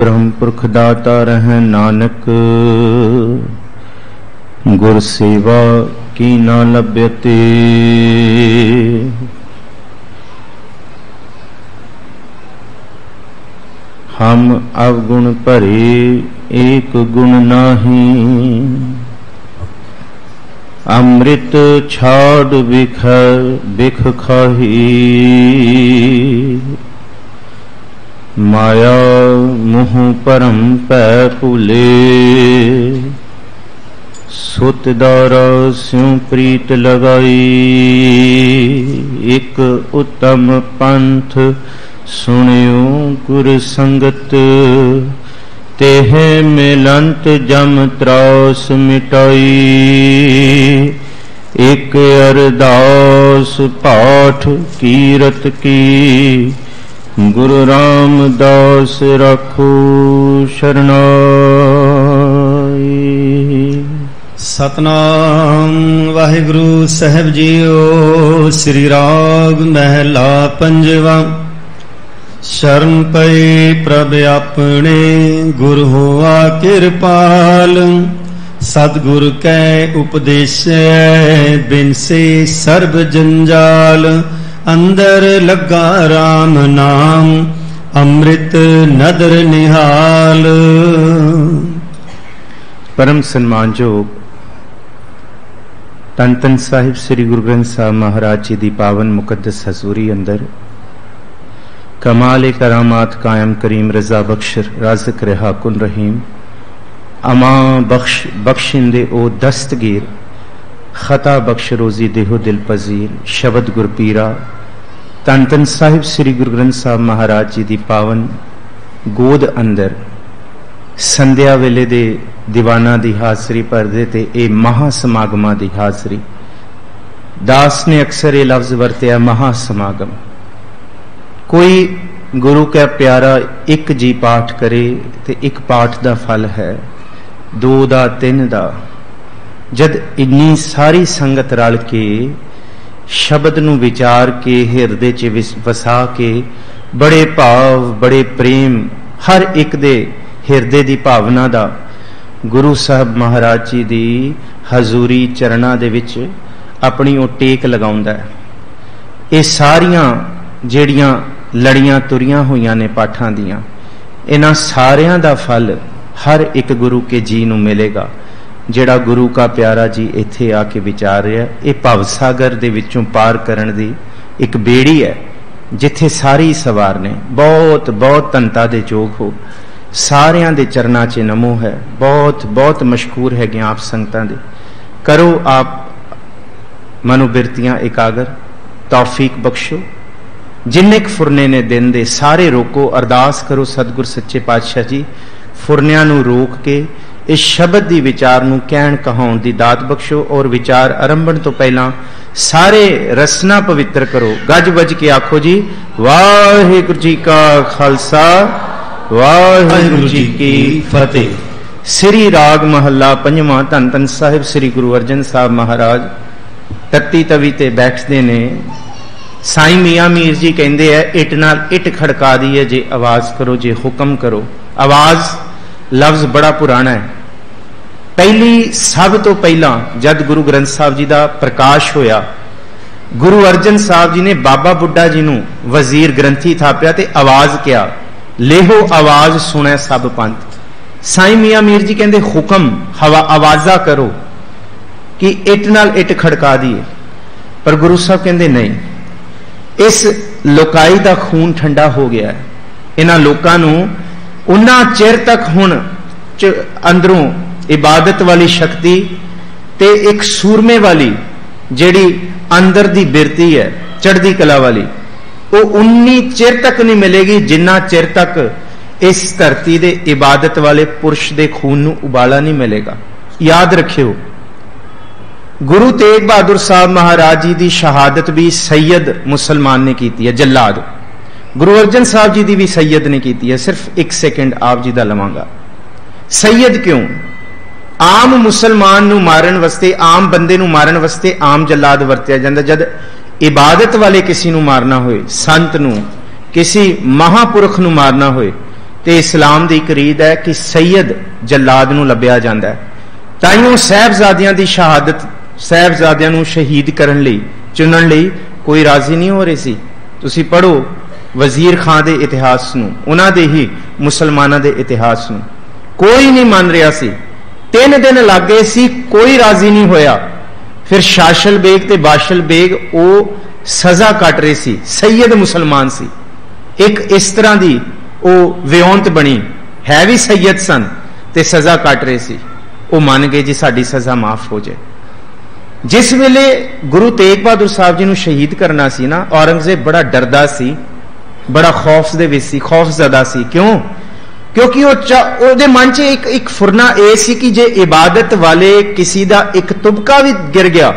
ਬ੍ਰਹਮ ਪੁਰਖ ਦਾਤਾ ਰਹਿ ਨਾਨਕ, ਗੁਰ ਸੇਵਾ ਕੀ ਨਾ ਲਭ్యਤੇ ਹਮ ਅਵਗੁਣ ਭਰੇ ਏਕ ਗੁਣ ਨਾਹੀ, ਅੰਮ੍ਰਿਤ ਛਾੜ ਵਿਖ ਬਿਖ ਖਾਹੀ। ਮਾਇਆ ਮੋਹ ਪਰਮ ਪੈ ਭੁਲੇ। ਸੁਤ ਦਰ ਸਿਉ ਪ੍ਰੀਤ ਲਗਾਈ। ਇੱਕ ਉਤਮ ਪੰਥ ਸੁਣਿਓ ਗੁਰ ਸੰਗਤ। ਤੇਹ ਮਿਲੰਤ ਜਮ ਤਰਾਸ ਮਿਟਾਈ। ਇਕ ਅਰਦਾਸ ਪਾਠ ਕੀਰਤ ਕੀ। ਗੁਰੂ ਰਾਮਦਾਸ ਰਖੋ ਸ਼ਰਨਾਈ। ਸਤਨਾਮ ਵਾਹਿਗੁਰੂ ਸਾਹਿਬ ਜੀਓ, ਸ੍ਰੀ ਰਾਗ ਮਹਿਲਾ ਪੰਜਵਾ। ਸ਼ਰਨ ਪਏ ਪ੍ਰਭ ਆਪਣੇ, ਗੁਰ ਹੋਆ ਕਿਰਪਾਲ। ਸਤਿਗੁਰ ਕੈ ਉਪਦੇਸੈ ਬਿਨ ਸਰਬ ਜੰਜਾਲ। ਅੰਦਰ ਲੱਗਾ RAM ਨਾਮ, ਅੰਮ੍ਰਿਤ ਨਦਰ ਨਿਹਾਲ। ਪਰਮ ਸਨਮਾਨਯੋਗ ਤਨ ਤਨ ਸਾਹਿਬ ਸ੍ਰੀ ਗੁਰੂ ਗ੍ਰੰਥ ਸਾਹਿਬ ਮਹਾਰਾਜ ਜੀ ਦੀ ਪਾਵਨ ਮੁਕੱਦਸ ਹਜ਼ੂਰੀ ਅੰਦਰ। ਕਮਾਲ ਕਰਾਮਾਤ ਕਾਇਮ ਕਰੀਮ, ਰਜ਼ਾ ਬਖਸ਼ ਰਾਜ਼ਕ ਰਹਾ ਕੁਨ ਰਹੀਮ। ਅਮਾ ਬਖਸ਼ ਬਖਸ਼ਿੰਦੇ ਉਹ ਦਸਤਗੀਰ। ਖਤਾ ਬਖਸ਼ ਰੋਜ਼ੀ ਦੇਹੋ ਦਿਲ ਪਜ਼ੀਰ, ਸ਼ਬਦ ਗੁਰਪੀਰਾ ਤਨ ਤਨ ਸਾਹਿਬ ਸ੍ਰੀ ਗੁਰੂ ਗ੍ਰੰਥ ਸਾਹਿਬ ਮਹਾਰਾਜ ਜੀ ਦੀ ਪਾਵਨ ਗੋਦ ਅੰਦਰ। ਸੰਧਿਆ ਵੇਲੇ ਦੇ ਦੀਵਾਨਾ ਦੀ ਹਾਜ਼ਰੀ, ਪਰਦੇ ਤੇ ਇਹ ਮਹਾ ਸਮਾਗਮਾਂ ਦੀ ਹਾਜ਼ਰੀ। ਦਾਸ ਨੇ ਅਕਸਰ ਇਹ ਲਫ਼ਜ਼ ਵਰਤਿਆ, ਮਹਾ ਸਮਾਗਮ। ਕੋਈ ਗੁਰੂ ਕਾ ਪਿਆਰਾ ਇੱਕ ਜੀ ਪਾਠ ਕਰੇ ਤੇ ਇੱਕ ਪਾਠ ਦਾ ਫਲ ਹੈ, ਦੋ ਦਾ ਤਿੰਨ ਦਾ ਜਦ ਇੰਨੀ ਸਾਰੀ ਸੰਗਤ ਰਲ ਕੇ ਸ਼ਬਦ ਨੂੰ ਵਿਚਾਰ ਕੇ, ਹਿਰਦੇ 'ਚ ਵਸਾ ਕੇ, ਬੜੇ ਭਾਵ, ਬੜੇ ਪ੍ਰੇਮ, ਹਰ ਇੱਕ ਦੇ ਹਿਰਦੇ ਦੀ ਭਾਵਨਾ ਦਾ ਗੁਰੂ ਸਾਹਿਬ ਮਹਾਰਾਜ ਜੀ ਦੀ ਹਜ਼ੂਰੀ ਚਰਣਾ ਦੇ ਵਿੱਚ ਆਪਣੀ ਉਹ ਟੇਕ ਲਗਾਉਂਦਾ ਹੈ। ਇਹ ਸਾਰੀਆਂ ਜਿਹੜੀਆਂ ਲੜੀਆਂ ਤੁਰੀਆਂ ਹੋਈਆਂ ਨੇ ਪਾਠਾਂ ਦੀਆਂ, ਇਹਨਾਂ ਸਾਰਿਆਂ ਦਾ ਫਲ ਹਰ ਇੱਕ ਗੁਰੂ ਕੇ ਜੀ ਨੂੰ ਮਿਲੇਗਾ। ਜਿਹੜਾ ਗੁਰੂ ਕਾ ਪਿਆਰਾ ਜੀ ਇੱਥੇ ਆ ਕੇ ਵਿਚਾਰ ਰਿਹਾ, ਇਹ ਭਵ ਸਾਗਰ ਦੇ ਵਿੱਚੋਂ ਪਾਰ ਕਰਨ ਦੀ ਇੱਕ ਬੇੜੀ ਹੈ, ਜਿੱਥੇ ਸਾਰੀ ਸਵਾਰ ਨੇ, ਬਹੁਤ ਬਹੁਤ ਤੰਤਾ ਦੇ ਜੋਗ ਹੋ। ਸਾਰਿਆਂ ਦੇ ਚਰਨਾਂ 'ਚ ਨਮੋ ਹੈ, ਬਹੁਤ ਬਹੁਤ ਮਸ਼ਕੂਰ ਹੈਗੇ ਆਪ ਸੰਗਤਾਂ ਦੇ। ਕਰੋ ਆਪ ਮਨੋਬਿਰਤੀਆਂ ਇਕਾਗਰ, ਤੌਫੀਕ ਬਖਸ਼ੋ। ਜਿੰਨੇ ਕ ਫੁਰਨੇ ਨੇ ਦਿਨ ਦੇ, ਸਾਰੇ ਰੋਕੋ, ਅਰਦਾਸ ਕਰੋ ਸਤਿਗੁਰ ਸੱਚੇ ਪਾਤਸ਼ਾਹ ਜੀ। ਫੁਰਨਿਆਂ ਨੂੰ ਰੋਕ ਕੇ ਇਸ ਸ਼ਬਦ ਦੀ ਵਿਚਾਰ ਨੂੰ ਕਹਿਣ ਕਹਾਉਣ ਦੀ ਦਾਤ ਬਖਸ਼ੋ ਔਰ ਵਿਚਾਰ ਆਰੰਭਣ ਤੋਂ ਪਹਿਲਾਂ ਸਾਰੇ ਰਸਨਾ ਪਵਿੱਤਰ ਕਰੋ। ਗੱਜ ਵੱਜ ਕੇ ਆਖੋ ਜੀ, ਵਾਹਿਗੁਰੂ ਜੀ ਕਾ ਖਾਲਸਾ, ਵਾਹਿਗੁਰੂ ਜੀ ਕੀ ਫਤਿਹ। ਸ੍ਰੀ ਰਾਗ ਮਹੱਲਾ ਪੰਜਵਾਂ ਧੰਨ ਧੰਨ ਸਾਹਿਬ ਸ੍ਰੀ ਗੁਰੂ ਅਰਜਨ ਸਾਹਿਬ ਮਹਾਰਾਜ, ਤੱਤੀ ਤਵੀ ਤੇ ਬੈਠਦੇ ਨੇ। ਸਾਈ ਮੀਆਂ ਮੀਰ ਜੀ ਕਹਿੰਦੇ ਐ ਇਟ ਨਾਲ ਇਟ ਖੜਕਾ ਦੀ ਹੈ ਜੇ ਆਵਾਜ਼ ਕਰੋ, ਜੇ ਹੁਕਮ ਕਰੋ। ਆਵਾਜ਼ ਲਫ਼ਜ਼ ਬੜਾ ਪੁਰਾਣਾ ਹੈ। ਪਹਿਲੀ ਸਭ ਤੋਂ ਪਹਿਲਾਂ ਜਦ ਗੁਰੂ ਗ੍ਰੰਥ ਸਾਹਿਬ ਜੀ ਦਾ ਪ੍ਰਕਾਸ਼ ਹੋਇਆ, ਗੁਰੂ ਅਰਜਨ ਸਾਹਿਬ ਜੀ ਨੇ ਬਾਬਾ ਬੁੱਢਾ ਜੀ ਨੂੰ ਵਜ਼ੀਰ ਗ੍ਰੰਥੀ ਥਾਪਿਆ ਤੇ ਆਵਾਜ਼ ਕਿਹਾ, ਲੇਹੋ ਆਵਾਜ਼ ਸੁਣੈ ਸਭ ਪੰਥ। ਸਾਈ ਮੀਆਂ ਮੀਰ ਜੀ ਕਹਿੰਦੇ, ਹੁਕਮ, ਹਵਾ ਆਵਾਜ਼ਾ ਕਰੋ ਕਿ ਇਟ ਨਾਲ ਇਟ ਖੜਕਾ ਦਈਏ। ਪਰ ਗੁਰੂ ਸਾਹਿਬ ਕਹਿੰਦੇ, ਨਹੀਂ, ਇਸ ਲੋਕਾਈ ਦਾ ਖੂਨ ਠੰਡਾ ਹੋ ਗਿਆ ਇਹਨਾਂ ਲੋਕਾਂ ਨੂੰ ਉਹਨਾਂ ਚਿਰ ਤੱਕ ਹੁਣ ਅੰਦਰੋਂ ਇਬਾਦਤ ਵਾਲੀ ਸ਼ਕਤੀ ਤੇ ਇੱਕ ਸੂਰਮੇ ਵਾਲੀ ਜਿਹੜੀ ਅੰਦਰ ਦੀ ਬਿਰਤੀ ਹੈ, ਚੜ੍ਹਦੀ ਕਲਾ ਵਾਲੀ, ਉਹ ਉਨੀ ਚਿਰ ਤੱਕ ਨਹੀਂ ਮਿਲੇਗੀ ਜਿੰਨਾ ਚਿਰ ਤੱਕ ਇਸ ਧਰਤੀ ਦੇ ਇਬਾਦਤ ਵਾਲੇ ਪੁਰਸ਼ ਦੇ ਖੂਨ ਨੂੰ ਉਬਾਲਾ ਨਹੀਂ ਮਿਲੇਗਾ। ਯਾਦ ਰੱਖਿਓ, ਗੁਰੂ ਤੇਗ ਬਹਾਦਰ ਸਾਹਿਬ ਮਹਾਰਾਜ ਜੀ ਦੀ ਸ਼ਹਾਦਤ ਵੀ ਸੈਯਦ ਮੁਸਲਮਾਨ ਨੇ ਕੀਤੀ ਹੈ, ਜੱਲਾਦ। ਗੁਰੂ ਅਰਜਨ ਸਾਹਿਬ ਜੀ ਦੀ ਵੀ ਸੈਯਦ ਨੇ ਕੀਤੀ ਹੈ, ਸਿਰਫ 1 ਸੈਕਿੰਡ ਆਪ ਜੀ ਦਾ ਲਵਾਂਗਾ। ਸੈਯਦ ਕਿਉਂ? ਆਮ ਮੁਸਲਮਾਨ ਨੂੰ ਮਾਰਨ ਵਾਸਤੇ, ਆਮ ਬੰਦੇ ਨੂੰ ਮਾਰਨ ਵਾਸਤੇ ਆਮ ਜੱਲਾਦ ਵਰਤਿਆ ਜਾਂਦਾ, ਜਦ ਇਬਾਦਤ ਵਾਲੇ ਕਿਸੇ ਨੂੰ ਮਾਰਨਾ ਹੋਏ, ਸੰਤ ਨੂੰ, ਕਿਸੇ ਮਹਾਪੁਰਖ ਨੂੰ ਮਾਰਨਾ ਹੋਏ, ਤੇ ਇਸਲਾਮ ਦੀ ਇੱਕ ਰੀਤ ਹੈ ਕਿ ਸੈਦ ਜਲਾਦ ਨੂੰ ਲੱਭਿਆ ਜਾਂਦਾ ਹੈ। ਤਾਈਓ ਸਹਿਬਜ਼ਾਦਿਆਂ ਦੀ ਸ਼ਹਾਦਤ, ਸਹਿਬਜ਼ਾਦਿਆਂ ਨੂੰ ਸ਼ਹੀਦ ਕਰਨ ਲਈ, ਚੁਣਨ ਲਈ ਕੋਈ ਰਾਜ਼ੀ ਨਹੀਂ ਹੋ ਰਹੀ ਸੀ। ਤੁਸੀਂ ਪੜੋ ਵਜ਼ੀਰ ਖਾਨ ਦੇ ਇਤਿਹਾਸ ਨੂੰ, ਉਹਨਾਂ ਦੇ ਹੀ ਮੁਸਲਮਾਨਾਂ ਦੇ ਇਤਿਹਾਸ ਨੂੰ। ਕੋਈ ਨਹੀਂ ਮੰਨ ਰਿਹਾ ਸੀ। ਤਿੰਨ ਦਿਨ ਲੱਗੇ ਸੀ, ਕੋਈ ਰਾਜ਼ੀ ਨਹੀਂ ਹੋਇਆ। ਫਿਰ ਸ਼ਾਸ਼ਲ ਬੇਗ ਤੇ ਬਾਸ਼ਲ ਬੇਗ ਉਹ ਸਜ਼ਾ ਕੱਟ ਰਹੇ ਸੀ ਸੈਦ ਮੁਸਲਮਾਨ ਸੀ। ਇੱਕ ਇਸ ਤਰ੍ਹਾਂ ਦੀ ਉਹ ਵਿਉਂਤ ਬਣੀ, ਹੈ ਵੀ ਸੈਦ ਸਨ ਤੇ ਸਜ਼ਾ ਕੱਟ ਰਹੇ ਸੀ। ਉਹ ਮੰਨ ਗਏ, ਜੀ, ਸਾਡੀ ਸਜ਼ਾ ਮਾਫ ਹੋ ਜਾਏ। ਜਿਸ ਵੇਲੇ ਗੁਰੂ ਤੇਗ ਬਹਾਦਰ ਸਾਹਿਬ ਜੀ ਨੂੰ ਸ਼ਹੀਦ ਕਰਨਾ ਸੀ ਨਾ, ਔਰੰਗਜ਼ੇਬ ਬੜਾ ਡਰਦਾ ਸੀ ਬੜਾ ਖੌਫ ਦੇ ਵਿੱਚ ਸੀ, ਖੌਫ ਜ਼ਦਾ ਸੀ। ਕਿਉਂ? ਕਿਉਂਕਿ ਉਹ ਉਹਦੇ ਮਨ 'ਚ ਇੱਕ ਇੱਕ ਫੁਰਨਾ ਇਹ ਸੀ ਕਿ ਜੇ ਇਬਾਦਤ ਵਾਲੇ ਕਿਸੇ ਦਾ ਇੱਕ ਤੁਬਕਾ ਵੀ ਗਿਰ ਗਿਆ,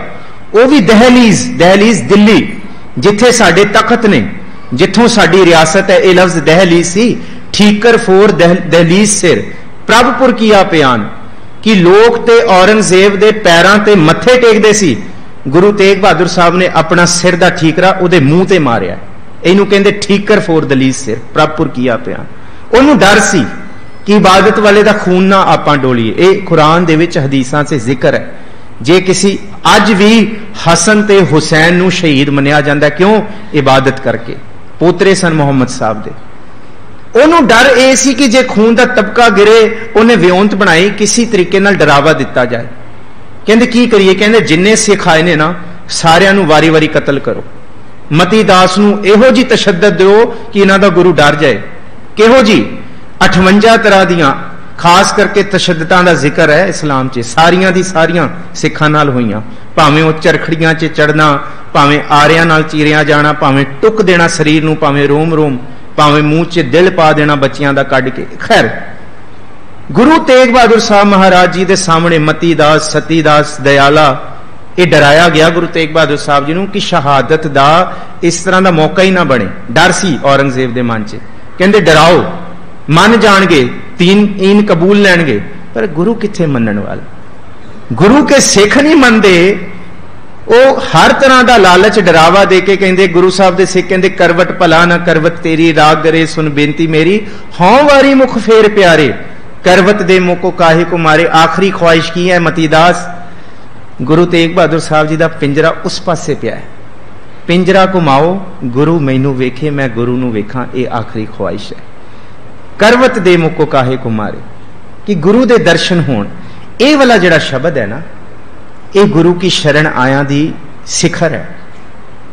ਉਹ ਵੀ ਦਹਲੀਜ਼ ਦਹਲੀਜ਼ ਦਿੱਲੀ, ਜਿੱਥੇ ਸਾਡੇ ਤਖਤ ਨੇ, ਜਿੱਥੋਂ ਸਾਡੀ ਰਿਆਸਤ ਹੈ। ਇਹ ਲਫ਼ਜ਼ ਦਹਲੀਜ਼ ਸੀ। ਠੀਕਰ ਫੋਰ ਦਹਲੀਜ਼ ਸਿਰ। ਪ੍ਰਭਪੁਰ ਕੀਆ ਪਿਆਨ? ਕਿ ਲੋਕ ਤੇ ਔਰੰਗਜ਼ੇਬ ਦੇ ਪੈਰਾਂ ਤੇ ਮੱਥੇ ਟੇਕਦੇ ਸੀ। ਗੁਰੂ ਤੇਗ ਬਹਾਦਰ ਸਾਹਿਬ ਨੇ ਆਪਣਾ ਸਿਰ ਦਾ ਠੀਕਰਾ ਉਹਦੇ ਮੂੰਹ ਤੇ ਮਾਰਿਆ। ਇਹਨੂੰ ਕਹਿੰਦੇ ਠੀਕਰ ਫੋਰ ਦਲੀਜ਼ ਸਿਰ, ਪ੍ਰਭਪੁਰ ਕੀਆ ਪਿਆਨ ਉਹਨੂੰ ਡਰ ਸੀ ਕਿ ਇਬਾਦਤ ਵਾਲੇ ਦਾ ਖੂਨ ਨਾ ਆਪਾਂ ਡੋਲੀਏ। ਇਹ ਕੁਰਾਨ ਦੇ ਵਿੱਚ ਹਦੀਸਾਂ 'ਚ ਜ਼ਿਕਰ ਹੈ। ਜੇ ਕਿਸੇ ਅੱਜ ਵੀ ਹਸਨ ਤੇ ਹੁਸੈਨ ਨੂੰ ਸ਼ਹੀਦ ਮੰਨਿਆ ਜਾਂਦਾ, ਕਿਉਂ? ਇਬਾਦਤ ਕਰਕੇ। ਪੋਤਰੇ ਸਨ ਮੁਹੰਮਦ ਸਾਹਿਬ ਦੇ। ਉਹਨੂੰ ਡਰ ਇਹ ਸੀ ਕਿ ਜੇ ਖੂਨ ਦਾ ਤਬਕਾ ਗਿਰੇ, ਉਹਨੇ ਵਿਉਂਤ ਬਣਾਈ, ਕਿਸੇ ਤਰੀਕੇ ਨਾਲ ਡਰਾਵਾ ਦਿੱਤਾ ਜਾਏ। ਕਹਿੰਦੇ ਕੀ ਕਰੀਏ? ਕਹਿੰਦੇ ਜਿੰਨੇ ਸਿੱਖ ਆਏ ਨੇ ਨਾ, ਸਾਰਿਆਂ ਨੂੰ ਵਾਰੀ-ਵਾਰੀ ਕਤਲ ਕਰੋ। ਮਤੀ ਦਾਸ ਨੂੰ ਇਹੋ ਜੀ ਤਸ਼ੱਦਦ ਦਿਓ ਕਿ ਇਹਨਾਂ ਦਾ ਗੁਰੂ ਡਰ ਜਾਏ। ਕਿਹੋ ਜੀ? 58 ਤਰ੍ਹਾਂ ਦੀਆਂ ਖਾਸ ਕਰਕੇ ਤਸ਼ੱਦਦਾਂ ਦਾ ਜ਼ਿਕਰ ਹੈ ਇਸਲਾਮ 'ਚ। ਸਾਰੀਆਂ ਦੀ ਸਾਰੀਆਂ ਸਿੱਖਾਂ ਨਾਲ ਹੋਈਆਂ। ਭਾਵੇਂ ਉਹ ਚਰਖੜੀਆਂ 'ਚ ਚੜਨਾ ਭਾਵੇਂ ਆਰਿਆਂ ਨਾਲ ਚੀਰਿਆ ਜਾਣਾ, ਭਾਵੇਂ ਟੁੱਕ ਦੇਣਾ ਸਰੀਰ ਨੂੰ, ਭਾਵੇਂ ਰੋਮ ਰੋਮ, ਭਾਵੇਂ ਮੂੰਹ 'ਚ ਦਿਲ ਪਾ ਦੇਣਾ ਬੱਚਿਆਂ ਦਾ ਕੱਢ ਕੇ। ਖੈਰ, ਗੁਰੂ ਤੇਗ ਬਹਾਦਰ ਸਾਹਿਬ ਮਹਾਰਾਜ ਜੀ ਦੇ ਸਾਹਮਣੇ ਮਤੀ ਦਾਸ, ਸਤੀ ਦਾਸ, ਦਇਆਲਾ ਇਹ ਡਰਾਇਆ ਗਿਆ ਗੁਰੂ ਤੇਗ ਬਹਾਦਰ ਸਾਹਿਬ ਜੀ ਨੂੰ ਕਿ ਸ਼ਹਾਦਤ ਦਾ ਇਸ ਤਰ੍ਹਾਂ ਦਾ ਮੌਕਾ ਹੀ ਨਾ ਬਣੇ। ਡਰ ਸੀ ਔਰੰਗਜ਼ੇਬ ਦੇ ਮਨ 'ਚ। ਕਹਿੰਦੇ, ਡਰਾਓ। ਮੰਨ ਜਾਣਗੇ, ਤੀਨ ਇਨ ਕਬੂਲ ਲੈਣਗੇ। ਪਰ ਗੁਰੂ ਕਿੱਥੇ ਮੰਨਣ ਵਾਲਾ? ਗੁਰੂ ਕੇ ਸਿੱਖ ਨਹੀਂ ਮੰਨਦੇ। ਉਹ ਹਰ ਤਰ੍ਹਾਂ ਦਾ ਲਾਲਚ, ਡਰਾਵਾ ਦੇ ਕੇ ਕਹਿੰਦੇ, ਗੁਰੂ ਸਾਹਿਬ ਦੇ ਸਿੱਖ ਕਹਿੰਦੇ, ਕਰਵਟ ਭਲਾ ਨਾ ਕਰਵਟ ਤੇਰੀ, ਰਾਗ ਗਰੇ ਸੁਨ ਬੇਨਤੀ ਮੇਰੀ। ਹਉ ਵਾਰੀ ਮੁਖ ਫੇਰ ਪਿਆਰੇ, ਕਰਵਟ ਦੇ ਮੁਕੋ ਕਾਹੇ ਕੋ ਮਾਰੇ। ਆਖਰੀ ਖੁਆਇਸ਼ ਕੀ ਹੈ ਮਤੀਦਾਸ ਗੁਰੂ ਤੇਗ ਬਹਾਦਰ ਸਾਹਿਬ ਜੀ ਦਾ ਪਿੰਜਰਾ ਉਸ ਪਾਸੇ ਪਿਆ ਹੈ। ਪਿੰਜਰਾ ਘੁਮਾਓ, ਗੁਰੂ ਮੈਨੂੰ ਵੇਖੇ, ਮੈਂ ਗੁਰੂ ਨੂੰ ਵੇਖਾਂ, ਇਹ ਆਖਰੀ ਖੁਆਇਸ਼ ਹੈ। ਕਰਵਤ ਦੇ ਮੁਕੋ ਕਾਹੇ ਕੋ ਕਿ ਗੁਰੂ ਦੇ ਦਰਸ਼ਨ ਹੋਣ। ਇਹ ਵਾਲਾ ਜਿਹੜਾ ਸ਼ਬਦ ਹੈ ਨਾ, ਇਹ ਗੁਰੂ ਕੀ ਸ਼ਰਨ ਆਇਆਂ ਦੀ ਸਿਖਰ ਹੈ।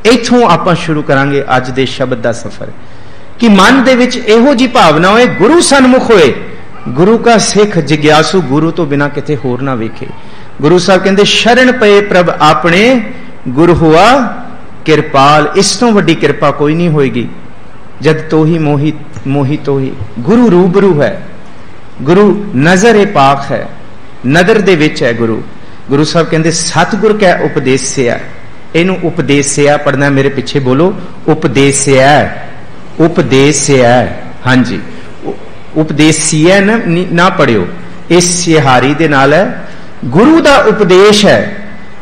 ਇਥੋਂ ਆਪਾਂ ਸ਼ੁਰੂ ਕਰਾਂਗੇ ਅੱਜ ਦੇ ਸ਼ਬਦ ਦਾ ਸਫ਼ਰ। ਕਿ ਮਨ ਦੇ ਵਿੱਚ ਇਹੋ ਜੀ ਭਾਵਨਾ ਹੋਏ, ਗੁਰੂ ਸਨਮੁਖ ਹੋਏ। ਗੁਰੂ ਦਾ ਸਿੱਖ, ਜਿਗਿਆਸੂ ਗੁਰੂ ਤੋਂ ਬਿਨਾ ਕਿਤੇ ਹੋਰ ਨਾ ਵੇਖੇ। ਗੁਰੂ ਸਾਹਿਬ ਕਹਿੰਦੇ, ਸ਼ਰਨ ਪਏ ਪ੍ਰਭ ਆਪਣੇ, ਗੁਰ ਹੁਆ ਕਿਰਪਾਲ। ਇਸ ਤੋਂ ਵੱਡੀ ਕਿਰਪਾ ਕੋਈ ਨਹੀਂ ਹੋਏਗੀ, ਜਦ ਤੋਹੀ ਮੋਹਿਤ, ਮੋਹੀ ਤੋਹੀ। ਗੁਰੂ ਰੂਬਰੂ ਹੈ, ਗੁਰੂ ਨਜ਼ਰ ਏ ਪਾਕ ਹੈ, ਨਦਰ ਦੇ ਵਿੱਚ ਹੈ ਗੁਰੂ। ਗੁਰੂ ਸਾਹਿਬ ਕਹਿੰਦੇ, ਸਤਗੁਰ ਕੈ ਉਪਦੇਸਿਆ। ਇਹਨੂੰ ਉਪਦੇਸਿਆ ਪੜਨਾ ਮੇਰੇ ਪਿੱਛੇ ਬੋਲੋ, ਉਪਦੇਸਿਆ ਉਪਦੇਸਿਆ। ਹਾਂਜੀ ਉਪਦੇਸਿਆ ਨਾ ਨਾ ਪੜਿਓ ਇਸ ਸਿਹਾਰੀ ਦੇ ਨਾਲ ਹੈ ਗੁਰੂ ਦਾ ਉਪਦੇਸ਼ ਹੈ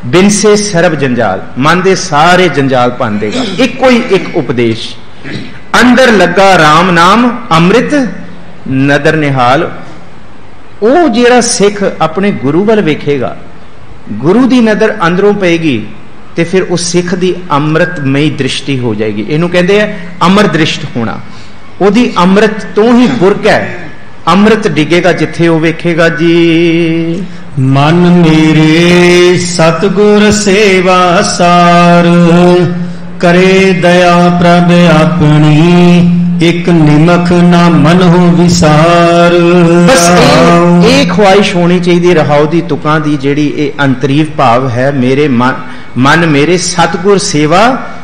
ਬਿਨ ਸੇ ਸਰਬ ਜੰਜਾਲ, ਮਨ ਦੇ ਸਾਰੇ ਜੰਜਾਲ ਭੰਨ ਦੇਗਾ ਇੱਕੋ ਹੀ ਇੱਕ ਉਪਦੇਸ਼। ਅੰਦਰ ਲੱਗਾ RAM ਨਾਮ, ਅੰਮ੍ਰਿਤ, ਨਦਰ ਨਿਹਾਲ। ਉਹ ਜਿਹੜਾ ਸਿੱਖ ਆਪਣੇ ਗੁਰੂ ਵੱਲ ਵੇਖੇਗਾ, ਗੁਰੂ ਦੀ ਨਜ਼ਰ ਅੰਦਰੋਂ ਪਏਗੀ ਤੇ ਫਿਰ ਉਹ ਸਿੱਖ ਦੀ ਅੰਮ੍ਰਿਤਮਈ ਦ੍ਰਿਸ਼ਟੀ ਹੋ ਜਾਏਗੀ। ਇਹਨੂੰ ਕਹਿੰਦੇ ਆ ਅਮਰ ਦ੍ਰਿਸ਼ਟ ਹੋਣਾ। ਉਹਦੀ ਅੰਮ੍ਰਿਤ ਤੋਂ ਹੀ ਬੁਰਕ ਹੈ। ਅੰਮ੍ਰਿਤ ਡਿੱਗੇਗਾ ਜਿੱਥੇ ਉਹ ਵੇਖੇਗਾ ਜੀ। ਮਨ ਮੇਰੇ ਸਤਗੁਰ ਸੇਵਾ ਸਾਰ ਕਰੇ ਦਇਆ ਪ੍ਰਭ ਆਪਣੀ ਇੱਕ ਨਿਮਖ ਨਾ ਮਨ ਹੋ ਵਿਸਾਰ। ਬਸ ਇਹ ਖੁਆਇਸ਼ ਹੋਣੀ ਚਾਹੀਦੀ ਰਹਾਉ ਦੀ ਤੁਕਾਂ ਦੀ ਜਿਹੜੀ ਇਹ ਅੰਤਰੀਵ ਭਾਵ ਹੈ ਮੇਰੇ ਮਨ ਮੇਰੇ ਸਤਗੁਰ ਸੇਵਾ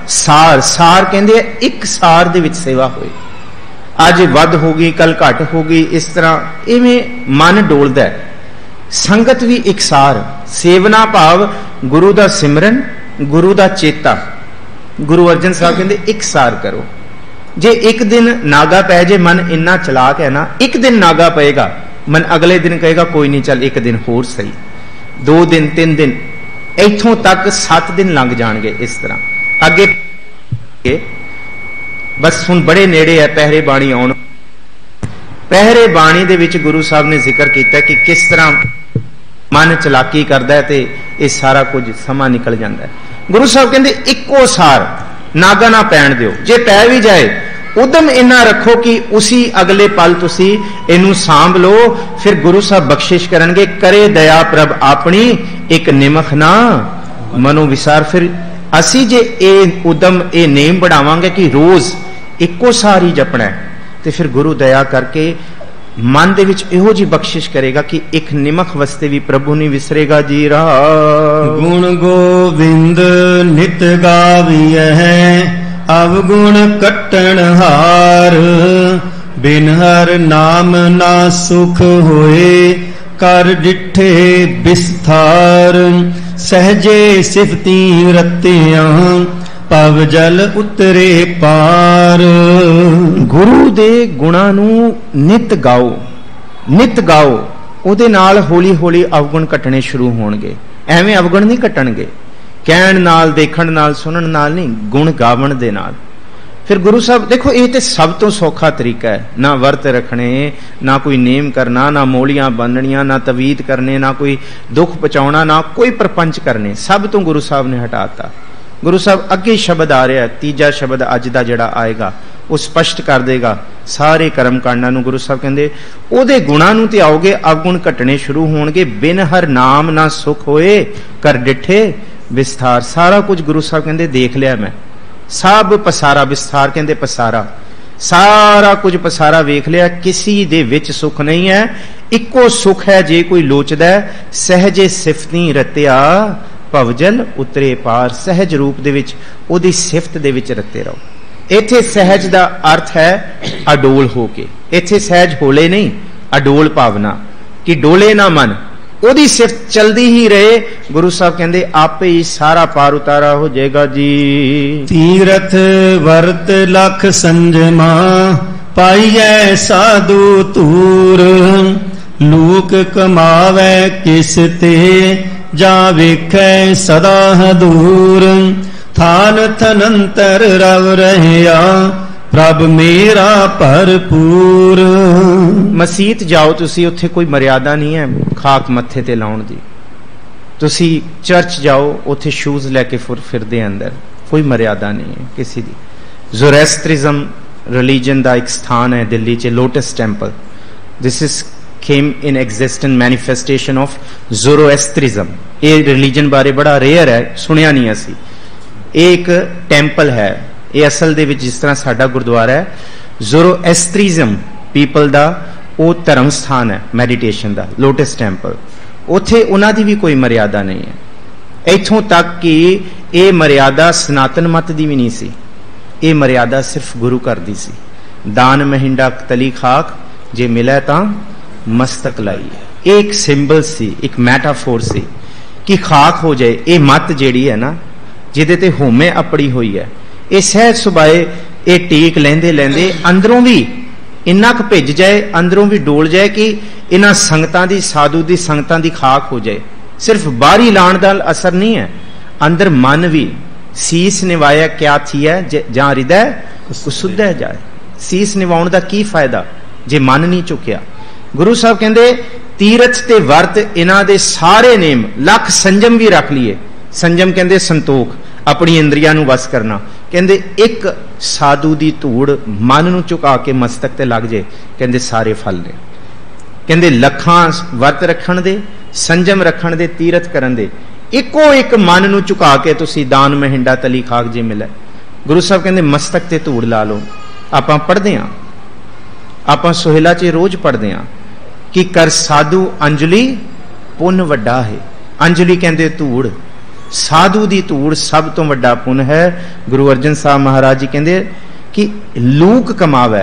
ਸਾਰ। ਸਾਰ ਕਹਿੰਦੇ ਇੱਕ ਸਾਰ ਦੇ ਵਿੱਚ ਸੇਵਾ ਹੋਏ। ਅੱਜ ਵੱਧ ਹੋ ਗਈ ਕੱਲ ਘਟ ਹੋ ਗਈ, ਇਸ ਤਰ੍ਹਾਂ ਇਵੇਂ ਮਨ ਡੋਲਦਾ ਹੈ। ਸੰਗਤ ਵੀ ਇਕਸਾਰ ਸੇਵਨਾ ਭਾਵ ਗੁਰੂ ਦਾ ਸਿਮਰਨ, ਗੁਰੂ ਦਾ ਚੇਤਾ। ਗੁਰੂ ਅਰਜਨ ਸਾਹਿਬ ਕਹਿੰਦੇ ਇਕਸਾਰ ਕਰੋ। ਜੇ ਇੱਕ ਦਿਨ ਨਾਗਾ ਪੈ ਜੇ, ਮਨ ਇੰਨਾ ਚਲਾਕ ਹੈ ਨਾ, ਇੱਕ ਦਿਨ ਨਾਗਾ ਪਏਗਾ, ਮਨ ਅਗਲੇ ਦਿਨ ਕਹੇਗਾ, ਕੋਈ ਨਹੀਂ ਚੱਲ, ਇੱਕ ਦਿਨ ਹੋਰ ਸਹੀ। ਦੋ ਦਿਨ, ਤਿੰਨ ਦਿਨ, ਇੱਥੋਂ ਤੱਕ 7 ਦਿਨ ਲੰਘ ਜਾਣਗੇ ਇਸ ਤਰ੍ਹਾਂ। ਅੱਗੇ ਬਸ ਹੁਣ ਬੜੇ ਨੇੜੇ ਹੈ, ਪਹਿਰੇ ਬਾਣੀ ਆਉਣ। ਪਹਿਰੇ ਬਾਣੀ ਦੇ ਵਿੱਚ ਗੁਰੂ ਸਾਹਿਬ ਨੇ ਜ਼ਿਕਰ ਕੀਤਾ ਕਿ ਕਿਸ ਤਰ੍ਹਾਂ ਮਨ ਚਲਾਕੀ ਕਰਦਾ ਤੇ ਇਹ ਸਾਰਾ ਕੁਝ ਸਮਾਂ ਨਿਕਲ ਜਾਂਦਾ ਗੁਰੂ ਸਾਹਿਬ ਕਹਿੰਦੇ, ਇੱਕੋ ਸਾਰ, ਨਾਗਾ ਨਾ ਪੈਣ ਦਿਓ। ਜੇ ਪੈ ਵੀ ਜਾਏ, ਉਦਮ ਇਨਾ ਰੱਖੋ ਕਿ ਉਸੇ ਅਗਲੇ ਪਲ ਤੁਸੀਂ ਇਹਨੂੰ ਸਾਂਭ ਲਓ। ਫਿਰ ਗੁਰੂ ਸਾਹਿਬ ਬਖਸ਼ਿਸ਼ ਕਰਨਗੇ, ਕਰੇ ਦਇਆ ਪ੍ਰਭ ਆਪਣੀ, ਇੱਕ ਨਿਮਖ ਨਾ, ਮਨੋ ਵਿਸਾਰ ਫਿਰ ਅਸੀਂ ਜੇ ਇਹ ਉਦਮ, ਇਹ ਨੇਮ ਬਣਾਵਾਂਗੇ ਕਿ ਰੋਜ਼ ਇੱਕੋ ਸਾਰੀ ਜਪਣਾ ਤੇ ਫਿਰ ਗੁਰੂ ਦਇਆ ਕਰਕੇ ਮਨ ਦੇ ਵਿੱਚ ਇਹੋ ਜੀ ਬਖਸ਼ਿਸ਼ ਕਰੇਗਾ ਕਿ ਇੱਕ ਨਿਮਖ ਵਸਤੇ ਵੀ ਪ੍ਰਭੂ ਨਹੀਂ ਵਿਸਰੇਗਾ ਜੀ ਰਾ ਗੁਣ ਗੋਬਿੰਦ ਨਿਤ ਗਾਵੀਐ, ਅਵਗੁਣ ਕਟਣ ਹਾਰ। ਬਿਨ ਹਰ ਨਾਮ ਨਾ ਸੁਖ ਹੋਏ, ਕਰ ਡਿਠੇ ਵਿਸਥਾਰ ਸਹਜੇ ਸਿਫਤੀ ਰਤਿਆਂ, ਪਵ ਜਲ ਉਤਰੇ ਪਾਰ। ਗੁਰੂ ਦੇ ਗੁਣਾਂ ਨੂੰ ਨਿਤ ਗਾਓ ਨਿਤ ਗਾਓ, ਉਹਦੇ ਨਾਲ ਹੌਲੀ ਹੌਲੀ ਅਵਗੁਣ ਘਟਣੇ ਸ਼ੁਰੂ ਹੋਣਗੇ। ਐਵੇਂ ਅਵਗੁਣ ਨਹੀਂ ਘਟਣਗੇ। ਕਹਿਣ ਨਾਲ, ਦੇਖਣ ਨਾਲ, ਸੁਣਨ ਨਾਲ ਨਹੀਂ, ਗੁਣ ਗਾਵਣ ਦੇ ਨਾਲ। ਫਿਰ ਗੁਰੂ ਸਾਹਿਬ, ਦੇਖੋ, ਇਹ ਤੇ ਸਭ ਤੋਂ ਸੌਖਾ ਤਰੀਕਾ ਹੈ। ਨਾ ਵਰਤ ਰੱਖਣੇ, ਨਾ ਕੋਈ ਨੇਮ ਕਰਨਾ, ਨਾ ਮੋਲੀਆਂ ਬੰਨਣੀਆਂ, ਨਾ ਤਵੀਤ ਕਰਨੇ, ਨਾ ਕੋਈ ਦੁੱਖ ਪਹੁੰਚਾਉਣਾ, ਨਾ ਕੋਈ ਪ੍ਰਪੰਚ ਕਰਨੇ। ਸਭ ਤੋਂ ਗੁਰੂ ਸਾਹਿਬ ਨੇ ਹਟਾਤਾ ਗੁਰੂ ਸਾਹਿਬ ਅੱਗੇ ਸ਼ਬਦ ਆ ਰਿਹਾ ਤੀਜਾ ਸ਼ਬਦ ਅੱਜ ਦਾ ਜਿਹੜਾ ਆਏਗਾ, ਉਹ ਸਪਸ਼ਟ ਕਰ ਦੇਗਾ। ਸਾਰੇ ਕਰਮ ਕਾਂਡਾਂ ਨੂੰ ਗੁਰੂ ਸਾਹਿਬ ਕਹਿੰਦੇ, ਉਹਦੇ ਗੁਣਾਂ ਨੂੰ ਤੇ ਆਓਗੇ ਅਵਗੁਣ ਘਟਣੇ ਸ਼ੁਰੂ ਹੋਣਗੇ। ਬਿਨ ਹਰ ਨਾਮ ਨਾ ਸੁਖ ਹੋਏ, ਕਰ ਡਿਠੇ, ਵਿਸਥਾਰ। ਸਾਰਾ ਕੁਝ ਗੁਰੂ ਸਾਹਿਬ ਕਹਿੰਦੇ, ਦੇਖ ਲਿਆ ਮੈਂ। ਸਭ ਪਸਾਰਾ, ਵਿਸਥਾਰ ਕਹਿੰਦੇ ਪਸਾਰਾ। ਸਾਰਾ ਕੁਝ ਪਸਾਰਾ ਵੇਖ ਲਿਆ, ਕਿਸੇ ਦੇ ਵਿੱਚ ਸੁਖ ਨਹੀਂ ਹੈ। ਇੱਕੋ ਸੁਖ ਹੈ ਜੇ ਕੋਈ ਲੋਚਦਾ ਸਹਜੇ ਸਿਫਤੀ ਰਤਿਆ, ਭਵਜਲ ਉਤਰੇ ਪਾਰ। ਸਹਿਜ ਰੂਪ ਦੇ ਵਿੱਚ, ਉਹਦੀ ਸਿਫਤ ਦੇ ਵਿੱਚ ਰਤੇ ਰਹੋ। ਇੱਥੇ ਸਹਿਜ ਦਾ ਅਰਥ ਹੈ ਅਡੋਲ ਹੋ ਕੇ। ਇੱਥੇ ਸਹਿਜ ਹੋਲੇ ਨਹੀਂ, ਅਡੋਲ ਭਾਵਨਾ। ਕਿ ਡੋਲੇ ਨਾ ਮਨ ਉਹਦੀ ਸਿਫਤ ਚਲਦੀ ਹੀ ਰਹੇ। ਗੁਰੂ ਸਾਹਿਬ ਕਹਿੰਦੇ, ਆਪੇ ਹੀ ਸਾਰਾ ਪਾਰ ਉਤਾਰਾ ਹੋ ਜਾਏਗਾ ਜੀ। ਤੀਰਥ ਵਰਤ ਲਖ ਸੰਜਮਾ, ਪਾਈਐ ਸਾਧੂ ਤੂਰ ਲੋਕ ਕਮਾਵੇ ਕਿਸ ਤੇ, ਜਾ ਵੇਖੈ ਸਦਾ ਹਦੂਰ। ਥਾਨ ਥਨੰਤਰ ਰਵ ਰਹਿਆ ਪ੍ਰਭ ਮੇਰਾ ਭਰਪੂਰ। ਮਸੀਤ ਜਾਓ ਤੁਸੀਂ, ਉੱਥੇ ਕੋਈ ਮਰਿਆਦਾ ਨਹੀਂ ਹੈ ਖਾਕ ਮੱਥੇ ਤੇ ਲਾਉਣ ਦੀ। ਤੁਸੀਂ ਚਰਚ ਜਾਓ, ਉੱਥੇ ਸ਼ੂਜ਼ ਲੈ ਕੇ ਫੁਰ ਫਿਰਦੇ ਅੰਦਰ। ਕੋਈ ਮਰਿਆਦਾ ਨਹੀਂ ਹੈ ਕਿਸੇ ਦੀ। ਜ਼ੋਰੈਸਟ੍ਰਿਜ਼ਮ ਰਿਲੀਜਨ ਦਾ ਇੱਕ ਸਥਾਨ ਹੈ ਦਿੱਲੀ 'ਚ lotus temple this is came in existence manifestation of zoroastrism ਇਹ ਰਿਲੀਜਨ ਬਾਰੇ ਬੜਾ ਰੇਅਰ ਹੈ, ਸੁਣਿਆ ਨਹੀਂ ਅਸੀਂ। ਇਹ ਇੱਕ ਟੈਂਪਲ ਹੈ। ਇਹ ਅਸਲ ਦੇ ਵਿੱਚ ਜਿਸ ਤਰ੍ਹਾਂ ਸਾਡਾ ਗੁਰਦੁਆਰਾ ਹੈ ਜ਼ੋਰੋਐਸਟ੍ਰੀਜ਼ਮ ਪੀਪਲ ਦਾ, ਉਹ ਧਰਮ ਸਥਾਨ ਹੈ, ਮੈਡੀਟੇਸ਼ਨ ਦਾ, ਲੋਟਸ ਟੈਂਪਲ। ਉੱਥੇ ਉਹਨਾਂ ਦੀ ਵੀ ਕੋਈ ਮਰਿਆਦਾ ਨਹੀਂ ਹੈ। ਇੱਥੋਂ ਤੱਕ ਕਿ ਇਹ ਮਰਿਆਦਾ ਸਨਾਤਨ ਮਤ ਦੀ ਵੀ ਨਹੀਂ ਸੀ। ਇਹ ਮਰਿਆਦਾ ਸਿਰਫ ਗੁਰੂ ਘਰ ਦੀ ਸੀ। ਦਾਨ ਮਹਿੰਡਾ ਤਲੀ ਖਾਕ, ਜੇ ਮਿਲੇ ਤਾਂ ਮਸਤਕ ਲਾਈ ਇਹ ਇੱਕ ਸਿੰਬਲ ਸੀ, ਇੱਕ ਮੈਟਾਫੋਰ ਸੀ ਕਿ ਖਾਕ ਹੋ ਜਾਏ, ਇਹ ਮਤ ਜਿਹੜੀ ਹੈ ਨਾ, ਜਿਹਦੇ ਤੇ ਹੋਮੇ ਆਪੜੀ ਹੋਈ ਹੈ ਇਹ ਸਹਿਜ ਸੁਭਾਏ ਇਹ ਟੀਕ ਲੈਂਦੇ ਲੈਂਦੇ ਅੰਦਰੋਂ ਵੀ ਇੰਨਾ ਕੁ ਭਿੱਜ ਜਾਏ, ਅੰਦਰੋਂ ਵੀ ਡੋਲ ਜਾਏ ਕਿ ਇਹਨਾਂ ਸੰਗਤਾਂ ਦੀ, ਸਾਧੂ ਦੀ, ਸੰਗਤਾਂ ਦੀ ਖਾਕ ਹੋ ਜਾਏ। ਸਿਰਫ ਬਾਹਰੀ ਲਾਣ ਦਾ ਅਸਰ ਨਹੀਂ ਹੈ। ਅੰਦਰ ਮਨ ਵੀ ਸੀਸ ਨਿਵਾਇਆ ਕਿਆ ਥੀਆ ਜਾਂ ਹਿਰਦੈ ਕੁਸੁੱਧੈ ਜਾਏ। ਸੀਸ ਨਿਵਾਉਣ ਦਾ ਕੀ ਫਾਇਦਾ? ਜੇ ਮਨ ਨਹੀਂ ਚੁੱਕਿਆ। ਗੁਰੂ ਸਾਹਿਬ ਕਹਿੰਦੇ, ਤੀਰਥ ਤੇ ਵਰਤ ਇਹਨਾਂ ਦੇ ਸਾਰੇ ਨੇਮ, ਲੱਖ ਸੰਜਮ ਵੀ ਰੱਖ ਲਈਏ। ਸੰਜਮ ਕਹਿੰਦੇ ਸੰਤੋਖ, ਆਪਣੀ ਇੰਦਰੀਆਂ ਨੂੰ ਵਸ ਕਰਨਾ। ਕਹਿੰਦੇ ਇੱਕ ਸਾਧੂ ਦੀ ਧੂੜ ਮਨ ਨੂੰ ਝੁਕਾ ਕੇ ਮਸਤਕ ਤੇ ਲੱਗ ਜੇ, ਕਹਿੰਦੇ ਸਾਰੇ ਫਲ ਨੇ। ਕਹਿੰਦੇ ਲੱਖਾਂ ਵਰਤ ਰੱਖਣ ਦੇ, ਸੰਜਮ ਰੱਖਣ ਦੇ, ਤੀਰਥ ਕਰਨ ਦੇ, ਇੱਕੋ ਇੱਕ ਮਨ ਨੂੰ ਝੁਕਾ ਕੇ ਤੁਸੀਂ ਦਾਨ ਮਹਿੰਡਾ ਤਲੀ ਖਾਕ ਜੇ ਮਿਲੇ। ਗੁਰੂ ਸਾਹਿਬ ਕਹਿੰਦੇ ਮਸਤਕ ਤੇ ਧੂੜ ਲਾ ਲਓ। ਆਪਾਂ ਪੜ੍ਹਦੇ ਆਂ। ਆਪਾਂ ਸੋਹਿਲਾ 'ਚ ਰੋਜ਼ ਪੜ੍ਹਦੇ ਆਂ ਕਿ ਕਰ ਸਾਧੂ ਅੰਜਲੀ ਪੁੰਨ ਵੱਡਾ ਹੈ। ਅੰਜਲੀ ਕਹਿੰਦੇ ਧੂੜ। ਸਾਧੂ ਦੀ ਧੂੜ ਸਭ ਤੋਂ ਵੱਡਾ ਪੁੰਨ ਹੈ। ਗੁਰੂ ਅਰਜਨ ਸਾਹਿਬ ਮਹਾਰਾਜ ਜੀ ਕਹਿੰਦੇ ਕਿ ਲੂਕ ਕਮਾਵੇ।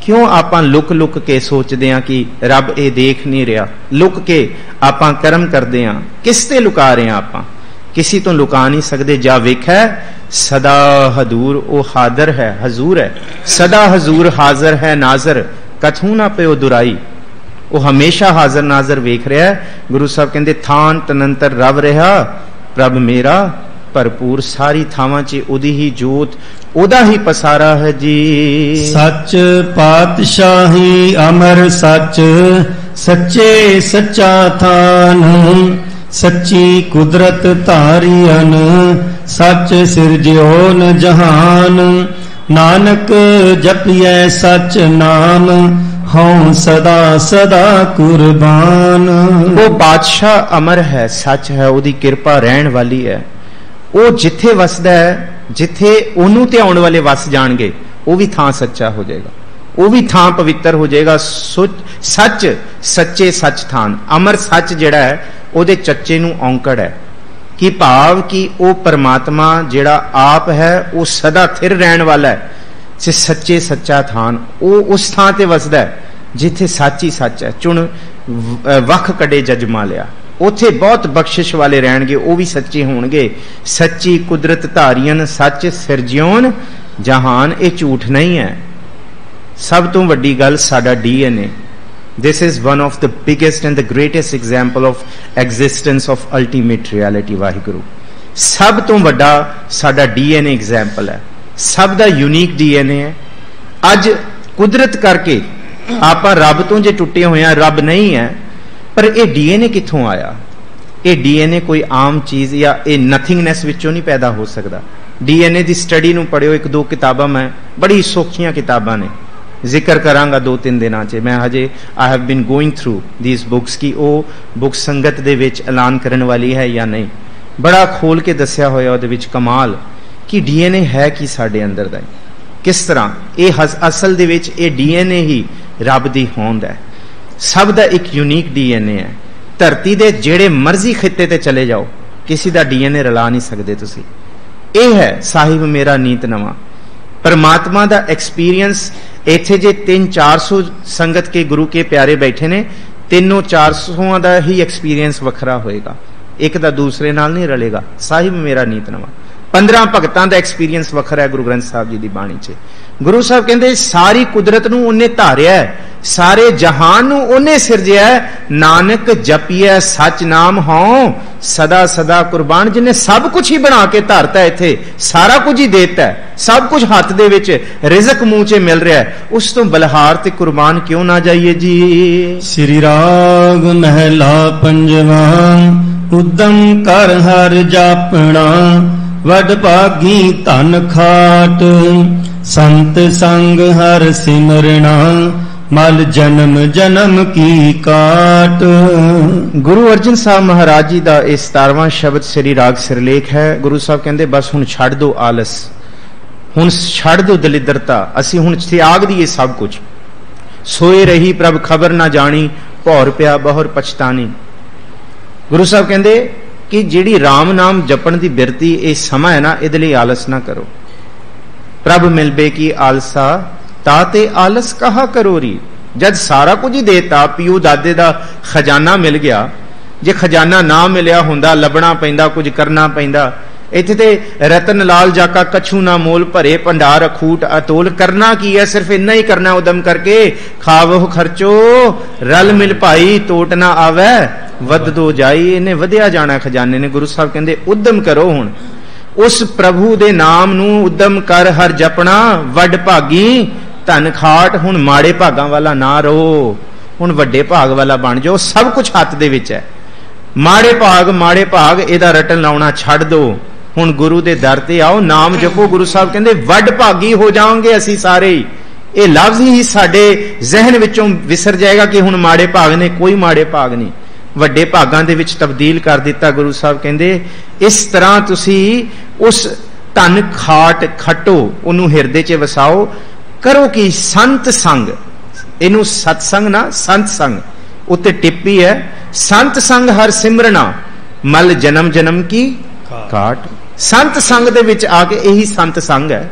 ਕਿਉਂ ਆਪਾਂ ਲੁਕ ਲੁਕ ਕੇ ਸੋਚਦੇ ਆਂ ਕਿ ਰੱਬ ਇਹ ਦੇਖ ਨਹੀਂ ਰਿਹਾ? ਲੁਕ ਕੇ ਆਪਾਂ ਕਰਮ ਕਰਦੇ ਆਂ। ਕਿਸ ਤੇ ਲੁਕਾ ਰਹੇ ਆਂ ਆਪਾਂ? ਕਿਸੇ ਤੋਂ ਲੁਕਾ ਨਹੀਂ ਸਕਦੇ। ਜਾ ਵੇਖੈ, ਸਦਾ ਹਜ਼ੂਰ ਉਹ ਹਾਜ਼ਰ ਹੈ, ਹਜ਼ੂਰ ਹੈ। ਸਦਾ ਹਜ਼ੂਰ ਹਾਜ਼ਰ ਹੈ, ਨਾਜ਼ਰ। ਕਥੂ ਨਾ ਪਿਓ ਦੁਰਾਈ। ਉਹ ਹਮੇਸ਼ਾ ਹਾਜ਼ਰ ਨਾਜ਼ਰ ਵੇਖ ਰਿਹਾ ਗੁਰੂ ਸਾਹਿਬ ਕਹਿੰਦੇ, ਥਾਨ ਤਨੰਤਰ ਰਵ ਰਿਹਾ। ਪ੍ਰਭ ਮੇਰਾ ਭਰਪੂਰ ਸਾਰੀ ਥਾਵਾਂ 'ਚ ਉਹਦੀ ਹੀ ਜੋਤ, ਉਹਦਾ ਹੀ ਪਸਾਰਾ ਹੈ ਜੀ। ਸੱਚ ਪਾਤਸ਼ਾਹੀ ਅਮਰ ਸੱਚ, ਸੱਚੇ ਸੱਚਾ ਥਾਨ, ਸੱਚੀ ਕੁਦਰਤ ਧਾਰੀਨ ਸੱਚ ਸਿਰਜਿਓ ਨ ਜਹਾਨ। ਨਾਨਕ ਜਪਿਐ ਸੱਚ ਨਾਮ ਹਉ ਸਦਾ ਸਦਾ ਕੁਰਬਾਨ। ਉਹ ਬਾਦਸ਼ਾਹ ਅਮਰ ਹੈ, ਸੱਚ ਹੈ, ਉਹਦੀ ਕਿਰਪਾ ਰਹਿਣ ਵਾਲੀ ਹੈ। ਉਹ ਜਿੱਥੇ ਵਸਦਾ ਹੈ, ਜਿੱਥੇ ਉਹਨੂੰ ਤੇ ਆਉਣ ਵਾਲੇ ਵਸ ਜਾਣਗੇ, ਉਹ ਵੀ ਥਾਂ ਸੱਚਾ ਹੋ ਜਾਏਗਾ। ਉਹ ਵੀ ਥਾਂ ਪਵਿੱਤਰ ਹੋ ਜਾਏਗਾ, ਸੱਚ, ਸੱਚੇ, ਸੱਚ ਥਾਂ ਅਮਰ ਸੱਚ ਜਿਹੜਾ ਹੈ, ਉਹਦੇ ਚੱਚੇ ਨੂੰ ਔਂਕੜ ਹੈ। ਕਿ ਭਾਵ ਕਿ ਉਹ ਪਰਮਾਤਮਾ ਜਿਹੜਾ ਆਪ ਹੈ, ਉਹ ਸਦਾ ਥਿਰ ਰਹਿਣ ਵਾਲਾ ਹੈ। ਸੇ ਸੱਚੇ ਸੱਚਾ ਥਾਨ, ਉਹ ਉਸ ਥਾਂ ਤੇ ਵਸਦਾ ਹੈ ਜਿੱਥੇ ਹੀ ਸੱਚ ਹੈ। ਚੁਣ ਵਖ ਕੜੇ ਜਜਮਾ ਲਿਆ ਉਥੇ ਬਹੁਤ ਬਖਸ਼ਿਸ਼ ਵਾਲੇ ਰਹਿਣਗੇ, ਉਹ ਵੀ ਸੱਚੇ ਹੋਣਗੇ। ਸੱਚੀ ਕੁਦਰਤ ਧਾਰੀਆਂ ਸੱਚ ਸਿਰਜਿਓਨ, ਜਹਾਨ ਇਹ ਝੂਠ ਨਹੀਂ ਹੈ। ਸਭ ਤੋਂ ਵੱਡੀ ਗੱਲ ਸਾਡਾ DNA. This is one of the biggest and the greatest example of existence of ultimate reality, Waheguru. ਸਭ ਤੋਂ ਵੱਡਾ ਸਾਡਾ ਡੀਐਨਏ ਐਗਜ਼ਾਮਪਲ ਹੈ। ਸਭ ਦਾ ਯੂਨੀਕ ਡੀਐਨਏ ਹੈ। ਅੱਜ ਕੁਦਰਤ ਕਰਕੇ ਆਪਾਂ ਰੱਬ ਤੋਂ ਜੇ ਟੁੱਟੇ ਹੋਏ ਆ ਰੱਬ ਨਹੀਂ ਹੈ, ਪਰ ਇਹ ਡੀਐਨਏ ਕਿੱਥੋਂ ਆਇਆ? ਇਹ ਡੀਐਨਏ ਕੋਈ ਆਮ ਚੀਜ਼ ਜਾਂ ਇਹ ਨਥਿੰਗਨੈਸ ਵਿੱਚੋਂ ਨਹੀਂ ਪੈਦਾ ਹੋ ਸਕਦਾ। ਡੀਐਨਏ ਦੀ ਸਟੱਡੀ ਨੂੰ ਪੜਿਓ ਇੱਕ ਦੋ ਕਿਤਾਬਾਂ ਮੈਂ, ਬੜੀ ਸੌਖੀਆਂ ਕਿਤਾਬਾਂ ਨੇ। ਜ਼ਿਕਰ ਕਰਾਂਗਾ ਦੋ ਤਿੰਨ ਦਿਨਾਂ 'ਚ। ਮੈਂ ਹਜੇ I have been going through these books ਕੀ ਉਹ ਬੁੱਕ ਸੰਗਤ ਦੇ ਵਿੱਚ ਐਲਾਨ ਕਰਨ ਵਾਲੀ ਹੈ ਜਾਂ ਨਹੀਂ। ਬੜਾ ਖੋਲ ਕੇ ਦੱਸਿਆ ਹੋਇਆ ਉਹਦੇ ਵਿੱਚ ਕਮਾਲ। ਕਿ ਡੀਐਨਏ ਹੈ ਕੀ ਸਾਡੇ ਅੰਦਰ ਦਾ ਕਿਸ ਤਰ੍ਹਾਂ? ਇਹ ਅਸਲ ਦੇ ਵਿੱਚ ਇਹ ਡੀਐਨਏ ਹੀ ਰੱਬ ਦੀ ਹੋਂਦ ਹੈ। ਸਭ ਦਾ ਇੱਕ ਯੂਨੀਕ ਡੀਐਨਏ ਹੈ। ਧਰਤੀ ਦੇ ਜਿਹੜੇ ਮਰਜ਼ੀ ਖਿੱਤੇ ਤੇ ਚਲੇ ਜਾਓ, ਕਿਸੇ ਦਾ ਡੀਐਨਏ ਰਲਾ ਨਹੀਂ ਸਕਦੇ ਤੁਸੀਂ। ਇਹ ਹੈ ਸਾਹਿਬ ਮੇਰਾ ਨੀਤ ਨਵਾਂ। ਪਰਮਾਤਮਾ ਦਾ ਐਕਸਪੀਰੀਅੰਸ ਇੱਥੇ ਜੇ 3 400 ਸੰਗਤ ਕੇ ਗੁਰੂ ਕੇ ਪਿਆਰੇ ਬੈਠੇ ਨੇ, ਤਿੰਨੋਂ 400 ਦਾ ਹੀ ਐਕਸਪੀਰੀਅੰਸ ਵੱਖਰਾ ਹੋਏਗਾ। ਇੱਕ ਦਾ ਦੂਸਰੇ ਨਾਲ ਨਹੀਂ ਰਲੇਗਾ। ਸਾਹਿਬ ਮੇਰਾ ਨੀਤ ਨਵਾਂ। 15 ਭਗਤਾਂ ਦਾ ਐਕਸਪੀਰੀਅੰਸ ਵੱਖਰਾ ਹੈ ਗੁਰੂ ਗ੍ਰੰਥ ਸਾਹਿਬ ਜੀ ਦੀ ਬਾਣੀ 'ਚ। ਗੁਰੂ ਸਾਹਿਬ ਕਹਿੰਦੇ, ਸਾਰੀ ਕੁਦਰਤ ਨੂੰ ਉਹਨੇ ਧਾਰਿਆ ਸਾਰੇ ਜਹਾਨ ਨੂੰ ਉਹਨੇ ਸਿਰਜਿਆ ਨਾਨਕ ਜਪੀਐ, ਸਚ ਨਾਮ ਹਉ, ਸਦਾ ਸਦਾ ਕੁਰਬਾਨ। ਜਿਨੇ ਸਭ ਕੁਝ ਹੀ ਬਣਾ ਕੇ ਧਰਤਾ ਇੱਥੇ, ਸਾਰਾ ਕੁਝ ਹੀ ਦੇਤਾ ਸਭ ਕੁਝ ਹੱਥ ਦੇ ਵਿੱਚ ਰਿਜ਼ਕ ਮੂੰਹ 'ਚ ਮਿਲ ਰਿਹਾ ਉਸ ਤੋਂ ਬਲਹਾਰ ਤੇ ਕੁਰਬਾਨ ਕਿਉਂ ਨਾ ਜਾਈਏ ਜੀ? ਸ੍ਰੀ ਰਾਗ ਮਹਿਲਾ ਪੰਜਵਾ, ਉਦਮ ਕਰ ਹਰ ਜਾਪਣਾ ਵਡ ਭਾਗੀ ਧਨ ਖਾਟ। ਸੰਤ ਸੰਗ ਹਰ ਸਿਮਰਣਾ ਮਲ ਜਨਮ ਜਨਮ ਕੀ ਕਾਟ। ਗੁਰੂ ਅਰਜਨ ਸਾਹਿਬ ਮਹਾਰਾਜ ਜੀ ਦਾ ਇਹ 17ਵਾਂ ਸ਼ਬਦ ਸ੍ਰੀ ਰਾਗ ਸਿਰਲੇਖ ਹੈ। ਗੁਰੂ ਸਾਹਿਬ ਕਹਿੰਦੇ, ਬਸ ਹੁਣ ਛੱਡ ਦਿਓ ਆਲਸ। ਹੁਣ ਛੱਡ ਦਿਓ ਦਲਿਦਰਤਾ। ਅਸੀਂ ਹੁਣ ਤਿਆਗ ਦਈਏ ਸਭ ਕੁਝ। ਸੋਏ ਰਹੀ ਪ੍ਰਭ ਖਬਰ ਨਾ ਜਾਣੀ, ਭੌਰ ਪਿਆ ਬਹੁਰ ਪਛਤਾਨੀ। ਗੁਰੂ ਸਾਹਿਬ ਕਹਿੰਦੇ ਕਿ ਜਿਹੜੀ RAM ਨਾਮ ਜਪਣ ਦੀ ਬਿਰਤੀ ਇਹ ਸਮਾਂ ਹੈ ਨਾ, ਇਹਦੇ ਲਈ ਆਲਸ ਨਾ ਕਰੋ। ਪ੍ਰਭ ਮਿਲਬੇ ਕੀ ਆਲਸਾ ਤਾਤੇ ਆਲਸ ਕਹਾ ਕਰੋਰੀ। ਜਦ ਸਾਰਾ ਕੁਝ ਹੀ ਦੇਤਾ ਪਿਓ ਦਾਦੇ ਦਾ ਖਜ਼ਾਨਾ ਮਿਲ ਗਿਆ। ਜੇ ਖਜ਼ਾਨਾ ਨਾ ਮਿਲਿਆ ਹੁੰਦਾ, ਲੱਭਣਾ ਪੈਂਦਾ, ਕੁਝ ਕਰਨਾ ਪੈਂਦਾ। ਇੱਥੇ ਤੇ ਰਤਨ ਲਾਲ ਜਾਕਾ ਕਛੂ ਨਾ ਮੋਲ ਭਰੇ, ਭੰਡਾਰ, ਅਖੂਟ, ਅਤੋਲ, ਕਰਨਾ ਕੀ ਹੈ? ਸਿਰਫ ਇੰਨਾ ਹੀ ਕਰਨਾ ਉਦਮ ਕਰਕੇ। ਖਾਵੋ ਖਰਚੋ, ਰਲ ਮਿਲ ਭਾਈ, ਟੋਟ ਨਾ ਆਵੇ। ਵੱਧ ਦੋ ਜਾਈ, ਇਹਨੇ ਵਧਿਆ ਜਾਣਾ ਖਜ਼ਾਨੇ ਨੇ। ਗੁਰੂ ਸਾਹਿਬ ਕਹਿੰਦੇ, ਉਦਮ ਕਰੋ ਹੁਣ। ਉਸ ਪ੍ਰਭੂ ਦੇ ਨਾਮ ਨੂੰ ਉਦਮ ਕਰ ਹਰ ਜਪਣਾ। ਵੱਡ ਭਾਗੀ, ਧਨ ਖਾਟ, ਹੁਣ ਮਾੜੇ ਭਾਗਾਂ ਵਾਲਾ ਨਾ ਰਹੋ। ਹੁਣ ਵੱਡੇ ਭਾਗ ਵਾਲਾ ਬਣ ਜਾਓ। ਸਭ ਕੁਝ ਹੱਥ ਦੇ ਵਿੱਚ ਹੈ। ਮਾੜੇ ਭਾਗ ਮਾੜੇ ਭਾਗ, ਇਹਦਾ ਰਟਨ ਲਾਉਣਾ ਛੱਡ ਦਿਓ ਹੁਣ ਗੁਰੂ ਦੇ ਦਰ ਤੇ ਆਓ, ਨਾਮ ਜਪੋ। ਗੁਰੂ ਸਾਹਿਬ ਕਹਿੰਦੇ, ਵੱਡ ਭਾਗੀ ਹੋ ਜਾਵਾਂਗੇ ਅਸੀਂ ਸਾਰੇ ਇਹ ਲਫ਼ਜ਼ ਹੀ ਸਾਡੇ ਜ਼ਿਹਨ ਵਿੱਚੋਂ ਵਿਸਰ ਜਾਏਗਾ ਕਿ ਹੁਣ ਮਾੜੇ ਭਾਗ ਨੇ, ਕੋਈ ਮਾੜੇ ਭਾਗ ਨਹੀਂ। ਵੱਡੇ ਭਾਗਾਂ ਦੇ ਵਿੱਚ ਤਬਦੀਲ ਕਰ ਦਿੱਤਾ ਗੁਰੂ ਸਾਹਿਬ ਕਹਿੰਦੇ ਇਸ ਤਰ੍ਹਾਂ ਤੁਸੀਂ ਉਸ ਧਨ ਖਾਟ ਖਟੋ ਉਹਨੂੰ ਹਿਰਦੇ 'ਚ ਵਸਾਓ ਕਰੋ ਕੀ ਸੰਤ ਸੰਗ। ਇਹਨੂੰ ਸਤ ਸੰਗ ਨਾ ਸੰਤ ਸੰਗ। ਉੱਤੇ ਟਿੱਪੀ ਹੈ ਸੰਤ ਸੰਗ ਹਰ ਸਿਮਰਨਾ ਮਲ ਜਨਮ ਜਨਮ ਕੀ? ਕਾਟ ਸੰਤ ਸੰਗ ਦੇ ਵਿੱਚ ਆ ਕੇ ਇਹੀ ਸੰਤ ਸੰਗ ਹੈ।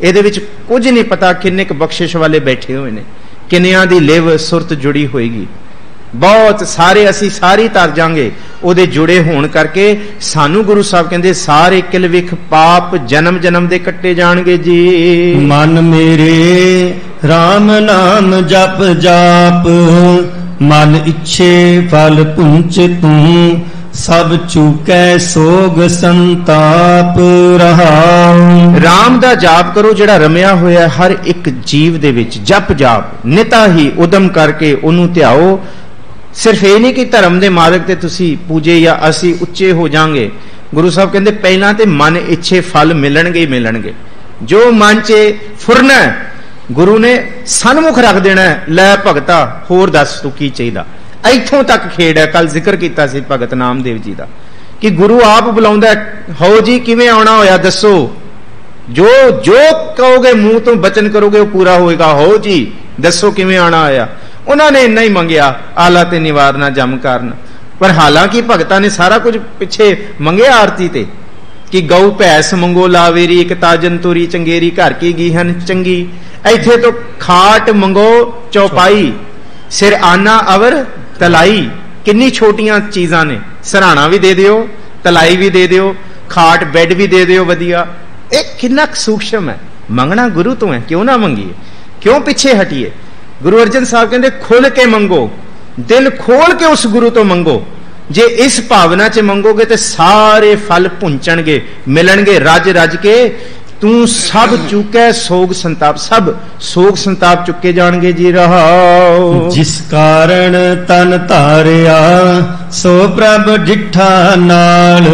ਇਹਦੇ ਵਿੱਚ ਕੁਝ ਨਹੀਂ ਪਤਾ ਕਿੰਨੇ ਕੁ ਬਖਸ਼ਿਸ਼ ਵਾਲੇ ਬੈਠੇ ਹੋਏ ਨੇ। ਕਿੰਨਿਆਂ ਦੀ ਲਿਵ ਸੁਰਤ ਜੁੜੀ ਹੋਏਗੀ। ਬਹੁਤ ਸਾਰੇ ਅਸੀਂ ਸਾਰੀ ਤਰ ਜਾਾਂਗੇ। ਉਹਦੇ ਜੁੜੇ ਹੋਣ ਕਰਕੇ ਸਾਨੂੰ ਗੁਰੂ ਸਾਹਿਬ ਕਹਿੰਦੇ ਸਾਰੇ ਕਿਲ ਵਿਖ ਪਾਪ ਜਨਮ ਜਨਮ ਦੇ ਕੱਟੇ ਜਾਣਗੇ ਜੀ। ਮਨ ਮੇਰੇ RAM ਨਾਮ ਜਪ ਜਾਪ ਮਨ ਇੱਛੇ ਫਲ ਪੁੰਚ ਤੂੰ ਸਭ ਚੂਕੈ ਸੋਗ ਸੰਤਾਪ ਰਹਾਉ। RAM ਦਾ ਜਾਪ ਕਰੋ ਜਿਹੜਾ ਰਮਿਆ ਹੋਇਆ ਹਰ ਇੱਕ ਜੀਵ ਦੇ ਵਿੱਚ ਜਪ ਜਾਪ ਨਿਤਾ ਹੀ ਉਦਮ ਕਰਕੇ ਉਹਨੂੰ ਧਿਆਓ। ਸਿਰਫ ਇਹ ਨਹੀਂ ਕਿ ਧਰਮ ਦੇ ਮਾਰਗ ਤੇ ਤੁਸੀਂ ਪੂਜੇ ਜਾਂ ਅਸੀਂ ਉੱਚੇ ਹੋ ਜਾਾਂਗੇ ਗੁਰੂ ਸਾਹਿਬ ਕਹਿੰਦੇ, ਪਹਿਲਾਂ ਤੇ ਮਨ ਇੱਛੇ ਫਲ ਮਿਲਣਗੇ ਹੀ ਮਿਲਣਗੇ। ਜੋ ਮਨ 'ਚ ਫੁਰਨਾ ਗੁਰੂ ਨੇ ਸਨਮੁਖ ਰੱਖ ਦੇਣਾ ਲੈ ਭਗਤਾ, ਹੋਰ ਦੱਸ ਤੂੰ ਕੀ ਚਾਹੀਦਾ? ਇੱਥੋਂ ਤੱਕ ਖੇੜ ਹੈ ਕੱਲ ਜ਼ਿਕਰ ਕੀਤਾ ਸੀ ਭਗਤ ਨਾਮਦੇਵ ਜੀ ਦਾ, ਕਿ ਗੁਰੂ ਆਪ ਬੁਲਾਉਂਦਾ ਹੋ ਜੀ, ਕਿਵੇਂ ਆਉਣਾ ਹੋਇਆ, ਦੱਸੋ? ਜੋ ਜੋ ਕਹੋਗੇ, ਮੂੰਹ ਤੋਂ ਬਚਨ ਕਰੋਗੇ, ਉਹ ਪੂਰਾ ਹੋਏਗਾ। ਹੋ ਜੀ, ਦੱਸੋ ਕਿਵੇਂ ਆਣਾ ਆਇਆ ਉਹਨਾਂ ਨੇ ਇੰਨਾ ਹੀ ਮੰਗਿਆ, ਆਲਾ ਤੇ ਨਿਵਾਰਨਾ ਜਮ ਕਰਨ। ਪਰ ਹਾਲਾਂਕਿ ਭਗਤਾਂ ਨੇ ਸਾਰਾ ਕੁਝ ਪਿੱਛੇ ਮੰਗਿਆ ਆਰਤੀ ਤੇ, ਕਿ ਗਊ ਭੈਸ ਮੰਗੋ ਲਾਵੇਰੀ ਇੱਕ ਤਾਜਨ ਤੁਰੀ ਚੰਗੇਰੀ ਘਰ ਕੀ ਗੀਹਨ ਚੰਗੀ। ਇੱਥੇ ਤੋਂ ਖਾਟ ਮੰਗੋ ਚੌਪਾਈ, ਸਿਰ ਆਨਾ ਅਵਰ ਤਲਾਈ। ਕਿੰਨੀ ਛੋਟੀਆਂ ਚੀਜ਼ਾਂ ਨੇ, ਸਰਾਣਾ ਵੀ ਦੇ ਦਿਓ, ਤਲਾਈ ਵੀ ਦੇ ਦਿਓ, ਖਾਟ, ਬੈੱਡ ਵੀ ਦੇ ਦਿਓ ਵਧੀਆ। ਇਹ ਕਿੰਨਾ ਸੂਖਸ਼ਮ ਹੈ, ਮੰਗਣਾ ਗੁਰੂ ਤੋਂ ਹੈ, ਕਿਉਂ ਨਾ ਮੰਗੀਏ? ਕਿਉਂ ਪਿੱਛੇ ਹਟੀਏ? ਗੁਰੂ ਅਰਜਨ ਸਾਹਿਬ ਕਹਿੰਦੇ, ਖੁੱਲ ਕੇ ਮੰਗੋ, ਦਿਲ ਖੋਲ ਕੇ ਉਸ ਗੁਰੂ ਤੋਂ ਮੰਗੋ। ਜੇ ਇਸ ਭਾਵਨਾ 'ਚ ਮੰਗੋਗੇ ਤੇ ਸਾਰੇ ਫਲ ਪੁੰਚਣਗੇ ਮਿਲਣਗੇ, ਰੱਜ ਰੱਜ ਕੇ। ਤੂੰ ਸਭ ਚੁੱਕੈ, ਸੋਗ ਸੰਤਾਪ, ਸਭ ਸੋਗ ਸੰਤਾਪ ਚੁੱਕੇ ਜਾਣਗੇ ਜੀ, ਰਹਾਓ। ਜਿਸ ਕਾਰਨ ਤਨ ਧਾਰਿਆ, ਸੋ ਪ੍ਰਭ ਡਿਠਾ ਨਾਲ।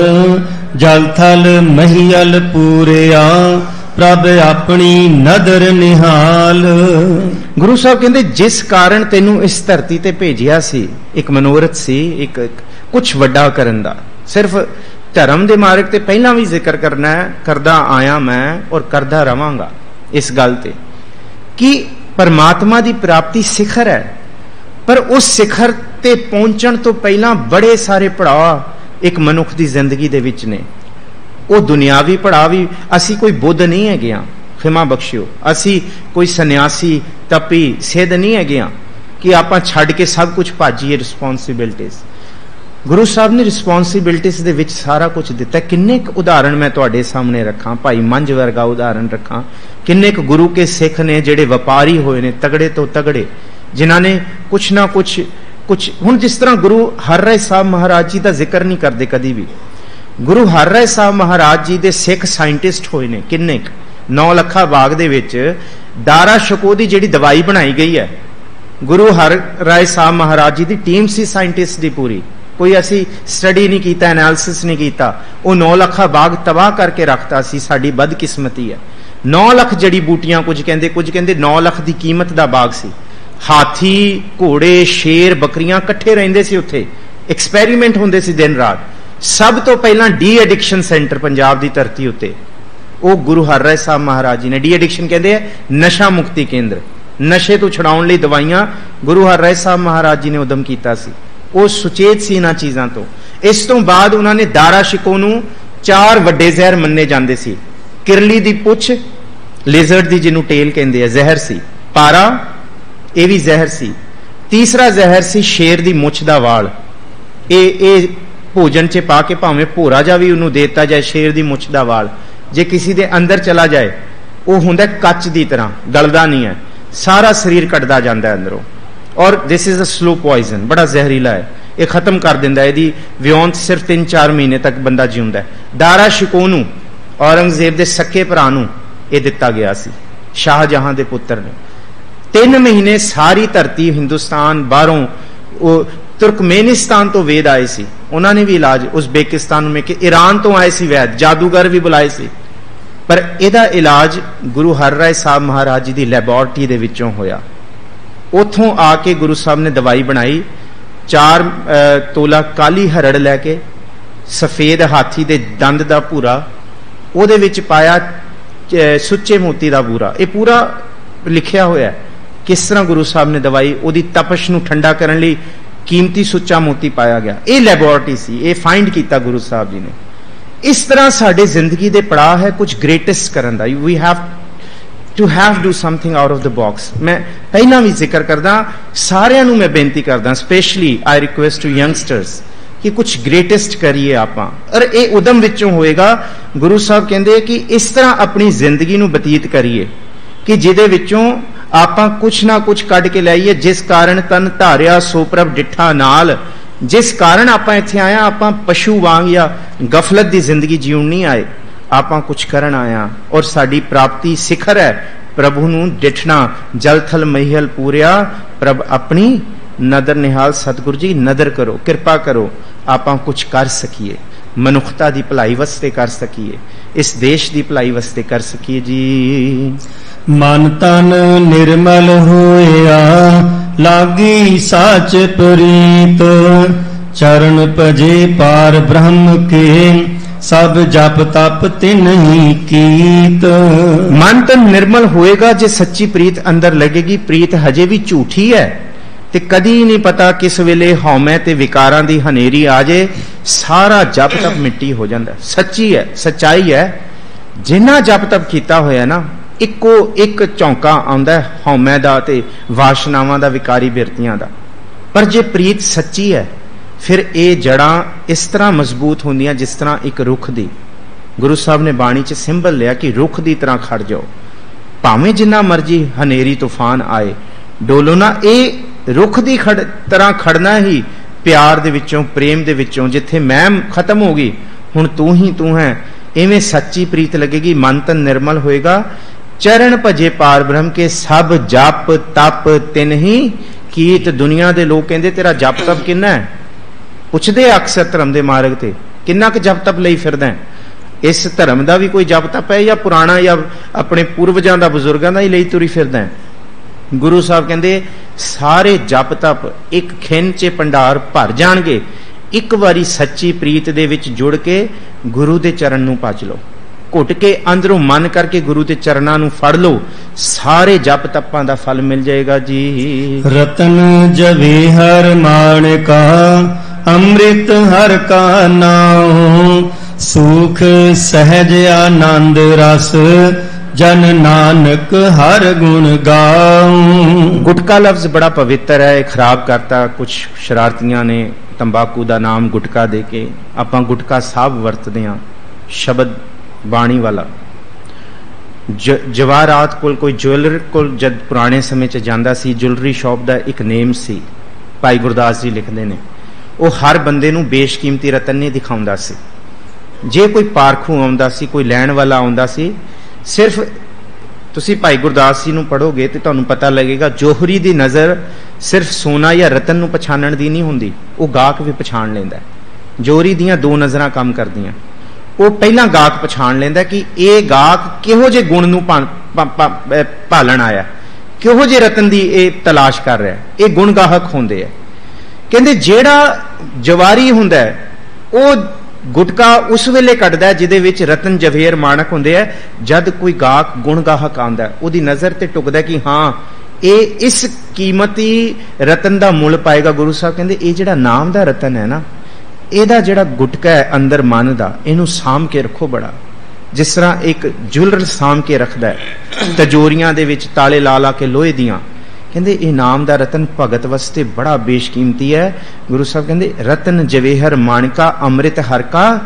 ਜਲ ਥਲ ਮਹੀਲ ਪੂਰਿਆ ਪ੍ਰਭ ਆਪਣੀ ਨਦਰ ਨਿਹਾਲ। ਗੁਰੂ ਸਾਹਿਬ ਕਹਿੰਦੇ, ਜਿਸ ਕਾਰਨ ਤੈਨੂੰ ਇਸ ਧਰਤੀ ਤੇ ਭੇਜਿਆ ਸੀ, ਇੱਕ ਮਨੋਰਥ ਸੀ, ਇੱਕ ਕੁਝ ਵੱਡਾ ਕਰਨ ਦਾ। ਸਿਰਫ ਧਰਮ ਦੇ ਮਾਰਗ ਤੇ ਪਹਿਲਾਂ ਵੀ ਜ਼ਿਕਰ ਕਰਨਾ ਹੈ, ਕਰਦਾ ਆਇਆ ਮੈਂ ਔਰ ਕਰਦਾ ਰਵਾਂਗਾ ਇਸ ਗੱਲ ਤੇ। ਕਿ ਪਰਮਾਤਮਾ ਦੀ ਪ੍ਰਾਪਤੀ ਸਿਖਰ ਹੈ, ਪਰ ਉਸ ਸਿਖਰ ਤੇ ਪਹੁੰਚਣ ਤੋਂ ਪਹਿਲਾਂ ਬੜੇ ਸਾਰੇ ਪੜਾਅ ਇੱਕ ਮਨੁੱਖ ਦੀ ਜ਼ਿੰਦਗੀ ਦੇ ਵਿੱਚ ਨੇ। ਉਹ ਦੁਨਿਆਵੀ ਪੜਾਅ ਵੀ ਅਸੀਂ ਕੋਈ ਬੁੱਧ ਨਹੀਂ ਹੈਗੇ ਆ ਖਿਮਾ ਬਖਸ਼ਿਓ। ਅਸੀਂ ਕੋਈ ਸੰਨਿਆਸੀ, ਤਪੀ, ਸਿੱਧ ਨਹੀਂ ਹੈਗੇ ਆ ਕਿ ਆਪਾਂ ਛੱਡ ਕੇ ਸਭ ਕੁਝ ਭਾਜੀਏ ਰਿਸਪੌਂਸਿਬਿਲਟੀਆਂ ਗੁਰੂ ਸਾਹਿਬ ਨੇ ਰਿਸਪੌਂਸਿਬਿਲਟੀਆਂ ਦੇ ਵਿੱਚ ਸਾਰਾ ਕੁਝ ਦਿੱਤਾ। ਕਿੰਨੇ ਕੁ ਉਦਾਹਰਣ ਮੈਂ ਤੁਹਾਡੇ ਸਾਹਮਣੇ ਰੱਖਾਂ? ਭਾਈ ਮੰਜ ਵਰਗਾ ਉਦਾਹਰਣ ਰੱਖਾਂ। ਕਿੰਨੇ ਕੁ ਗੁਰੂ ਕੇ ਸਿੱਖ ਨੇ ਜਿਹੜੇ ਵਪਾਰੀ ਹੋਏ ਨੇ, ਤਗੜੇ ਤੋਂ ਤਗੜੇ, ਜਿਨ੍ਹਾਂ ਨੇ ਕੁਛ ਨਾ ਕੁਛ ਕੁਛ, ਹੁਣ ਜਿਸ ਤਰ੍ਹਾਂ ਗੁਰੂ ਹਰ ਰਾਏ ਸਾਹਿਬ ਮਹਾਰਾਜ ਜੀ ਦਾ ਜ਼ਿਕਰ ਨਹੀਂ ਕਰਦੇ ਕਦੀ ਵੀ। ਗੁਰੂ ਹਰਿ ਸਾਹਿਬ ਮਹਾਰਾਜ ਜੀ ਦੇ ਸਿੱਖ ਸਾਇੰਟਿਸਟ ਹੋਏ ਨੇ, ਕਿੰਨੇ ਕੁ? 9 ਲੱਖਾ ਬਾਗ ਦੇ ਵਿੱਚ ਦਾਰਾ ਸ਼ਕੋ ਦੀ ਜਿਹੜੀ ਦਵਾਈ ਬਣਾਈ ਗਈ ਹੈ, ਗੁਰੂ ਹਰ ਰਾਏ ਸਾਹਿਬ ਮਹਾਰਾਜ ਜੀ ਦੀ ਟੀਮ ਸੀ ਸਾਇੰਟਿਸਟ ਦੀ ਪੂਰੀ। ਕੋਈ ਅਸੀਂ ਸਟੱਡੀ ਨਹੀਂ ਕੀਤਾ, ਐਨਾਲਿਸਿਸ ਨਹੀਂ ਕੀਤਾ, ਉਹ 9 ਲੱਖਾ ਬਾਗ ਤਬਾਹ ਕਰਕੇ ਰੱਖਤਾ ਸੀ, ਸਾਡੀ ਬਦਕਿਸਮਤੀ ਹੈ। 9 ਲੱਖ ਜੜੀ ਬੂਟੀਆਂ ਕੁਝ ਕਹਿੰਦੇ ਕੁਝ ਕਹਿੰਦੇ 9 ਲੱਖ ਦੀ ਕੀਮਤ ਦਾ ਬਾਗ ਸੀ। ਹਾਥੀ, ਘੋੜੇ, ਸ਼ੇਰ, ਬੱਕਰੀਆਂ ਇਕੱਠੇ ਰਹਿੰਦੇ ਸੀ ਉੱਥੇ। ਐਕਸਪੈਰੀਮੈਂਟ ਹੁੰਦੇ ਸੀ ਦਿਨ ਰਾਤ। ਸਭ ਤੋਂ ਪਹਿਲਾਂ ਡੀ ਐਡਿਕਸ਼ਨ ਸੈਂਟਰ ਪੰਜਾਬ ਦੀ ਧਰਤੀ ਉੱਤੇ। ਉਹ ਗੁਰੂ ਹਰਰਾਏ ਸਾਹਿਬ ਮਹਾਰਾਜ ਜੀ ਨੇ ਡੀ ਐਡਿਕਸ਼ਨ ਕਹਿੰਦੇ ਆ, ਨਸ਼ਾ ਮੁਕਤੀ ਕੇਂਦਰ। ਨਸ਼ੇ ਤੋਂ ਛਡਾਉਣ ਲਈ ਦਵਾਈਆਂ ਗੁਰੂ ਹਰਰਾਏ ਸਾਹਿਬ ਮਹਾਰਾਜ ਜੀ ਨੇ ਉਦਮ ਕੀਤਾ ਸੀ। ਉਹ ਸੁਚੇਤ ਸੀ ਇਹਨਾਂ ਚੀਜ਼ਾਂ ਤੋਂ। ਇਸ ਤੋਂ ਬਾਅਦ ਉਹਨਾਂ ਨੇ ਦਾਰਾ ਸ਼ਿਕੋ ਨੂੰ ਚਾਰ ਵੱਡੇ ਜ਼ਹਿਰ ਮੰਨੇ ਜਾਂਦੇ ਸੀ। ਕਿਰਲੀ ਦੀ ਪੁੱਛ ਲੇਜ਼ਰਡ ਦੀ ਜਿਹਨੂੰ ਟੇਲ ਕਹਿੰਦੇ ਆ, ਜ਼ਹਿਰ ਸੀ। ਪਾਰਾ, ਇਹ ਵੀ ਜ਼ਹਿਰ ਸੀ। ਤੀਸਰਾ ਜ਼ਹਿਰ ਸੀ ਸ਼ੇਰ ਦੀ ਮੁੱਛ ਦਾ ਵਾਲ। ਇਹ ਇਹ ਭੋਜਨ 'ਚ ਪਾ ਕੇ ਭਾਵੇਂ ਭੋਰਾ ਜਾ ਵੀ ਉਹਨੂੰ ਦੇਤਾ ਜਾਏ, ਸ਼ੇਰ ਦੀ ਮੁੱਛ ਦਾ ਵਾਲ। ਜੇ ਕਿਸੇ ਦੇ ਅੰਦਰ ਚਲਾ ਜਾਏ, ਉਹ ਹੁੰਦਾ ਕੱਚ ਦੀ ਤਰ੍ਹਾਂ, ਗਲਦਾ ਨਹੀਂ ਹੈ। ਸਾਰਾ ਸਰੀਰ ਕੱਟਦਾ ਜਾਂਦਾ ਹੈ ਅੰਦਰੋਂ। ਔਰ this is a slow poison ਬੜਾ ਜ਼ਹਿਰੀਲਾ ਹੈ। ਇਹ ਖਤਮ ਕਰ ਦਿੰਦਾ ਇਹਦੀ ਵਿਉਂਤ ਸਿਰਫ 3-4 ਮਹੀਨੇ ਤੱਕ ਬੰਦਾ ਜਿਉਂਦਾ ਹੈ। ਦਾਰਾ ਸ਼ਿਕੋ ਨੂੰ, ਔਰੰਗਜ਼ੇਬ ਦੇ ਸੱਕੇ ਭਰਾ ਨੂੰ ਇਹ ਦਿੱਤਾ ਗਿਆ ਸੀ, ਸ਼ਾਹਜਹਾਂ ਦੇ ਪੁੱਤਰ ਨੇ। 3 ਮਹੀਨੇ ਸਾਰੀ ਧਰਤੀ ਹਿੰਦੁਸਤਾਨ ਬਾਹਰੋਂ ਤੁਰਕਮੇਨਿਸਤਾਨ ਤੋਂ ਵੇਦ ਆਏ ਸੀ। ਉਹਨਾਂ ਨੇ ਵੀ ਇਲਾਜ ਉਜ਼ਬੇਕਿਸਤਾਨ ਵਿੱਚ ਕਿ ਈਰਾਨ ਤੋਂ ਆਏ ਸੀ ਵੈਦ, ਜਾਦੂਗਰ ਵੀ ਬੁਲਾਏ ਸੀ। ਪਰ ਇਹਦਾ ਇਲਾਜ ਗੁਰੂ ਹਰ ਰਾਏ ਸਾਹਿਬ ਮਹਾਰਾਜ ਜੀ ਦੀ ਲੈਬੋਰਟਰੀ ਦੇ ਵਿੱਚੋਂ ਹੋਇਆ। ਉੱਥੋਂ ਆ ਕੇ ਗੁਰੂ ਸਾਹਿਬ ਨੇ ਦਵਾਈ ਬਣਾਈ, ਚਾਰ ਤੋਲਾ ਕਾਲੀ ਹਰੜ ਲੈ ਕੇ, ਸਫੇਦ ਹਾਥੀ ਦੇ ਦੰਦ ਦਾ ਪੂਰਾ ਉਹਦੇ ਵਿੱਚ ਪਾਇਆ ਸੁੱਚੇ ਮੋਤੀ ਦਾ ਪੂਰਾ ਇਹ ਪੂਰਾ ਲਿਖਿਆ ਹੋਇਆ ਕਿਸ ਤਰ੍ਹਾਂ ਗੁਰੂ ਸਾਹਿਬ ਨੇ ਦਵਾਈ, ਉਹਦੀ ਤਪਸ਼ ਨੂੰ ਠੰਡਾ ਕਰਨ ਲਈ ਕੀਮਤੀ ਸੁੱਚਾ ਮੋਤੀ ਪਾਇਆ ਗਿਆ। ਇਹ ਲੈਬੋਰਟਰੀ ਸੀ, ਇਹ ਫਾਈਂਡ ਕੀਤਾ ਗੁਰੂ ਸਾਹਿਬ ਜੀ ਨੇ। ਇਸ ਤਰ੍ਹਾਂ ਸਾਡੇ ਜ਼ਿੰਦਗੀ ਦੇ ਪੜਾਅ ਹੈ ਕੁਝ ਗ੍ਰੇਟੈਸਟ ਕਰਨ ਦਾ। We have to have do something out of the box ਮੈਂ ਪਹਿਲਾਂ ਵੀ ਜ਼ਿਕਰ ਕਰਦਾ, ਸਾਰਿਆਂ ਨੂੰ ਮੈਂ ਬੇਨਤੀ ਕਰਦਾ specially I request to youngsters ਕਿ ਕੁਝ ਗ੍ਰੇਟੈਸਟ ਕਰੀਏ ਆਪਾਂ। ਔਰ ਇਹ ਉਦਮ ਵਿੱਚੋਂ ਹੋਏਗਾ, ਗੁਰੂ ਸਾਹਿਬ ਕਹਿੰਦੇ ਕਿ ਇਸ ਤਰ੍ਹਾਂ ਆਪਣੀ ਜ਼ਿੰਦਗੀ ਨੂੰ ਬਤੀਤ ਕਰੀਏ, ਕਿ ਜਿਹਦੇ ਵਿੱਚੋਂ ਆਪਾਂ ਕੁਛ ਨਾ ਕੁਛ ਕੱਢ ਕੇ ਲਈਏ, ਜਿਸ ਕਾਰਨ ਤਨ ਧਾਰਿਆ ਸੋ ਪ੍ਰਭ ਡਿੱਠਾ ਨਾਲ। ਜਿਸ ਕਾਰਨ ਆਪਾਂ ਇੱਥੇ ਆਇਆ ਆਪਾਂ ਪਸ਼ੂ ਵਾਂਗ ਜਾਂ ਗਫਲਤ ਦੀ ਜ਼ਿੰਦਗੀ ਜਿਉਣ ਨਹੀਂ ਆਏ। ਆਪਾਂ ਕੁਛ ਕਰਨ ਆਇਆ ਔਰ ਸਾਡੀ ਪ੍ਰਾਪਤੀ ਸਿਖਰ ਹੈ। ਪ੍ਰਭੂ ਨੂੰ ਡਿਠਣਾ, ਜਲਥਲ, ਮਹੀਲ ਪੂਰਿਆ। ਪ੍ਰਭ ਆਪਣੀ ਨਦਰ ਨਿਹਾਲ, ਸਤਿਗੁਰੂ ਜੀ, ਨਦਰ ਕਰੋ, ਕਿਰਪਾ ਕਰੋ, ਆਪਾਂ ਕੁਝ ਕਰ ਸਕੀਏ। ਮਨੁੱਖਤਾ ਦੀ ਭਲਾਈ ਵਾਸਤੇ ਕਰ ਸਕੀਏ। ਇਸ ਦੇਸ਼ ਦੀ ਭਲਾਈ ਵਾਸਤੇ ਕਰ ਸਕੀਏ ਜੀ। ਮਨ ਤਨ ਨਿਰਮਲ ਹੋਇਆ ਲਾਗੀ ਸਾਚ ਪ੍ਰੀਤ। ਚਰਨ ਭਜੇ ਪਾਰ ਬ੍ਰਹਮ ਕੇ ਸਭ ਜਪ ਤਪ ਤਿਨ ਹੀ ਕੀਤ। ਮਨ ਤਨ ਨਿਰਮਲ ਹੋਏਗਾ ਜੇ ਸੱਚੀ ਪ੍ਰੀਤ ਅੰਦਰ ਲੱਗੇਗੀ। ਪ੍ਰੀਤ ਹਜੇ ਵੀ ਝੂਠੀ ਹੈ। ਤੇ ਕਦੀ ਨਹੀਂ ਪਤਾ ਕਿਸ ਵੇਲੇ ਹਉਮੈ ਤੇ ਵਿਕਾਰਾਂ ਦੀ ਹਨੇਰੀ ਆ ਜੇ, ਸਾਰਾ ਜਪ ਤਪ ਮਿੱਟੀ ਹੋ ਜਾਂਦਾ। ਸੱਚੀ ਹੈ, ਸਚਾਈ ਹੈ, ਜਿੰਨਾ ਜਪ ਤਪ ਕੀਤਾ ਹੋਇਆ ਨਾ, ਇੱਕੋ ਇੱਕ ਚੌਂਕਾ ਆਉਂਦਾ ਹਉਮੈ ਦਾ ਤੇ ਵਾਸ਼ਨਾਵਾਂ ਦਾ, ਵਿਕਾਰੀ ਬਿਰਤੀਆਂ ਦਾ। ਪਰ ਜੇ ਪ੍ਰੀਤ ਸੱਚੀ ਹੈ, ਫਿਰ ਇਹ ਜੜਾਂ ਇਸ ਤਰ੍ਹਾਂ ਮਜ਼ਬੂਤ ਹੁੰਦੀਆਂ ਜਿਸ ਤਰ੍ਹਾਂ ਇੱਕ ਰੁੱਖ ਦੀ। ਗੁਰੂ ਸਾਹਿਬ ਨੇ ਬਾਣੀ 'ਚ ਸਿੰਬਲ ਲਿਆ ਕਿ ਰੁੱਖ ਦੀ ਤਰ੍ਹਾਂ ਖੜ ਜਾਓ। ਭਾਵੇਂ ਜਿੰਨਾ ਮਰਜ਼ੀ ਹਨੇਰੀ, ਤੂਫਾਨ ਆਏ, ਡੋਲੋ ਨਾ, ਇਹ ਰੁੱਖ ਦੀ ਖੜ, ਤਰ੍ਹਾਂ ਖੜਨਾ ਹੀ ਪਿਆਰ ਦੇ ਵਿੱਚੋਂ, ਪ੍ਰੇਮ ਦੇ ਵਿੱਚੋਂ, ਜਿੱਥੇ ਮੈਂ ਖਤਮ ਹੋ ਗਈ, ਹੁਣ ਤੂੰ ਹੀ ਤੂੰ ਹੈ। ਐਵੇਂ ਸੱਚੀ ਪ੍ਰੀਤ ਲੱਗੇਗੀ, ਮਨ ਤਨ ਨਿਰਮਲ ਹੋਏਗਾ। ਚਰਨ ਭਜੇ ਪਾਰ ਬ੍ਰਹਮ ਕੇ, ਸਭ ਜਪ ਤਪ ਤਿਨ ਹੀ। ਕੀਤ ਦੁਨੀਆ ਦੇ ਲੋਕ ਕਹਿੰਦੇ, ਤੇਰਾ ਜਪ ਤਪ ਕਿੰਨਾ ਹੈ? ਪੁੱਛਦੇ ਅਕਸਰ ਧਰਮ ਦੇ ਮਾਰਗ ਤੇ, ਕਿੰਨਾ ਕੁ ਜਪ ਤਪ ਲਈ ਫਿਰਦਾ ਇਸ ਧਰਮ ਦਾ ਵੀ ਕੋਈ ਜਪ ਤਪ ਹੈ ਜਾਂ ਪੁਰਾਣਾ ਜਾਂ ਆਪਣੇ ਪੂਰਵਜਾਂ ਦਾ, ਬਜ਼ੁਰਗਾਂ ਦਾ ਹੀ ਲਈ ਤੁਰੀ ਫਿਰਦਾ ਹੈ? ਗੁਰੂ ਸਾਹਿਬ ਕਹਿੰਦੇ, ਸਾਰੇ ਜਪ ਤਪ ਇੱਕ ਖਿੰਨ 'ਚ ਭੰਡਾਰ ਭਰ ਜਾਣਗੇ। ਇੱਕ ਵਾਰੀ ਸੱਚੀ ਪ੍ਰੀਤ ਦੇ ਵਿੱਚ ਜੁੜ ਕੇ ਗੁਰੂ ਦੇ ਚਰਨ ਨੂੰ ਭਜ ਲਓ। ਘੁੱਟ ਕੇ ਅੰਦਰੋਂ ਮਨ ਕਰਕੇ ਗੁਰੂ ਦੇ ਚਰਨਾਂ ਨੂੰ ਫੜ ਲਓ। ਸਾਰੇ ਜਪ ਤਪਾਂ ਦਾ ਫਲ ਮਿਲ ਜਾਏਗਾ ਜੀ। ਰਤਨ ਜਵੇ ਹਰ ਮਾਣਕਾ, ਅੰਮ੍ਰਿਤ ਹਰ ਕਾ ਨਾਮ ਸੁਖ, ਸਹਿਜ ਆਨੰਦ ਰਸ ਜਨ ਨਾਨਕ ਹਰ ਗੁਣ ਗਾਉ। ਗੁਟਕਾ ਲਫ਼ਜ਼ ਬੜਾ ਪਵਿੱਤਰ ਹੈ, ਇਹ ਖਰਾਬ ਕਰਤਾ ਕੁਝ ਸ਼ਰਾਰਤੀਆਂ ਨੇ ਤੰਬਾਕੂ ਦਾ ਨਾਮ ਗੁਟਕਾ ਦੇ ਕੇ। ਆਪਾਂ ਗੁਟਕਾ ਸਾਹਿਬ ਵਰਤਦੇ ਹਾਂ, ਸ਼ਬਦ ਬਾਣੀ ਵਾਲਾ। ਜਵਾਰਾਤ ਕੋਲ ਕੋਈ ਜੁਐਲਰ ਕੋਲ ਜਦ ਪੁਰਾਣੇ ਸਮੇਂ 'ਚ ਜਾਂਦਾ ਸੀ, ਜੁਐਲਰੀ ਸ਼ਾਪ ਦਾ ਇੱਕ ਨੇਮ ਸੀ, ਭਾਈ ਗੁਰਦਾਸ ਜੀ ਲਿਖਦੇ ਨੇ। ਉਹ ਹਰ ਬੰਦੇ ਨੂੰ ਬੇਸ਼ਕੀਮਤੀ ਰਤਨ ਨਹੀਂ ਦਿਖਾਉਂਦਾ ਸੀ। ਜੇ ਕੋਈ ਪਾਰਖੂ ਆਉਂਦਾ ਸੀ, ਕੋਈ ਲੈਣ ਵਾਲਾ ਆਉਂਦਾ ਸੀ ਸਿਰਫ ਤੁਸੀਂ ਭਾਈ ਗੁਰਦਾਸ ਜੀ ਨੂੰ ਪੜੋਗੇ ਤੇ ਤੁਹਾਨੂੰ ਪਤਾ ਲੱਗੇਗਾ, ਜੋਹਰੀ ਦੀ ਨਜ਼ਰ ਸਿਰਫ ਸੋਨਾ ਜਾਂ ਰਤਨ ਨੂੰ ਪਛਾਣਨ ਦੀ ਨਹੀਂ ਹੁੰਦੀ, ਉਹ ਗਾਹਕ ਵੀ ਪਛਾਣ ਲੈਂਦਾ ਜੋਹਰੀ ਦੀਆਂ ਦੋ ਨਜ਼ਰਾਂ ਕੰਮ ਕਰਦੀਆਂ। ਉਹ ਪਹਿਲਾਂ ਗਾਹਕ ਪਛਾਣ ਲੈਂਦਾ ਕਿ ਇਹ ਗਾਹਕ ਕਿਹੋ ਜੇ ਗੁਣ ਨੂੰ ਭਾਲਣ ਆਇਆ। ਕਿਹੋ ਜੇ ਰਤਨ ਦੀ ਇਹ ਤਲਾਸ਼ ਕਰ ਰਿਹਾ ਇਹ ਗੁਣ ਗਾਹਕ ਹੁੰਦੇ ਆ ਕਹਿੰਦੇ ਜਿਹੜਾ ਜਵਾਰੀ ਹੁੰਦਾ ਉਹ ਗੁਟਕਾ ਉਸ ਵੇਲੇ ਕੱਢਦਾ ਜਿਹਦੇ ਵਿੱਚ ਰਤਨ ਜਵੇਰ ਮਾਣਕ ਹੁੰਦੇ ਆ, ਜਦ ਕੋਈ ਗਾਹਕ ਗੁਣ ਗਾਹਕ ਆਂਦਾ ਉਹਦੀ ਨਜ਼ਰ ਤੇ ਟੁਕਦਾ ਕਿ ਹਾਂ, ਇਹ ਇਸ ਕੀਮਤੀ ਰਤਨ ਦਾ ਮੁੱਲ ਪਾਏਗਾ ਗੁਰੂ ਸਾਹਿਬ। ਕਹਿੰਦੇ, ਇਹ ਜਿਹੜਾ ਨਾਮ ਦਾ ਰਤਨ ਹੈ ਨਾ, ਇਹਦਾ ਜਿਹੜਾ ਗੁਟਕਾ ਹੈ ਅੰਦਰ ਮਨ ਦਾ, ਇਹਨੂੰ ਸਾਮ ਕੇ ਰੱਖੋ ਬੜਾ। ਜਿਸ ਤਰ੍ਹਾਂ ਇੱਕ ਜੁਲਰ ਸਾਮ ਕੇ ਰੱਖਦਾ ਹੈ, ਤਜੋਰੀਆਂ ਦੇ ਵਿੱਚ ਤਾਲੇ ਲਾ ਲਾ ਕੇ ਲੋਹੇ ਦੀਆਂ ਕਹਿੰਦੇ, ਇਹ ਨਾਮ ਦਾ ਰਤਨ ਭਗਤ ਵਾਸਤੇ ਬੜਾ ਬੇਸ਼ਕੀਮਤੀ ਹੈ। ਗੁਰੂ ਸਾਹਿਬ ਕਹਿੰਦੇ, ਰਤਨ ਜਵੇਹਰ ਮਾਨਕਾ ਅੰਮ੍ਰਿਤ ਹਰ ਕਾ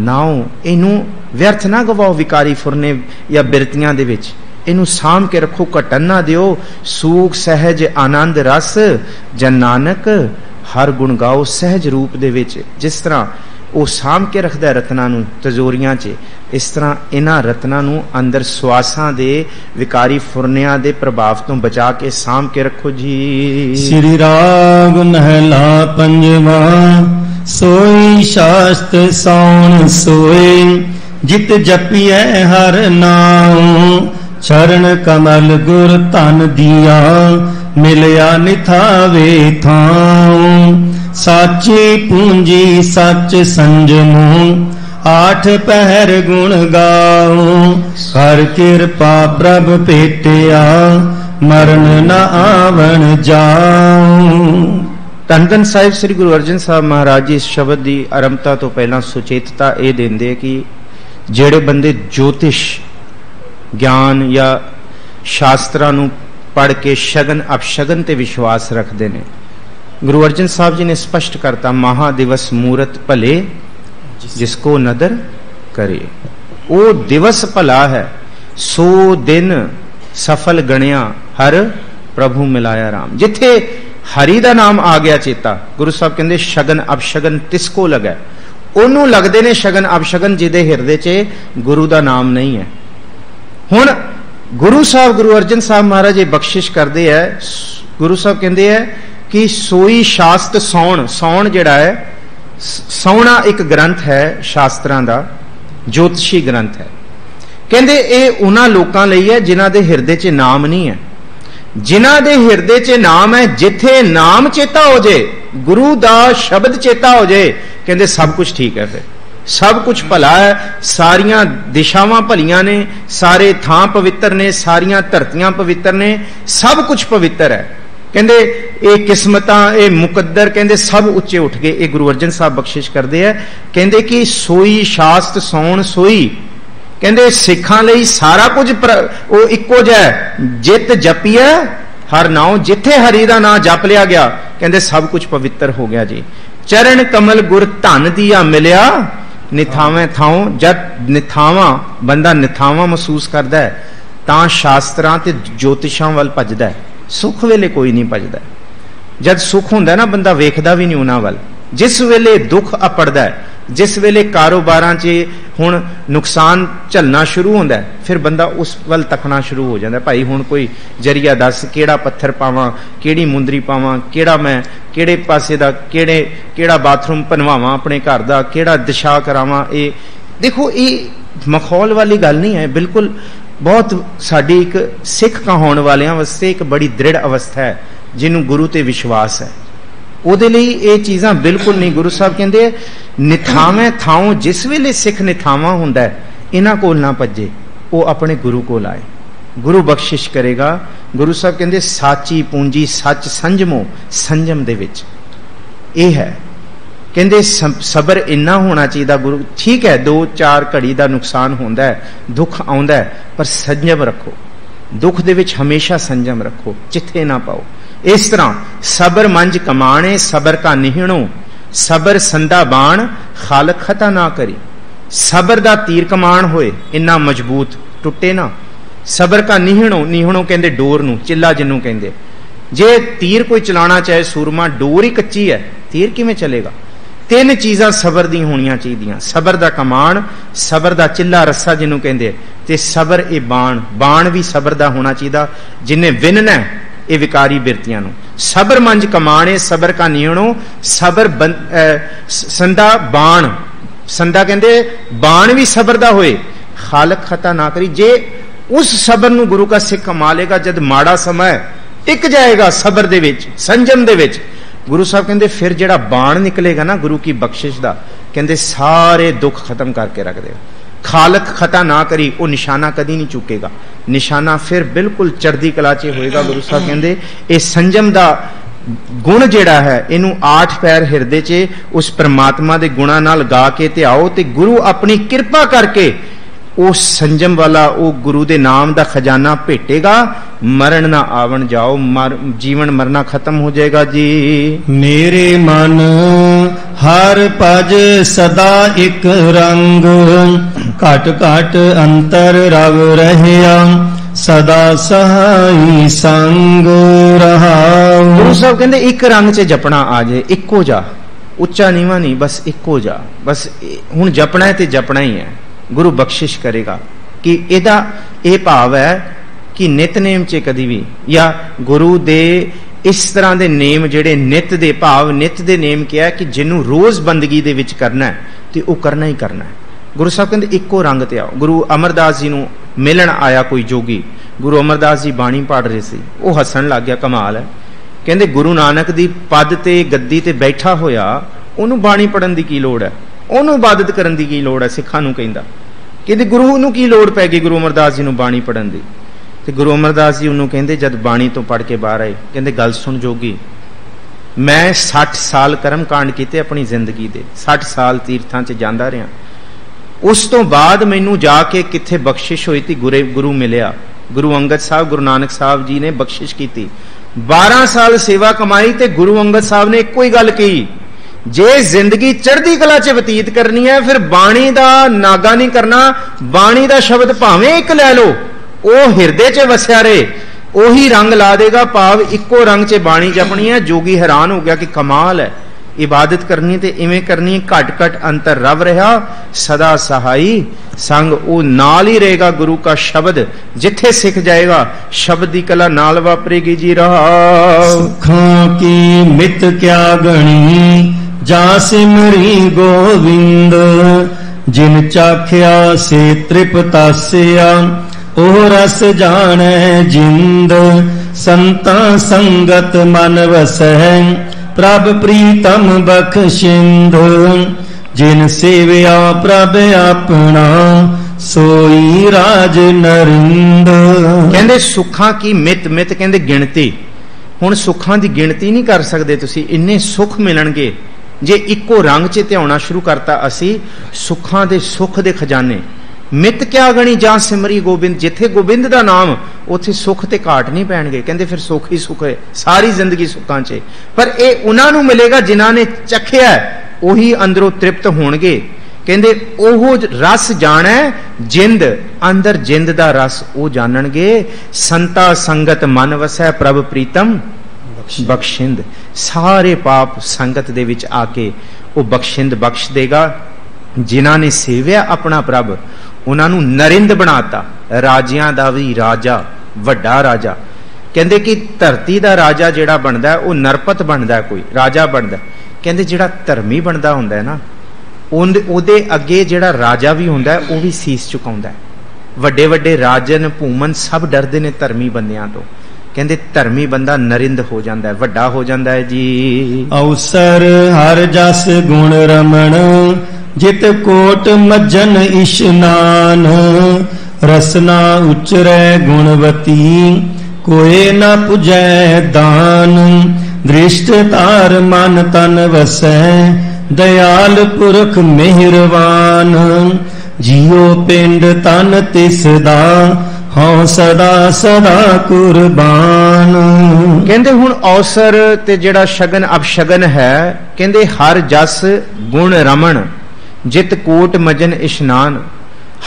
ਨਾਉ। ਇਹਨੂੰ ਵਿਅਰਥ ਨਾ ਗਵਾਓ ਵਿਕਾਰੀ ਫੁਰਨੇ ਜਾਂ ਬਿਰਤੀਆਂ ਦੇ ਵਿੱਚ। ਇਹਨੂੰ ਸਾਮ ਕੇ ਰੱਖੋ, ਘਟਨ ਨਾ ਦਿਓ। ਸੂਖ, ਸਹਿਜ, ਆਨੰਦ, ਰਸ, ਜਨ ਨਾਨਕ, ਹਰ ਗੁਣ ਗਾਓ, ਸਹਿਜ ਰੂਪ ਦੇ ਵਿੱਚ। ਜਿਸ ਤਰ੍ਹਾਂ ਉਹ ਸਾਮ ਕੇ ਰੱਖਦਾ ਰਤਨਾ ਨੂੰ, ਤਜ਼ੋਰੀਆਂ 'ਚ। ਇਸ ਤਰ੍ਹਾਂ ਇਹਨਾਂ ਰਤਨਾਂ ਨੂੰ ਅੰਦਰ ਸਵਾਸਾਂ ਦੇ ਵਿਕਾਰੀ ਫੁਰਨਿਆਂ ਦੇ ਪ੍ਰਭਾਵ ਤੋਂ ਬਚਾ ਕੇ ਸਾਮ ਕੇ ਰੱਖੋ ਜੀ। ਸ੍ਰੀ ਰਾਗ ਮਹਿਲਾ ਪੰਜਵਾ, ਸੋਈ ਸ਼ਾਸਤ ਸੌਣ ਸੋਏ, ਜਿਤ ਜਪੀਐ ਹਰ ਨਾਮ ਚਰਨ ਕਮਲ ਗੁਰ ਧਨ ਦੀਆ, ਮਿਲਿਆ ਨਿਥਾਵੇ ਥਾਉ। ਸਾਚੀ ਪੂੰਜੀ ਸੱਚ ਸੰਜਮੂ, ਆਠ ਪਹਿਰ ਗੁਣ ਗਾਉ। ਕਰ ਕਿਰਪਾ ਪ੍ਰਭ ਭੇਟਿਆ, ਮਰਨ ਨ ਆਵਣ ਜਾਉ। ਤੰਦਨ ਸਾਹਿਬ ਸ੍ਰੀ ਗੁਰੂ ਅਰਜਨ ਸਾਹਿਬ ਮਹਾਰਾਜ ਜੀ ਇਸ ਸ਼ਬਦ ਦੀ ਆਰੰਭਤਾ ਤੋਂ ਪਹਿਲਾਂ ਸੁਚੇਤਤਾ ਇਹ ਦਿੰਦੇ ਕਿ ਜਿਹੜੇ ਬੰਦੇ ਜੋਤਿਸ਼ ਗਿਆਨ ਜਾਂ ਸ਼ਾਸਤਰਾਂ ਨੂੰ ਪੜ੍ਹ ਕੇ ਸ਼ਗਨ ਅਪਸ਼ਗਨ ਤੇ ਵਿਸ਼ਵਾਸ ਰੱਖਦੇ ਨੇ ਗੁਰੂ ਅਰਜਨ ਸਾਹਿਬ ਜੀ ਨੇ ਸਪਸ਼ਟ ਕਰਤਾ, ਮਹਾ ਦਿਵਸ ਮੂਰਤ ਭਲੇ ਜਿਸ ਕੋ ਨਦਰ ਕਰੇ। ਉਹ ਦਿਵਸ ਭਲਾ ਹੈ, ਸੋ ਦਿਨ ਸਫਲ ਗਣਿਆ, ਹਰ ਪ੍ਰਭੂ ਮਿਲਾਇਆ RAM ਜਿੱਥੇ ਹਰੀ ਦਾ ਨਾਮ ਆ ਗਿਆ ਚੇਤਾ, ਗੁਰੂ ਸਾਹਿਬ ਕਹਿੰਦੇ, ਸ਼ਗਨ ਅਬਸ਼ਗਨ ਤਿਸ ਕੋ ਲਗਾ। ਉਹਨੂੰ ਲੱਗਦੇ ਨੇ ਸ਼ਗਨ ਅਬਸ਼ਗਨ ਜਿਹਦੇ ਹਿਰਦੇ 'ਚ ਗੁਰੂ ਦਾ ਨਾਮ ਨਹੀਂ ਹੈ। ਹੁਣ ਗੁਰੂ ਸਾਹਿਬ, ਗੁਰੂ ਅਰਜਨ ਸਾਹਿਬ ਮਹਾਰਾਜ ਇਹ ਬਖਸ਼ਿਸ਼ ਕਰਦੇ ਆ, ਗੁਰੂ ਸਾਹਿਬ ਕਹਿੰਦੇ ਆ ਕਿ ਸੋਈ ਸ਼ਾਸਤ ਸੌਣ ਸੌਣ ਜਿਹੜਾ ਹੈ ਸੌਣਾ ਇੱਕ ਗ੍ਰੰਥ ਹੈ ਸ਼ਾਸਤਰਾਂ ਦਾ, ਜੋਤਸ਼ੀ ਗ੍ਰੰਥ ਹੈ। ਕਹਿੰਦੇ ਇਹ ਉਹਨਾਂ ਲੋਕਾਂ ਲਈ ਹੈ ਜਿਨ੍ਹਾਂ ਦੇ ਹਿਰਦੇ 'ਚ ਨਾਮ ਨਹੀਂ ਹੈ। ਜਿਨ੍ਹਾਂ ਦੇ ਹਿਰਦੇ 'ਚ ਨਾਮ ਹੈ, ਜਿੱਥੇ ਨਾਮ ਚੇਤਾ ਹੋ ਜੇ, ਗੁਰੂ ਦਾ ਸ਼ਬਦ ਚੇਤਾ ਹੋ ਜੇ, ਕਹਿੰਦੇ ਸਭ ਕੁਝ ਠੀਕ ਹੈ ਫਿਰ। ਸਭ ਕੁਝ ਭਲਾ ਹੈ, ਸਾਰੀਆਂ ਦਿਸ਼ਾਵਾਂ ਭਲੀਆਂ ਨੇ, ਸਾਰੇ ਥਾਂ ਪਵਿੱਤਰ ਨੇ, ਸਾਰੀਆਂ ਧਰਤੀਆਂ ਪਵਿੱਤਰ ਨੇ, ਸਭ ਕੁਝ ਪਵਿੱਤਰ ਹੈ। ਕਹਿੰਦੇ ਇਹ ਕਿਸਮਤਾਂ, ਇਹ ਮੁਕੱਦਰ ਕਹਿੰਦੇ ਸਭ ਉੱਚੇ ਉੱਠ ਗਏ। ਇਹ ਗੁਰੂ ਅਰਜਨ ਸਾਹਿਬ ਬਖਸ਼ਿਸ਼ ਕਰਦੇ ਆ। ਕਹਿੰਦੇ ਕਿ ਸੋਈ ਸ਼ਾਸਤ ਸੌਣ ਸੋਈ। ਕਹਿੰਦੇ ਸਿੱਖਾਂ ਲਈ ਸਾਰਾ ਕੁਝ ਉਹ ਇੱਕੋ ਜਿਹਾ ਜਿੱਤ ਜਪੀਆ ਹਰ ਨਾਉ ਜਿੱਥੇ ਹਰੀ ਦਾ ਨਾਮ ਜਪ ਲਿਆ ਗਿਆ। ਕਹਿੰਦੇ ਸਭ ਕੁਝ ਪਵਿੱਤਰ ਹੋ ਗਿਆ ਜੀ। ਚਰਨ ਕਮਲ ਗੁਰ ਧਨ ਦੀਆ ਮਿਲਿਆ। ਨਿਥਾਵੇਂ ਥਾਉ, ਜਦ ਨਿਥਾਵਾਂ, ਬੰਦਾ ਨਿਥਾਵਾਂ ਮਹਿਸੂਸ ਕਰਦਾ ਹੈ, ਤਾਂ ਸ਼ਾਸਤਰਾਂ ਤੇ ਜੋਤਿਸ਼ਾਂ ਵੱਲ ਭੱਜਦਾ ਹੈ। ਸੁਖ ਵੇਲੇ ਕੋਈ ਨਹੀਂ ਭੱਜਦਾ। ਜਦ ਸੁਖ ਹੁੰਦਾ ਨਾ, ਬੰਦਾ ਵੇਖਦਾ ਵੀ ਨਹੀਂ ਉਹਨਾਂ ਵੱਲ। ਜਿਸ ਵੇਲੇ ਦੁੱਖ ਅਪੜਦਾ ਹੈ, ਜਿਸ ਵੇਲੇ ਕਾਰੋਬਾਰਾਂ 'ਚ ਹੁਣ ਨੁਕਸਾਨ ਝੱਲਣਾ ਸ਼ੁਰੂ ਹੁੰਦਾ ਹੈ, ਫਿਰ ਬੰਦਾ ਉਸ ਵੱਲ ਤੱਕਣਾ ਸ਼ੁਰੂ ਹੋ ਜਾਂਦਾ ਭਾਈ, ਹੁਣ ਕੋਈ ਜਰੀਆ ਦੱਸ, ਕਿਹੜਾ ਪੱਥਰ ਪਾਵਾਂ, ਕਿਹੜੀ ਮੁੰਦਰੀ ਪਾਵਾਂ, ਕਿਹੜਾ ਮੈਂ, ਕਿਹੜੇ ਪਾਸੇ ਦਾ, ਕਿਹੜੇ, ਕਿਹੜਾ ਬਾਥਰੂਮ ਬਣਵਾਵਾਂ ਆਪਣੇ ਘਰ ਦਾ, ਕਿਹੜਾ ਦਿਸ਼ਾ ਕਰਾਵਾਂ, ਇਹ ਦੇਖੋ, ਇਹ ਮਖੌਲ ਵਾਲੀ ਗੱਲ ਨਹੀਂ ਹੈ। ਬਿਲਕੁਲ ਬਹੁਤ ਸਾਡੀ ਇੱਕ ਸਿੱਖ ਕਹਾਉਣ ਵਾਲਿਆਂ ਵਾਸਤੇ ਇੱਕ ਬੜੀ ਦ੍ਰਿੜ ਅਵਸਥਾ ਹੈ। ਜਿਹਨੂੰ ਗੁਰੂ ਤੇ ਵਿਸ਼ਵਾਸ ਹੈ। ਉਹਦੇ ਲਈ ਇਹ ਚੀਜ਼ਾਂ ਬਿਲਕੁਲ ਨਹੀਂ। ਗੁਰੂ ਸਾਹਿਬ ਕਹਿੰਦੇ ਨਿਥਾਵੇਂ ਥਾਉ ਜਿਸ ਵੇਲੇ ਸਿੱਖ ਨਿਥਾਵਾਂ ਹੁੰਦਾ ਇਹਨਾਂ ਕੋਲ ਨਾ ਭੱਜੇ, ਉਹ ਆਪਣੇ ਗੁਰੂ ਕੋਲ ਆਏ। ਗੁਰੂ ਬਖਸ਼ਿਸ਼ ਕਰੇਗਾ। ਗੁਰੂ ਸਾਹਿਬ ਕਹਿੰਦੇ, ਸਾਚੀ ਪੂੰਜੀ ਸੱਚ ਸੰਜਮੋ ਸੰਜਮ ਦੇ ਵਿੱਚ। ਇਹ ਹੈ। ਕਹਿੰਦੇ ਸਬਰ ਇੰਨਾ ਹੋਣਾ ਚਾਹੀਦਾ ਗੁਰੂ, ਠੀਕ ਹੈ 2-4 ਘੜੀ ਦਾ ਨੁਕਸਾਨ ਹੁੰਦਾ ਹੈ, ਦੁੱਖ ਆਉਂਦਾ ਹੈ, ਪਰ ਸੰਜਮ ਰੱਖੋ। ਦੁੱਖ ਦੇ ਵਿੱਚ ਹਮੇਸ਼ਾ ਸੰਜਮ ਰੱਖੋ, ਚਿੱਥੇ ਨਾ ਪਾਓ। ਇਸ ਤਰ੍ਹਾਂ, ਸਬਰ ਮੰਜ ਕਮਾਣੇ, ਸਬਰ ਕਾ ਨਿਹਣੋ, ਸਬਰ ਸੰਦਾ ਬਾਣ, ਖਾਲਕ ਖਤਾ ਨਾ ਕਰੀ। ਸਬਰ ਦਾ ਤੀਰ ਕਮਾਣ ਹੋਏ, ਇੰਨਾ ਮਜ਼ਬੂਤ ਟੁੱਟੇ ਨਾ। ਸਬਰ ਕਾ ਨਿਹਣੋ ਨਿਹਣੋ ਕਹਿੰਦੇ ਡੋਰ ਨੂੰ, ਚਿੱਲਾ ਜਿੰਨੂੰ ਕਹਿੰਦੇ। ਜੇ ਤੀਰ ਕੋਈ ਚਲਾਣਾ ਚਾਹੇ ਸੂਰਮਾ, ਡੋਰ ਹੀ ਕੱਚੀ ਹੈ, ਤੀਰ ਕਿਵੇਂ ਚੱਲੇਗਾ? ਤਿੰਨ ਚੀਜ਼ਾਂ ਸਬਰ ਦੀ ਹੋਣੀਆਂ ਚਾਹੀਦੀਆਂ। ਸਬਰ ਦਾ ਕਮਾਨ ਸਬਰ ਦਾ ਚਿੱਲਾ ਰੱਸਾ ਜਿਹਨੂੰ ਕਹਿੰਦੇ ਤੇ ਸਬਰ ਇਹ ਬਾਣ ਬਾਣ ਵੀ ਸਬਰ ਦਾ ਹੋਣਾ ਚਾਹੀਦਾ, ਜਿਨੇ ਵਿਨਣਾ ਇਹ ਵਿਕਾਰੀ ਬਿਰਤੀਆਂ ਨੂੰ। ਸਬਰ ਮੰਜ ਕਮਾਣੇ, ਸਬਰ ਕਾ ਨਿਹਣੋ ਸਬਰ ਸੰਦਾ ਬਾਣ। ਸੰਦਾ ਕਹਿੰਦੇ, ਬਾਣ ਵੀ ਸਬਰ ਦਾ ਹੋਏ। ਖਾਲਕ ਖਤਾ ਨਾ ਕਰੀ। ਜੇ ਉਸ ਸਬਰ ਨੂੰ ਗੁਰੂ ਕਾ ਸਿੱਖ ਕਮਾ ਲੇਗਾ ਜਦ ਮਾੜਾ ਸਮਾਂ ਟਿਕ ਜਾਏਗਾ ਸਬਰ ਦੇ ਵਿੱਚ, ਸੰਜਮ ਦੇ ਵਿੱਚ। ਗੁਰੂ ਸਾਹਿਬ ਕਹਿੰਦੇ, ਫਿਰ ਜਿਹੜਾ ਬਾਣ ਨਿਕਲੇਗਾ ਨਾ ਗੁਰੂ ਕੀ ਬਖਸ਼ਿਸ਼ ਦਾ, ਕਹਿੰਦੇ ਸਾਰੇ ਦੁੱਖ ਖਤਮ ਕਰਕੇ ਰੱਖ ਦੇਗਾ ਖਾਲਕ ਖਤਾ ਨਾ ਕਰੀ, ਉਹ ਨਿਸ਼ਾਨਾ ਕਦੀ ਨਹੀਂ ਚੁੱਕੇਗਾ। ਨਿਸ਼ਾਨਾ ਫਿਰ ਬਿਲਕੁਲ ਚੜਦੀ ਕਲਾ 'ਚ ਹੋਏਗਾ, ਗੁਰੂ ਸਾਹਿਬ ਕਹਿੰਦੇ, ਇਹ ਸੰਜਮ ਦਾ ਗੁਣ ਜਿਹੜਾ ਹੈ, ਇਹਨੂੰ ਆਠ ਪੈਰ ਹਿਰਦੇ 'ਚ, ਉਸ ਪ੍ਰਮਾਤਮਾ ਦੇ ਗੁਣਾ ਨਾਲ ਗਾ ਕੇ ਤੇ ਆਓ ਤੇ ਗੁਰੂ ਆਪਣੀ ਕਿਰਪਾ ਕਰਕੇ ਉਹ ਸੰਜਮ ਵਾਲਾ, ਉਹ ਗੁਰੂ ਦੇ ਨਾਮ ਦਾ ਖਜ਼ਾਨਾ ਭੇਟੇਗਾ। ਮਰਨ ਨਾ ਆਵਣ ਜਾਓ ਜੀਵਨ ਮਰਨਾ ਖਤਮ ਹੋ ਜਾਏਗਾ ਜੀ। ਮੇਰੇ ਮਨ ਹਰ ਭਜ ਸਦਾ ਇੱਕ ਰੰਗ। ਘਟ ਘਟ ਅੰਤਰ ਰਵ ਰਹਿਆ, ਸਦਾ ਸਹਾਈ ਸੰਗ ਰਹਾਉ। ਗੁਰੂ ਸਾਹਿਬ ਕਹਿੰਦੇ, ਇੱਕ ਰੰਗ 'ਚ ਜਪਣਾ ਆ ਜੇ, ਇੱਕੋ ਜਾ। ਉੱਚਾ ਨੀਵਾ ਨਹੀਂ, ਬਸ ਇੱਕੋ ਜਾ। ਬਸ ਹੁਣ ਜਪਣਾ ਹੈ ਤੇ ਜਪਣਾ ਹੀ ਹੈ। ਗੁਰੂ ਬਖਸ਼ਿਸ਼ ਕਰੇਗਾ ਕਿ ਇਹਦਾ ਇਹ ਭਾਵ ਹੈ ਕਿ ਨਿਤਨੇਮ 'ਚ ਕਦੀ ਵੀ ਜਾਂ ਗੁਰੂ ਦੇ ਇਸ ਤਰ੍ਹਾਂ ਦੇ ਨੇਮ ਜਿਹੜੇ ਨਿਤ ਦੇ ਭਾਵ, ਨਿਤ ਦੇ ਨੇਮ ਕਿਹਾ ਕਿ ਜਿਹਨੂੰ ਰੋਜ਼ ਬੰਦਗੀ ਦੇ ਵਿੱਚ ਕਰਨਾ ਹੈ ਤੇ ਉਹ ਕਰਨਾ ਹੀ ਕਰਨਾ ਹੈ। ਗੁਰੂ ਸਾਹਿਬ ਕਹਿੰਦੇ, ਇੱਕੋ ਰੰਗ ਤੇ ਆਓ। ਗੁਰੂ ਅਮਰਦਾਸ ਜੀ ਨੂੰ ਮਿਲਣ ਆਇਆ ਕੋਈ ਜੋਗੀ। ਗੁਰੂ ਅਮਰਦਾਸ ਜੀ ਬਾਣੀ ਪੜ ਰਹੇ ਸੀ। ਉਹ ਹੱਸਣ ਲੱਗ ਗਿਆ, ਕਮਾਲ ਹੈ। ਕਹਿੰਦੇ, ਗੁਰੂ ਨਾਨਕ ਦੀ ਪਦ ਤੇ ਗੱਦੀ ਤੇ ਬੈਠਾ ਹੋਇਆ, ਉਹਨੂੰ ਬਾਣੀ ਪੜਨ ਦੀ ਕੀ ਲੋੜ ਹੈ? ਉਹਨੂੰ ਇਬਾਦਤ ਕਰਨ ਦੀ ਕੀ ਲੋੜ ਹੈ? ਸਿੱਖਾਂ ਨੂੰ ਕਹਿੰਦਾ। ਕਹਿੰਦੇ, ਗੁਰੂ ਨੂੰ ਕੀ ਲੋੜ ਪੈ ਗਈ ਗੁਰੂ ਅਮਰਦਾਸ ਜੀ ਨੂੰ ਬਾਣੀ ਪੜਨ ਦੀ? ਤੇ ਗੁਰੂ ਅਮਰਦਾਸ ਜੀ ਉਹਨੂੰ ਕਹਿੰਦੇ, ਜਦ ਬਾਣੀ ਤੋਂ ਪੜ ਕੇ ਬਾਹਰ ਆਏ, ਕਹਿੰਦੇ, ਗੱਲ ਸੁਣ ਜੋਗੀ, ਮੈਂ 60 ਸਾਲ ਕਰਮ ਕਾਂਡ ਕੀਤੇ ਆਪਣੀ ਜ਼ਿੰਦਗੀ ਦੇ 60 ਸਾਲ ਤੀਰਥਾਂ 'ਚ ਜਾਂਦਾ ਰਿਹਾ। ਉਸ ਤੋਂ ਬਾਅਦ ਮੈਨੂੰ ਜਾ ਕੇ ਕਿੱਥੇ ਬਖਸ਼ਿਸ਼ ਹੋਈ ਤੀ, ਗੁਰੇ, ਗੁਰੂ ਮਿਲਿਆ। ਗੁਰੂ ਅੰਗਦ ਸਾਹਿਬ, ਗੁਰੂ ਨਾਨਕ ਸਾਹਿਬ ਜੀ ਨੇ ਬਖਸ਼ਿਸ਼ ਕੀਤੀ। 12 ਸਾਲ ਸੇਵਾ ਕਮਾਈ ਤੇ ਗੁਰੂ ਅੰਗਦ ਸਾਹਿਬ ਨੇ ਇੱਕੋ ਹੀ ਗੱਲ ਕਹੀ, ਜੇ ਜ਼ਿੰਦਗੀ ਚੜ੍ਹਦੀ ਕਲਾ 'ਚ ਬਤੀਤ ਕਰਨੀ ਹੈ, ਫਿਰ ਬਾਣੀ ਦਾ ਨਾਗਾ ਨਹੀਂ ਕਰਨਾ, ਬਾਣੀ ਦਾ ਸ਼ਬਦ ਭਾਵੇਂ ਇੱਕ ਲੈ ਲਓ। ਉਹ ਹਿਰਦੇ 'ਚ ਵਸਿਆ ਰਹੇ, ਉਹੀ ਰੰਗ ਲਾ ਦੇਗਾ ਭਾਵ ਇੱਕੋ ਰੰਗ 'ਚ ਬਾਣੀ ਜਪਣੀ ਹੈ। ਜੋਗੀ ਹੈਰਾਨ ਹੋ ਗਿਆ ਕਿ ਕਮਾਲ ਹੈ। ਇਬਾਦਤ ਕਰਨੀ ਤੇ ਇਵੇਂ ਕਰਨੀ ਘਟ ਘਟ ਅੰਤਰ ਰਵ ਰਿਹਾ, ਸਦਾ ਸਹਾਈ। ਸੰਗ ਉਹ ਨਾਲ ਹੀ ਰਹੇਗਾ ਗੁਰੂ ਦਾ ਸ਼ਬਦ, ਜਿੱਥੇ ਸਿੱਖ ਜਾਏਗਾ, ਸ਼ਬਦ ਦੀ ਕਲਾ ਨਾਲ ਵਾਪਰੇਗੀ ਜੀ ਰਹਾ। ਸੁਖਾਂ ਕੀ ਮਿਤ ਕਿਆ ਗਣੀ, ਜਾ ਸਿਮਰੀ ਗੋਵਿੰਦ। ਜਿਨ ਚਾਖਿਆ, ਸੇ ਤ੍ਰਿਪਤਾਸਿਆ ਉਹ ਰਸ ਜਾਣੈ ਜਿੰਦ, ਸੰਤਾਂ ਸੰਗਤ ਮਨ ਵਸੈ ਪ੍ਰਭ ਪ੍ਰੀਤਮ ਬਖਸ਼ਿੰਦ। ਜਿਨ ਸੇਵਿਆ ਪ੍ਰਭ ਆਪਣਾ, ਸੋਈ ਰਾਜ ਨਰਿੰਦ। ਕਹਿੰਦੇ ਸੁੱਖਾਂ ਕੀ ਮਿਤ ਮਿਤ ਕਹਿੰਦੇ ਗਿਣਤੀ। ਹੁਣ ਸੁੱਖਾਂ ਦੀ ਗਿਣਤੀ ਨਹੀਂ ਕਰ ਸਕਦੇ ਤੁਸੀਂ, ਇੰਨੇ ਸੁੱਖ ਮਿਲਣਗੇ। ਜੇ ਇੱਕੋ ਰੰਗ 'ਚ ਧਿਆਉਣਾ ਸ਼ੁਰੂ ਕਰਤਾ ਅਸੀਂ, ਸੁੱਖਾਂ ਦੇ ਸੁੱਖ ਦੇ ਖਜ਼ਾਨੇ। ਮਿਤ ਕਿਆ ਗਣੀ ਜਾਂ ਸਿਮਰੀ ਗੋਬਿੰਦ? ਜਿੱਥੇ ਗੋਬਿੰਦ ਦਾ ਨਾਮ ਉੱਥੇ ਸੁੱਖ ਤੇ ਘਾਟ ਨਹੀਂ ਪੈਣਗੇ। ਕਹਿੰਦੇ ਫਿਰ ਸੁੱਖ ਹੀ ਸੁੱਖ ਹੈ ਸਾਰੀ ਜ਼ਿੰਦਗੀ ਸੁੱਖਾਂ 'ਚ ਪਰ ਇਹ ਉਹਨਾਂ ਨੂੰ ਮਿਲੇਗਾ ਜਿਨ੍ਹਾਂ ਨੇ ਚੱਖਿਆ ਉਹੀ ਅੰਦਰੋਂ ਤ੍ਰਿਪਤ ਹੋਣਗੇ। ਕਹਿੰਦੇ ਉਹ ਰਸ ਜਾਣੈ ਜਿੰਦ ਅੰਦਰ ਜਿੰਦ ਦਾ ਰਸ ਉਹ ਜਾਣਨਗੇ। ਸੰਤਾ ਸੰਗਤ ਮਨ ਵਸੈ ਪ੍ਰਭ ਪ੍ਰੀਤਮ ਬਖਸ਼ਿੰਦ। ਸਾਰੇ ਪਾਪ ਸੰਗਤ ਦੇ ਵਿੱਚ ਆ ਕੇ ਉਹ ਬਖਸ਼ਿੰਦ ਬਖਸ਼ ਦੇਗਾ। ਜਿਨ੍ਹਾਂ ਨੇ ਸੇਵਿਆ ਆਪਣਾ ਪ੍ਰਭ ਉਹਨਾਂ ਨੂੰ ਨਰਿੰਦ ਬਣਾਤਾ। ਰਾਜਿਆਂ ਦਾ ਵੀ ਰਾਜਾ, ਵੱਡਾ ਰਾਜਾ। ਕਹਿੰਦੇ ਕਿ ਧਰਤੀ ਦਾ ਰਾਜਾ ਜਿਹੜਾ ਬਣਦਾ ਉਹ ਨਰਪਤ ਬਣਦਾ ਕੋਈ, ਰਾਜਾ ਬਣਦਾ ਕਹਿੰਦੇ ਜਿਹੜਾ ਧਰਮੀ ਬਣਦਾ ਹੁੰਦਾ ਹੈ ਨਾ ਉਹਦੇ ਅੱਗੇ ਜਿਹੜਾ ਰਾਜਾ ਵੀ ਹੁੰਦਾ ਉਹ ਵੀ ਸੀਸ ਝੁਕਾਉਂਦਾ ਵੱਡੇ ਵੱਡੇ ਰਾਜਨ, ਭੂਮਨ ਸਭ ਡਰਦੇ ਨੇ ਧਰਮੀ ਬੰਦਿਆਂ ਤੋਂ। ਕਹਿੰਦੇ ਧਰਮੀ ਬੰਦਾ ਨਰਿੰਦ ਹੋ ਜਾਂਦਾ ਹੈ, ਵੱਡਾ ਹੋ ਜਾਂਦਾ ਹੈ ਜੀ। ਅਵਸਰ ਹਰ ਜਸ ਗੁਣ ਰਮਣ ਜਿਤ ਕੋਟ ਮਜਨ ਇਸ਼ਨਾਨ ਰਸਨਾ ਉਚਰੈ ਗੁਣਵਤੀ, ਕੋਏ ਨਾ ਪੁਜੈ ਦਾਨ, ਦ੍ਰਿਸ਼ਟ ਤਾਰ ਮਨ ਤਨ ਵਸੈ, ਦਇਆਲ ਪੁਰਖ ਮਿਹਰਵਾਨ। ਜੀਉ ਪਿੰਡ ਤਨ ਤਿਸ ਦਾ ਹਉ ਸਦਾ ਸਦਾ ਕੁਰਬਾਨ। ਕਹਿੰਦੇ ਹੁਣ ਔਸਰ ਤੇ ਜਿਹੜਾ ਸ਼ਗਨ ਅਬਸ਼ਗਨ ਹੈ, ਕਹਿੰਦੇ ਹਰ ਜਸ ਗੁਣ ਰਮਣ। ਜਿਤ, ਕੋਟ, ਮਜਨ, ਇਸ਼ਨਾਨ।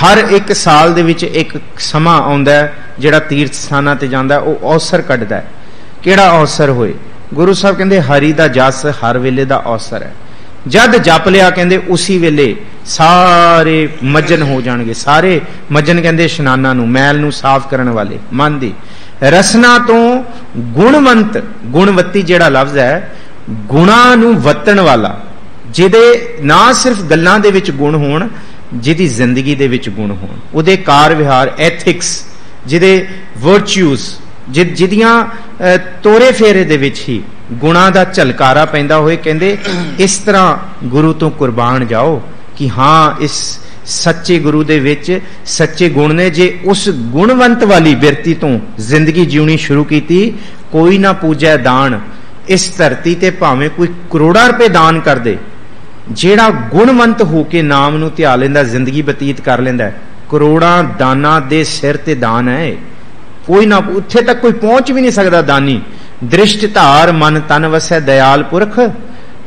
ਹਰ ਇੱਕ ਸਾਲ ਦੇ ਵਿੱਚ ਇੱਕ ਸਮਾਂ ਆਉਂਦਾ ਜਿਹੜਾ ਤੀਰਥ ਸਥਾਨਾਂ ਤੇ ਜਾਂਦਾ, ਉਹ ਔਸਰ ਕੱਢਦਾ ਕਿਹੜਾ ਔਸਰ ਹੋਏ? ਗੁਰੂ ਸਾਹਿਬ ਕਹਿੰਦੇ, ਹਰੀ ਦਾ ਜਸ ਹਰ ਵੇਲੇ ਦਾ ਔਸਰ ਹੈ। ਜਦ ਜਪ ਲਿਆ ਕਹਿੰਦੇ, ਉਸੇ ਵੇਲੇ ਸਾਰੇ ਮਜਨ ਹੋ ਜਾਣਗੇ। ਸਾਰੇ ਮਜਨ ਕਹਿੰਦੇ, ਇਸ਼ਨਾਨਾਂ ਨੂੰ, ਮੈਲ ਨੂੰ ਸਾਫ਼ ਕਰਨ ਵਾਲੇ ਮਨ ਦੀ ਰਸਨਾ ਤੋਂ ਗੁਣਵੰਤ, ਗੁਣਵਤੀ ਜਿਹੜਾ ਲਫ਼ਜ਼ ਹੈ, ਗੁਣਾ ਨੂੰ ਵਤਣ ਵਾਲਾ ਜਿਹਦੇ ਨਾ ਸਿਰਫ ਗੱਲਾਂ ਦੇ ਵਿੱਚ ਗੁਣ ਹੋਣ, ਜਿਹਦੀ ਜ਼ਿੰਦਗੀ ਦੇ ਵਿੱਚ ਗੁਣ ਹੋਣ। ਉਹਦੇ ਕਾਰ ਵਿਹਾਰ ਐਥਿਕਸ ਜਿਹਦੇ ਵਰਚੂਸ ਜਿਹਦੀਆਂ ਤੋਰੇ ਫੇਰੇ ਦੇ ਵਿੱਚ ਹੀ ਗੁਣਾ ਦਾ ਝਲਕਾਰਾ ਪੈਂਦਾ ਹੋਏ, ਕਹਿੰਦੇ, ਇਸ ਤਰ੍ਹਾਂ ਗੁਰੂ ਤੋਂ ਕੁਰਬਾਨ ਜਾਓ ਕਿ ਹਾਂ, ਇਸ ਸੱਚੇ ਗੁਰੂ ਦੇ ਵਿੱਚ ਸੱਚੇ ਗੁਣ ਨੇ, ਜੇ ਉਸ ਗੁਣਵੰਤ ਵਾਲੀ ਬਿਰਤੀ ਤੋਂ ਜ਼ਿੰਦਗੀ ਜਿਉਣੀ ਸ਼ੁਰੂ ਕੀਤੀ, ਕੋਈ ਨਾ ਪੂਜੈ ਦਾਨ। ਇਸ ਧਰਤੀ ਤੇ ਭਾਵੇਂ ਕੋਈ ਕਰੋੜਾਂ ਰੁਪਏ ਦਾਨ ਕਰ ਦੇ ਜਿਹੜਾ ਗੁਣਵੰਤ ਹੋ ਕੇ ਨਾਮ ਨੂੰ ਧਿਆ ਲੈਂਦਾ, ਜ਼ਿੰਦਗੀ ਬਤੀਤ ਕਰ ਲੈਂਦਾ ਕਰੋੜਾਂ ਦਾਨਾਂ ਦੇ ਸਿਰ ਤੇ ਦਾਨ ਹੈ। ਕੋਈ ਨਾ, ਉੱਥੇ ਤੱਕ ਕੋਈ ਪਹੁੰਚ ਵੀ ਨਹੀਂ ਸਕਦਾ ਦਾਨੀ। ਦ੍ਰਿਸ਼ਟ ਧਾਰ ਮਨ ਤਨ ਵਸੈ ਦਇਆਲ ਪੁਰਖ।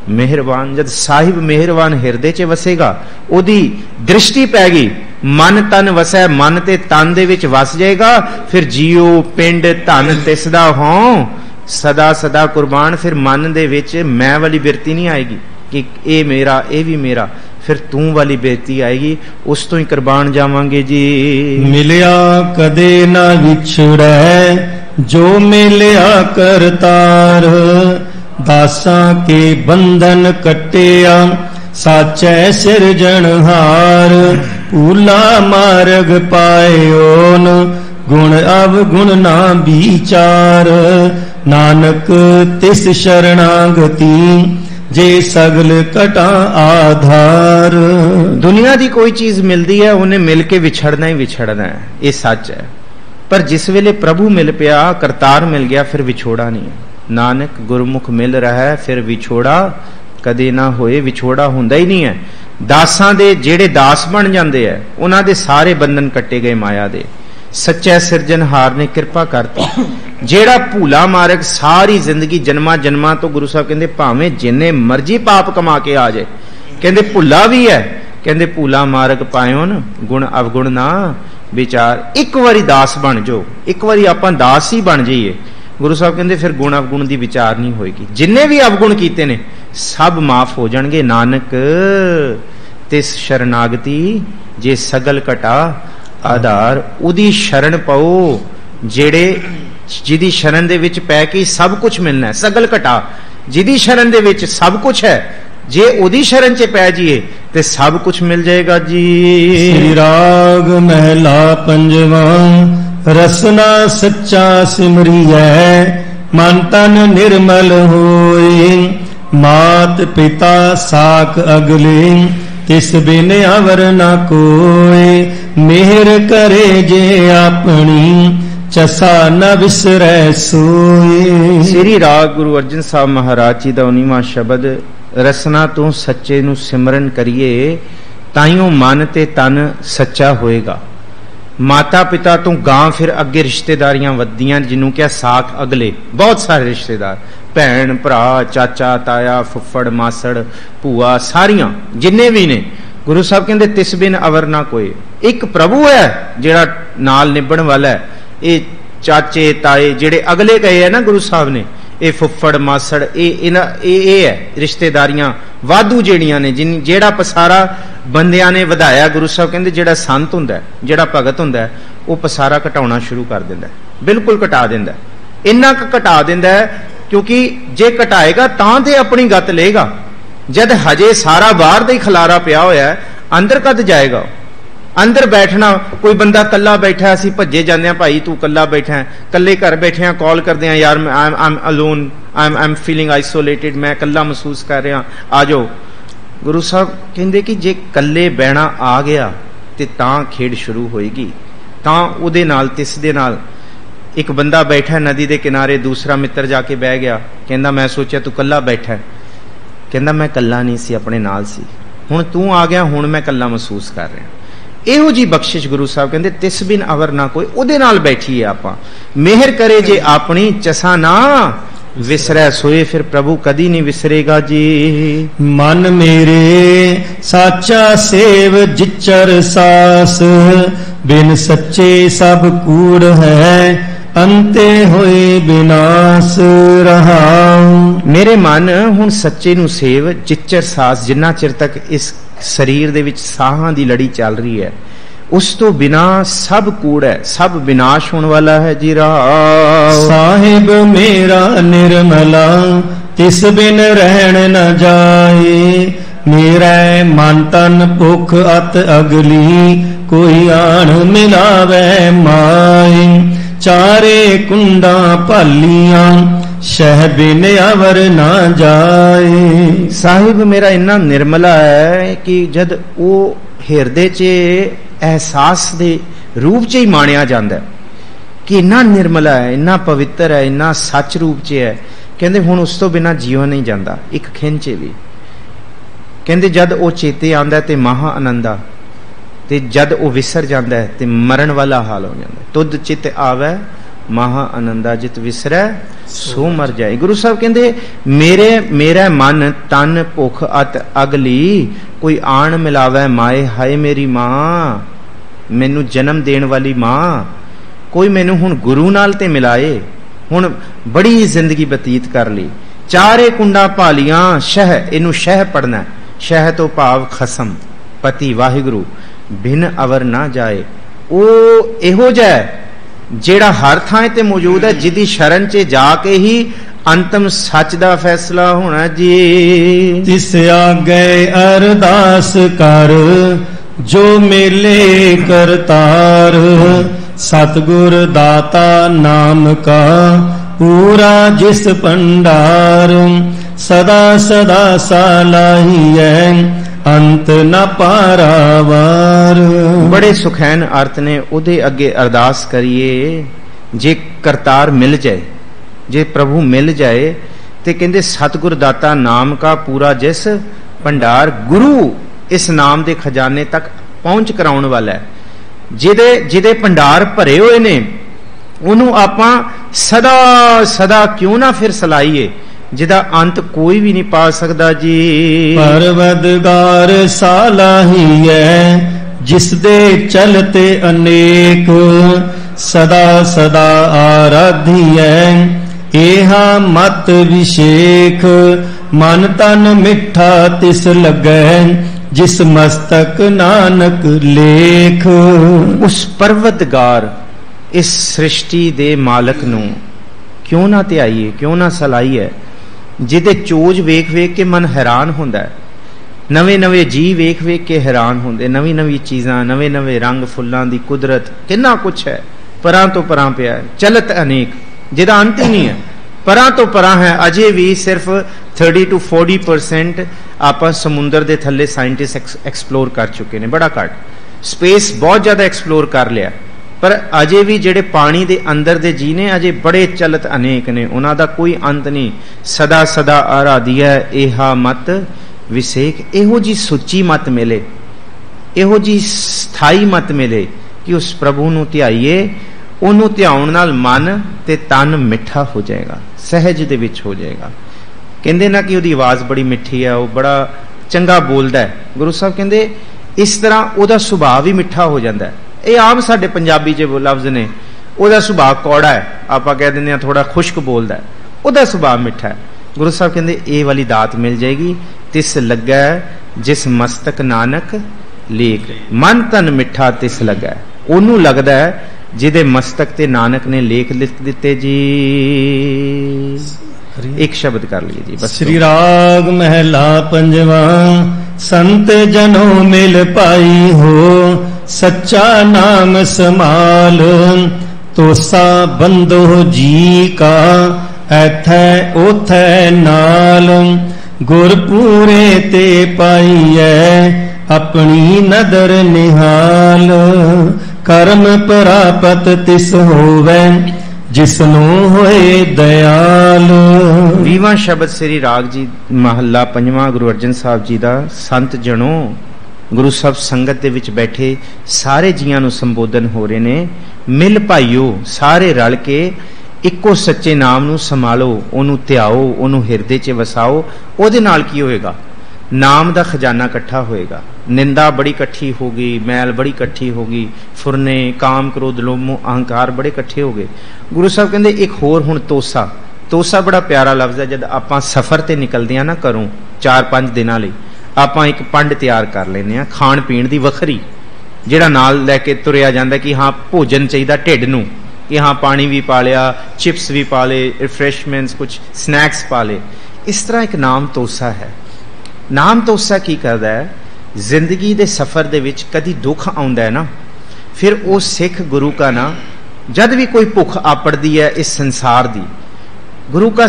ਮਿਹਰਬਾਨ, ਜਦ ਸਾਹਿਬ ਮਿਹਰਬਾਨ ਹਿਰਦੇ 'ਚ ਵਸੇਗਾ, ਉਹਦੀ ਦ੍ਰਿਸ਼ਟੀ ਪੈ ਗਈ। ਮਨ ਤਨ ਵਸੈ, ਮਨ ਤੇ ਤਨ ਦੇ ਵਿੱਚ ਵਸ ਜਾਏਗਾ। ਫਿਰ ਜੀਉ ਪਿੰਡ ਧਨ ਤਿਸ ਦਾ ਹੋਂ ਸਦਾ ਸਦਾ ਕੁਰਬਾਨ, ਫਿਰ ਮਨ ਦੇ ਵਿੱਚ ਮੈਂ ਵਾਲੀ ਬਿਰਤੀ ਨਹੀਂ ਆਏਗੀ। ਕਿ ਇਹ ਮੇਰਾ, ਇਹ ਵੀ ਮੇਰਾ, ਫਿਰ ਤੂੰ ਵਾਲੀ ਬੇਤੀ ਆਏਗੀ, ਉਸ ਤੋਂ ਹੀ ਕੁਰਬਾਨ ਜਾਵਾਂਗੇ ਜੀ। ਮਿਲਿਆ ਕਦੇ ਨਾ ਵਿਛੜੈ, ਜੋ ਮਿਲਿਆ ਕਰਤਾਰ ਦਾਸਾਂ ਕੇ ਬੰਧਨ ਕਟਿਆ, ਸਾਚੈ ਸਿਰਜਣਹਾਰ ਪੂਲਾ ਮਾਰਗ ਪਾਇਓਨ ਗੁਣ ਅਵ ਗੁਣ ਨਾ ਵਿਚਾਰ। ਨਾਨਕ ਤਿਸ ਸ਼ਰਣਾਗਤੀ ਜੇ ਸਗਲ ਕਟਾ ਆਧਾਰ। ਦੁਨੀਆ ਦੀ ਕੋਈ ਚੀਜ਼ ਮਿਲਦੀ ਹੈ, ਉਹਨੇ ਮਿਲ ਕੇ ਵਿਛੜਨਾ ਹੀ ਵਿਛੜਨਾ ਹੈ। ਇਹ ਸੱਚ ਹੈ। ਪਰ ਜਿਸ ਵੇਲੇ ਪ੍ਰਭੂ ਮਿਲ ਪਿਆ, ਕਰਤਾਰ ਮਿਲ ਗਿਆ, ਫਿਰ ਵਿਛੋੜਾ ਨਹੀਂ ਨਾਨਕ ਗੁਰਮੁਖ ਮਿਲ ਰਹਾ ਹੈ, ਫਿਰ ਵਿਛੋੜਾ ਕਦੇ ਨਾ ਹੋਏ, ਵਿਛੋੜਾ ਹੁੰਦਾ ਹੀ ਨਹੀਂ ਹੈ। ਦਾਸਾਂ ਦੇ ਜਿਹੜੇ ਦਾਸ ਬਣ ਜਾਂਦੇ ਆ ਉਹਨਾਂ ਦੇ ਸਾਰੇ ਬੰਧਨ ਕੱਟੇ ਗਏ ਮਾਇਆ ਦੇ। ਸੱਚੇ ਸਿਰਜਣਹਾਰ ਨੇ ਕਿਰਪਾ ਕਰਤੀ। ਜਿਹੜਾ ਭੂਲਾ ਮਾਰਗ ਸਾਰੀ ਜ਼ਿੰਦਗੀ ਜਨਮਾਂ ਜਨਮਾਂ ਤੋਂ ਗੁਰੂ ਸਾਹਿਬ ਕਹਿੰਦੇ, ਭਾਵੇਂ ਜਿੰਨੇ ਮਰਜ਼ੀ ਪਾਪ ਕਮਾ ਕੇ ਆ ਜਾਏ। ਕਹਿੰਦੇ, ਭੁੱਲਾ ਵੀ ਹੈ। ਕਹਿੰਦੇ, ਭੂਲਾ ਮਾਰਗ ਪਾਇਓਨ ਗੁਣ ਅਵਗੁਣ ਨਾ, ਵਿਚਾਰ ਇੱਕ ਵਾਰੀ ਦਾਸ ਬਣ ਜਾਓ। ਇੱਕ ਵਾਰੀ ਆਪਾਂ ਦਾਸ ਹੀ ਬਣ ਜਾਈਏ। ਗੁਰੂ ਸਾਹਿਬ ਕਹਿੰਦੇ, ਫਿਰ ਗੁਣ ਅਵਗੁਣ ਦੀ ਵਿਚਾਰ ਨਹੀਂ ਹੋਏਗੀ। ਜਿੰਨੇ ਵੀ ਅਵਗੁਣ ਕੀਤੇ ਨੇ, ਸਭ ਮਾਫ ਹੋ ਜਾਣਗੇ। ਨਾਨਕ, ਤਿਸ ਸ਼ਰਨਾਗਤੀ, ਜੇ ਸਗਲ ਕਟਾ ਆਧਾਰ, ਉਹਦੀ ਸ਼ਰਨ ਪਾਓ, ਜਿਹੜੇ, ਜਿਹਦੀ ਸ਼ਰਨ ਦੇ ਵਿੱਚ ਪੈ ਕੇ ਸਭ ਕੁਝ ਮਿਲਣਾ ਸਗਲ ਘਟਾ। ਜਿਹਦੀ ਸ਼ਰਨ ਦੇ ਵਿੱਚ ਸਭ ਕੁਝ ਹੈ, ਜੇ ਉਹਦੀ ਸ਼ਰਨ 'ਚ ਪੈ ਜੀਏ ਤੇ ਸਭ ਕੁਝ ਮਿਲ ਜਾਏਗਾ ਜੀ। ਸ੍ਰੀ ਰਾਗ ਮਹਿਲਾ ਪੰਜਵਾਂ, ਰਸਨਾ ਸੱਚਾ ਸਿਮਰੀਐ, ਮਨ ਤਨ ਨਿਰਮਲ ਹੋਏ। ਮਾਤ ਪਿਤਾ ਸਾਖ ਅਗਲੇ ਤਿਸ ਬਿਨ ਅਵਰ ਨਾ ਕੋਏ। ਮਿਹਰ ਕਰੇ ਜੇ ਆਪਣੀ, ਚਸਾ ਨ ਵਿਸਰੈ ਸੋਏ। ਸ੍ਰੀ ਰਾਗ ਗੁਰੂ ਅਰਜਨ ਸਾਹਿਬ ਮਹਾਰਾਜ ਜੀ ਦਾ 19ਵਾਂ ਸ਼ਬਦ, ਰਸਨਾ ਤੋਂ ਸੱਚੇ ਨੂੰ ਸਿਮਰਨ ਕਰੀਏ, ਤਾਈਓ ਮਨ ਤੇ ਤਨ ਸੱਚਾ ਹੋਏਗਾ। ਮਾਤਾ ਪਿਤਾ ਤੋਂ ਗਾਂ ਫਿਰ ਅੱਗੇ ਰਿਸ਼ਤੇਦਾਰੀਆਂ ਵੱਧਦੀਆਂ ਜਿਹਨੂੰ ਕਿਹਾ ਸਾਖ ਅਗਲੇ। ਬਹੁਤ ਸਾਰੇ ਰਿਸ਼ਤੇਦਾਰ। ਭੈਣ, ਭਰਾ, ਚਾਚਾ, ਤਾਇਆ, ਫੁੱਫੜ, ਮਾਸੜ, ਭੂਆ, ਸਾਰੀਆਂ, ਜਿੰਨੇ ਵੀ ਨੇ, ਗੁਰੂ ਸਾਹਿਬ ਕਹਿੰਦੇ, ਤਿਸ ਬਿਨ ਅਵਰ ਨਾ ਕੋਈ ਇੱਕ ਪ੍ਰਭੂ ਹੈ ਜਿਹੜਾ ਨਾਲ ਨਿਭਣ ਵਾਲਾ ਹੈ। ਇਹ ਚਾਚੇ, ਤਾਏ, ਜਿਹੜੇ ਅਗਲੇ ਗਏ ਹੈ ਨਾ ਗੁਰੂ ਸਾਹਿਬ ਨੇ, ਇਹ ਫੁੱਫੜ, ਮਾਸੜ, ਇਹ ਇਹਨਾਂ, ਇਹ ਇਹ ਹੈ, ਰਿਸ਼ਤੇਦਾਰੀਆਂ ਵਾਧੂ ਜਿਹੜੀਆਂ ਨੇ, ਜਿਨ, ਜਿਹੜਾ ਪਸਾਰਾ ਬੰਦਿਆਂ ਨੇ ਵਧਾਇਆ, ਗੁਰੂ ਸਾਹਿਬ ਕਹਿੰਦੇ, ਜਿਹੜਾ ਸੰਤ ਹੁੰਦਾ ਜਿਹੜਾ ਭਗਤ ਹੁੰਦਾ ਉਹ ਪਸਾਰਾ ਘਟਾਉਣਾ ਸ਼ੁਰੂ ਕਰ ਦਿੰਦਾ ਬਿਲਕੁਲ ਘਟਾ ਦਿੰਦਾ ਇੰਨਾ ਕੁ ਘਟਾ ਦਿੰਦਾ ਕਿਉਂਕਿ ਜੇ ਘਟਾਏਗਾ ਤਾਂ ਤੇ ਆਪਣੀ ਗੱਤ ਲਏਗਾ। ਜਦ ਹਜੇ ਸਾਰਾ ਬਾਹਰ ਦਾ ਹੀ ਖਲਾਰਾ ਪਿਆ ਹੋਇਆ ਅੰਦਰ ਕਦ ਜਾਏਗਾ ਅੰਦਰ ਬੈਠਣਾ, ਕੋਈ ਬੰਦਾ ਕੱਲਾ ਬੈਠਾ ਅਸੀਂ ਭੱਜੇ ਜਾਂਦੇ ਆ ਭਾਈ, ਤੂੰ ਕੱਲਾ ਬੈਠਾ ਕੱਲੇ ਘਰ ਬੈਠੇ ਆ ਕਾਲ ਕਰਦੇ ਆ ਯਾਰ I'm I'm alone I'm I'm feeling isolated ਮੈਂ ਕੱਲਾ ਮਹਿਸੂਸ ਕਰ ਰਿਹਾ, ਆ ਜਾਓ। ਗੁਰੂ ਸਾਹਿਬ ਕਹਿੰਦੇ ਕਿ ਜੇ ਕੱਲੇ ਬਹਿਣਾ ਆ ਗਿਆ, ਤੇ ਤਾਂ ਖੇਡ ਸ਼ੁਰੂ ਹੋਏਗੀ। ਤਾਂ ਉਹਦੇ ਨਾਲ, ਤਿਸ ਦੇ ਨਾਲ ਇੱਕ ਬੰਦਾ ਬੈਠਾ ਨਦੀ ਦੇ ਕਿਨਾਰੇ, ਦੂਸਰਾ ਮਿੱਤਰ ਜਾ ਕੇ ਬਹਿ ਗਿਆ। ਕਹਿੰਦਾ, ਮੈਂ ਸੋਚਿਆ ਤੂੰ ਕੱਲਾ ਬੈਠਾ ਕਹਿੰਦਾ, ਮੈਂ ਕੱਲਾ ਨਹੀਂ ਸੀ, ਆਪਣੇ ਨਾਲ ਸੀ। ਹੁਣ ਤੂੰ ਆ ਗਿਆ, ਹੁਣ ਮੈਂ ਕੱਲਾ ਮਹਿਸੂਸ ਕਰ ਰਿਹਾ ਇਹੋ ਜੀ ਬਖਸ਼ਿਸ਼ ਗੁਰੂ ਸਾਹਿਬ ਕਹਿੰਦੇ, ਤਿਸ ਬਿਨ ਅਵਰ ਨਾ ਕੋਈ, ਉਹਦੇ ਨਾਲ ਬੈਠੀਏ ਆਪਾਂ। ਮਿਹਰ ਕਰੇ ਜੇ ਆਪਣੀ, ਚਸਾ ਨਾ ਵਿਸਰੈ ਸੋਏ, ਫਿਰ ਪ੍ਰਭੂ ਕਦੀ ਨਹੀਂ ਵਿਸਰੇਗਾ ਜੀ। ਮਨ ਮੇਰੇ, ਸਾਚਾ ਸੇਵ, ਜਿਚਰ ਸਾਸ, ਬਿਨ ਸੱਚੇ ਸਭ ਕੂੜ ਹੈ। ਅੰਤੇ ਹੋਏ ਬਿਨਾਸ਼ ਰਹਾਉ। ਮੇਰੇ ਮਨ ਹੁਣ ਸੱਚੇ ਨੂੰ ਸੇਵ ਜਿਚਰ ਸਾਸ ਜਿੰਨਾ ਚਿਰ ਤੱਕ ਇਸ ਸਰੀਰ ਦੇ ਵਿੱਚ ਸਾਹਾਂ ਦੀ ਲੜੀ ਚੱਲ ਰਹੀ ਹੈ ਉਸ ਤੋਂ ਬਿਨਾ ਸਭ ਕੂੜ ਹੈ ਸਭ ਵਿਨਾਸ਼ ਹੋਣ ਵਾਲਾ ਹੈ ਜੀ ਰਾਹ ਸਾਹਿਬ ਮੇਰਾ ਨਿਰਮਲਾ ਤਿਸ ਬਿਨ ਰਹਿਣ ਨ ਜਾਏ। ਮੇਰਾ ਮਨ ਤਨ ਭੁਖ ਅਤ ਅਗਲੀ ਕੋਈ ਆਣ ਮਿਲਾਵੇ ਮਾਈ ਚਾਰੇ ਕੁੰਡਾ ਭਾਲੀਆਂ ਸ਼ਹਿ ਬਿਨ ਅਵਰ ਨਾ ਜਾਏ। ਸਾਹਿਬ, ਮੇਰਾ ਇੰਨਾ ਨਿਰਮਲਾ ਹੈ ਕਿ ਜਦ ਉਹ ਹਿਰਦੇ 'ਚ ਅਹਿਸਾਸ ਦੇ ਰੂਪ 'ਚ ਹੀ ਮਾਣਿਆ ਜਾਂਦਾ ਕਿ ਇੰਨਾ ਨਿਰਮਲਾ ਹੈ, ਇੰਨਾ ਪਵਿੱਤਰ ਹੈ, ਇੰਨਾ ਸੱਚ ਰੂਪ 'ਚ ਹੈ। ਕਹਿੰਦੇ ਹੁਣ ਉਸ ਤੋਂ ਬਿਨਾ ਜੀਵਨ ਨਹੀਂ ਜਾਂਦਾ, ਇੱਕ ਖਿੰਚੇ ਵੀ। ਕਹਿੰਦੇ ਜਦ ਉਹ ਚੇਤੇ ਆਂਦਾ ਤੇ ਮਹਾ ਆਨੰਦਾ ਤੇ ਜਦ ਉਹ ਵਿਸਰ ਜਾਂਦਾ ਤੇ ਮਰਨ ਵਾਲਾ ਹਾਲ ਹੋ ਜਾਂਦਾ ਤੁਧ ਚਿਤ ਆਵੇ, ਮਹਾ ਆਨੰਦਾ ਜਿਤ ਵਿਸਰੈ, ਸੋ ਮਰ ਜਾਏ। ਗੁਰੂ ਸਾਹਿਬ ਕਹਿੰਦੇ, ਮੇਰੇ, ਮੇਰਾ ਮਨ ਤਨ ਭੁਖ ਅਤ ਅਗਲੀ, ਕੋਈ ਆਣ ਮਿਲਾਵੇ ਮਾਏ, ਹਾਏ ਮੇਰੀ ਮਾਂ, ਮੈਨੂੰ ਜਨਮ ਦੇਣ ਵਾਲੀ ਮਾਂ, ਕੋਈ ਮੈਨੂੰ ਹੁਣ ਗੁਰੂ ਨਾਲ ਤੇ ਮਿਲਾਏ, ਹੁਣ ਬੜੀ ਜ਼ਿੰਦਗੀ ਬਤੀਤ ਕਰ ਲਈ। ਚਾਰੇ ਕੁੰਡਾ ਭਾਲੀਆਂ, ਸ਼ਹਿ, ਇਹਨੂੰ ਸ਼ਹਿ ਪੜਨਾ ਸ਼ਹਿ ਤੋਂ ਭਾਵ ਖਸਮ, ਪਤੀ ਵਾਹਿਗੁਰੂ। ਬਿਨ ਅਵਰ ਨਾ ਜਾਏ। ਉਹ ਇਹੋ ਜਿਹਾ ਜਿਹੜਾ ਹਰ ਥਾਂ ਤੇ ਮੌਜੂਦ ਹੈ, ਜਿਹਦੀ ਸ਼ਰਨ 'ਚ ਜਾ ਕੇ ਹੀ ਅੰਤਮ ਸੱਚ ਦਾ ਫੈਸਲਾ ਹੋਣਾ ਜੀ। ਤਿਸ ਆਗੇ ਅਰਦਾਸ ਕਰ, ਜੋ ਮੇਲੇ ਕਰਤਾਰ ਸਤਗੁਰ ਦਾਤਾ ਨਾਮ ਕਾ ਪੂਰਾ ਜਿਸ ਭੰਡਾਰ, ਸਦਾ ਸਦਾ ਸਾਲਾਹੀਐ ਅੰਤ ਨ ਪਾਰਾਵਾਰ। ਬੜੇ ਸੁਖੈਨ ਅਰਥ ਨੇ ਉਹਦੇ ਅੱਗੇ ਅਰਦਾਸ ਕਰੀਏ, ਜੇ ਕਰਤਾਰ ਮਿਲ ਜਾਏ, ਜੇ ਪ੍ਰਭੂ ਮਿਲ ਜਾਏ, ਤੇ ਕਹਿੰਦੇ ਸਤਗੁਰ ਦਾਤਾ ਨਾਮ ਕਾ ਪੂਰਾ ਜਿਸ ਭੰਡਾਰ ਗੁਰੂ ਇਸ ਨਾਮ ਦੇ ਖਜ਼ਾਨੇ ਤੱਕ ਪਹੁੰਚ ਕਰਾਉਣ ਵਾਲਾ ਹੈ। ਜਿਹਦੇ ਜਿਹਦੇ ਭੰਡਾਰ ਭਰੇ ਹੋਏ ਨੇ, ਉਹਨੂੰ ਆਪਾਂ ਸਦਾ ਸਦਾ ਕਿਉਂ ਨਾ ਫਿਰ ਸਲਾਈਏ। ਜਿਹਦਾ ਅੰਤ ਕੋਈ ਵੀ ਨਹੀਂ ਪਾ ਸਕਦਾ ਜੀ। ਪਰਵਦਗਾਰ ਸਾਲਾਹੀਐ ਜਿਸ ਦੇ ਚਲਤੇ ਅਨੇਕ ਸਦਾ ਸਦਾ ਆਰਾਧੀਐ ਏਹਾ ਮਤ ਵਿਸ਼ੇਖ ਮਨ ਤਨ ਮਿੱਠਾ ਤਿਸ ਲੱਗੈ ਜਿਸ ਮਸਤਕ ਨਾਨਕ ਲੇਖ। ਉਸ ਪਰਵਤਗਾਰ ਇਸ ਸ੍ਰਿਸ਼ਟੀ ਦੇ ਮਾਲਕ ਨੂੰ ਕਿਉਂ ਨਾ ਧਿਆਈਏ ਕਿਉਂ ਨਾ ਸਲਾਈਏ? ਜਿਹਦੇ ਚੋਜ ਵੇਖ ਵੇਖ ਕੇ ਮਨ ਹੈਰਾਨ ਹੁੰਦਾ ਹੈ। ਨਵੇਂ ਨਵੇਂ ਜੀ ਵੇਖ ਵੇਖ ਕੇ ਹੈਰਾਨ ਹੁੰਦੇ, ਨਵੀਂ ਨਵੀਂ ਚੀਜ਼ਾਂ, ਨਵੇਂ ਨਵੇਂ ਰੰਗ ਫੁੱਲਾਂ ਦੀ ਕੁਦਰਤ, ਕਿੰਨਾ ਕੁਛ ਹੈ। ਪਰਾਂ ਤੋਂ ਪਰਾਂ ਪਿਆ ਹੈ। ਚਲਤ ਅਨੇਕ, ਜਿਹਦਾ ਅੰਤ ਹੀ ਨਹੀਂ ਹੈ। ਪਰਾਂ ਤੋਂ ਪਰਾਂ ਹੈ, ਅਜੇ ਵੀ ਸਿਰਫ 30 ਤੋਂ 40% ਆਪਾਂ ਸਮੁੰਦਰ ਦੇ ਥੱਲੇ ਸਾਇੰਟਿਸਟ ਐਕਸਪਲੋਰ ਕਰ ਚੁੱਕੇ ਨੇ, ਬੜਾ ਘੱਟ। ਸਪੇਸ ਬਹੁਤ ਜ਼ਿਆਦਾ ਐਕਸਪਲੋਰ ਕਰ ਲਿਆ। ਪਰ ਅਜੇ ਵੀ ਜਿਹੜੇ ਪਾਣੀ ਦੇ ਅੰਦਰ ਦੇ ਜੀ ਨੇ, ਅਜੇ ਬੜੇ ਚਲਤ ਅਨੇਕ ਨੇ। ਉਹਨਾਂ ਦਾ ਕੋਈ ਅੰਤ ਨਹੀਂ। ਸਦਾ ਸਦਾ ਆਰਾਧਿਆ ਇਹਾ ਮਤ ਵਿਸੇਕ ਇਹੋ ਜੀ ਸੁੱਚੀ ਮਤ ਮਿਲੇ, ਇਹੋ ਜੀ ਸਥਾਈ ਮਤ ਮਿਲੇ ਕਿ ਉਸ ਪ੍ਰਭੂ ਨੂੰ ਧਿਆਈਏ, ਉਹਨੂੰ ਧਿਆਉਣ ਨਾਲ ਮਨ ਤੇ ਤਨ ਮਿੱਠਾ ਹੋ ਜਾਏਗਾ, ਸਹਿਜ ਦੇ ਵਿੱਚ ਹੋ ਜਾਏਗਾ। ਕਹਿੰਦੇ ਨਾ ਕਿ ਉਹਦੀ ਆਵਾਜ਼ ਬੜੀ ਮਿੱਠੀ ਹੈ, ਉਹ ਬੜਾ ਚੰਗਾ ਬੋਲਦਾ ਹੈ। ਗੁਰੂ ਸਾਹਿਬ ਕਹਿੰਦੇ, ਇਸ ਤਰ੍ਹਾਂ ਉਹਦਾ ਸੁਭਾਅ ਵੀ ਮਿੱਠਾ ਹੋ ਜਾਂਦਾ ਹੈ। ਇਹ ਆਮ ਸਾਡੇ ਪੰਜਾਬੀ 'ਚ ਲਫ਼ਜ਼ ਨੇ। ਉਹਦਾ ਸੁਭਾਅ ਕੌੜਾ ਹੈ। ਆਪਾਂ ਕਹਿ ਦਿੰਦੇ ਆ ਥੋੜਾ ਖੁਸ਼ਕ ਬੋਲਦਾ ਹੈ। ਉਹਦਾ ਸੁਭਾਅ ਮਿੱਠਾ ਹੈ। ਗੁਰੂ ਸਾਹਿਬ ਕਹਿੰਦੇ ਇਹ ਵਾਲੀ ਦਾਤ ਮਿਲ ਜਾਏਗੀ। ਤਿਸ ਲੱਗਾ ਜਿਸ ਮਸਤਕ ਨਾਨਕ ਲੇਖ ਮਨ ਤਨ ਮਿੱਠਾ ਤਿਸ ਲੱਗਾ। ਉਹਨੂੰ ਲੱਗਦਾ ਹੈ ਜਿਹਦੇ ਮਸਤਕ ਤੇ ਨਾਨਕ ਨੇ ਲੇਖ ਲਿਖ ਦਿੱਤੇ ਜੀ। ਇੱਕ ਸ਼ਬਦ ਕਰ ਲਈਏ ਜੀ ਬਸ ਸ੍ਰੀ ਰਾਗ ਮਹਿਲਾ ਪੰਜਵਾ ਸੰਤ ਜਨੋ ਮਿਲ ਪਾਈ ਹੋ। ਸੱਚਾ ਨਾਮ ਸਮਾਲ, ਤੋਸਾ ਬੰਦੋ ਜੀ ਕਾ, ਐਥੈ ਉਥੈ ਨਾਲ। ਗੁਰ ਪੂਰੇ ਤੇ ਪਾਈਐ ਆਪਣੀ ਨਦਰ ਨਿਹਾਲ। ਕਰਮ ਪ੍ਰਾਪਤ ਤਿਸ ਹੋਵੇ ਜਿਸ ਨੂੰ ਹੋਏ ਦਿਆਲ ਵੀਵਾਂ ਸ਼ਬਦ ਸ੍ਰੀ ਰਾਗ ਜੀ ਮਹੱਲਾ ਪੰਜਵਾਂ ਗੁਰੂ ਅਰਜਨ ਸਾਹਿਬ ਜੀ ਦਾ, ਸੰਤ ਜਣੋ ਗੁਰੂ ਸਾਹਿਬ ਸੰਗਤ ਦੇ ਵਿੱਚ ਬੈਠੇ ਸਾਰੇ ਜੀਆਂ ਨੂੰ ਸੰਬੋਧਨ ਹੋ ਰਹੇ ਨੇ। ਮਿਲ ਭਾਈਓ, ਸਾਰੇ ਰਲ ਕੇ ਇੱਕੋ ਸੱਚੇ ਨਾਮ ਨੂੰ ਸੰਭਾਲੋ, ਉਹਨੂੰ ਧਿਆਓ, ਉਹਨੂੰ ਹਿਰਦੇ 'ਚ ਵਸਾਓ, ਉਹਦੇ ਨਾਲ ਕੀ ਹੋਏਗਾ? ਨਾਮ ਦਾ ਖਜ਼ਾਨਾ ਇਕੱਠਾ ਹੋਏਗਾ। ਨਿੰਦਾ ਬੜੀ ਇਕੱਠੀ ਹੋ ਗਈ, ਮੈਲ ਬੜੀ ਇਕੱਠੀ ਹੋ ਗਈ, ਫੁਰਨੇ, ਕਾਮ, ਕ੍ਰੋਧ ਲੋਭ ਅਹੰਕਾਰ ਬੜੇ ਇਕੱਠੇ ਹੋ ਗਏ। ਗੁਰੂ ਸਾਹਿਬ ਕਹਿੰਦੇ, ਇੱਕ ਹੋਰ ਹੁਣ ਤੋਸਾ। ਤੋਸਾ ਬੜਾ ਪਿਆਰਾ ਲਫ਼ਜ਼ ਹੈ, ਜਦ ਆਪਾਂ ਸਫ਼ਰ ਤੇ ਨਿਕਲਦੇ ਆ ਨਾ ਘਰੋਂ 4-5 ਦਿਨਾਂ ਲਈ ਆਪਾਂ ਇੱਕ ਪੰਡ ਤਿਆਰ ਕਰ ਲੈਨੇ ਆ ਖਾਣ ਪੀਣ ਦੀ ਵੱਖਰੀ, ਜਿਹੜਾ ਨਾਲ ਲੈ ਕੇ ਤੁਰਿਆ ਜਾਂਦਾ ਕਿ ਹਾਂ, ਭੋਜਨ ਚਾਹੀਦਾ ਢਿੱਡ ਨੂੰ, ਕਿ ਹਾਂ, ਪਾਣੀ ਵੀ ਪਾ ਲਿਆ, ਚਿਪਸ ਵੀ ਪਾ ਲੇ ਰਿਫਰੈਸ਼ਮੈਂਟਸ ਕੁਝ ਸਨੈਕਸ ਪਾ ਲੇ ਇਸ ਤਰ੍ਹਾਂ ਇੱਕ ਨਾਮ ਤੋਸਾ ਹੈ। ਨਾਮ ਤੋਸਾ ਕੀ ਕਰਦਾ ਹੈ? ਜ਼ਿੰਦਗੀ ਦੇ ਸਫ਼ਰ ਦੇ ਵਿੱਚ ਕਦੀ ਦੁੱਖ ਆਉਂਦਾ ਹੈ ਨਾ, ਫਿਰ ਉਹ ਸਿੱਖ ਗੁਰੂ ਕਾ ਨਾ, ਜਦ ਵੀ ਕੋਈ ਭੁੱਖ ਆਪੜਦੀ ਹੈ ਇਸ ਸੰਸਾਰ ਦੀ। ਗੁਰੂ ਕਾ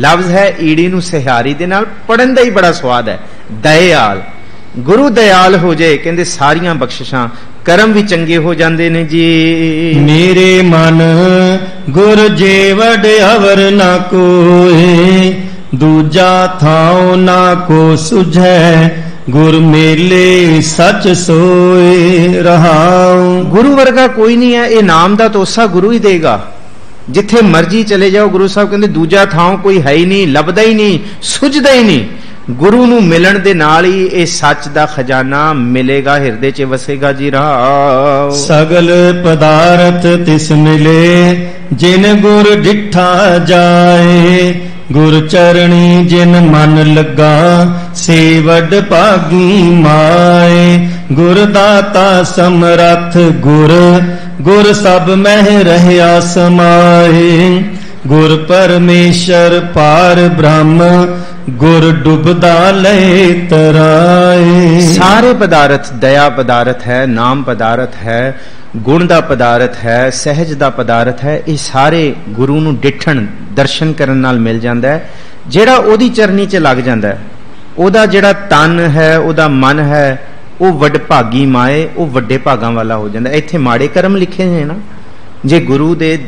ਲਫ਼ਜ਼ ਹੈ ਈੜੀ ਨੂੰ ਸਿਹਾਰੀ ਦੇ ਨਾਲ ਪੜਨ ਦਾ ਹੀ ਬੜਾ ਸਵਾਦ ਹੈ। ਦਇਆਲ। ਗੁਰੂ ਦਇਆਲ ਹੋ ਜਾਏ ਕਹਿੰਦੇ ਸਾਰੀਆਂ ਬਖਸ਼ਿਸ਼ਾਂ ਕਰਮ ਵੀ ਚੰਗੇ ਹੋ ਜਾਂਦੇ ਨੇ ਜੀ। ਮੇਰੇ ਮਨ ਗੁਰ ਜੇਵੜ ਅਵਰ ਨਾ ਕੋਏ ਦੂਜਾ ਥਾਉ ਨਾ ਕੋ ਸੁਝੈ ਗੁਰ ਮੇਲੇ ਸੱਚ ਸੋਏ ਰਹਾਉ। ਗੁਰੂ ਵਰਗਾ ਕੋਈ ਨਹੀਂ ਹੈ ਇਹ ਨਾਮ ਦਾ ਤੋਸਾ ਗੁਰੂ ਹੀ ਦੇਗਾ। ਜਿੱਥੇ ਮਰਜ਼ੀ ਚਲੇ ਜਾਓ, ਗੁਰੂ ਸਾਹਿਬ ਕਹਿੰਦੇ, ਦੂਜਾ ਥਾਂ ਕੋਈ ਹੈ ਹੀ ਨਹੀਂ, ਲੱਭਦਾ ਹੀ ਨਹੀਂ, ਸੁਝਦਾ ਹੀ ਨਹੀਂ। ਗੁਰੂ ਨੂੰ ਮਿਲਣ ਦੇ ਨਾਲ ਹੀ ਇਹ ਸੱਚ ਦਾ ਖਜ਼ਾਨਾ ਮਿਲੇਗਾ, ਹਿਰਦੇ 'ਚ ਵਸੇਗਾ ਜੀ ਰਹਾਉ ਸਗਲ ਪਦਾਰਥ ਤਿਸ ਮਿਲੇ, ਜਿਨ ਗੁਰ ਡਿਠਾ ਜਾਏ ਗੁਰ ਚਰਣੀ ਜਿਨ ਮਨ ਲੱਗਾ ਸੇਵਡ ਭਾਗੀ ਮਾਏ। ਗੁਰ ਦਾਤਾ ਸਮਰੱਥ ਗੁਰ ਗੁਰ ਸਭ ਮਹਿ ਰਹਿਆ ਸਮਾਏ। ਗੁਰ ਪਰਮੇਸ਼ਰ ਪਾਰ ਬ੍ਰਹਮ, ਗੁਰ ਡੁਬਦਾ ਲੈ ਤਰਾਏ। ਸਾਰੇ ਪਦਾਰਥ ਦਇਆ ਪਦਾਰਥ ਹੈ, ਨਾਮ ਪਦਾਰਥ ਹੈ, ਗੁਣ ਦਾ ਪਦਾਰਥ ਹੈ, ਸਹਿਜ ਦਾ ਪਦਾਰਥ ਹੈ, ਇਹ ਸਾਰੇ ਗੁਰੂ ਨੂੰ ਡਿਠਣ, ਦਰਸ਼ਨ ਕਰਨ ਨਾਲ ਮਿਲ ਜਾਂਦਾ ਹੈ। ਜਿਹੜਾ ਉਹਦੀ ਚਰਨੀ 'ਚ ਲੱਗ ਜਾਂਦਾ ਹੈ, ਉਹਦਾ ਜਿਹੜਾ ਤਨ ਹੈ, ਉਹਦਾ ਮਨ ਹੈ, ਉਹ ਵੱਡ ਭਾਗੀ ਮਾਏ, ਉਹ ਵੱਡੇ ਭਾਗਾਂ ਵਾਲਾ ਹੋ ਜਾਂਦਾ ਇੱਥੇ ਮਾੜੇ ਕਰਮ ਲਿਖੇ ਨੇ ਨਾ। ਜੇ ਗੁਰੂ ਦੇ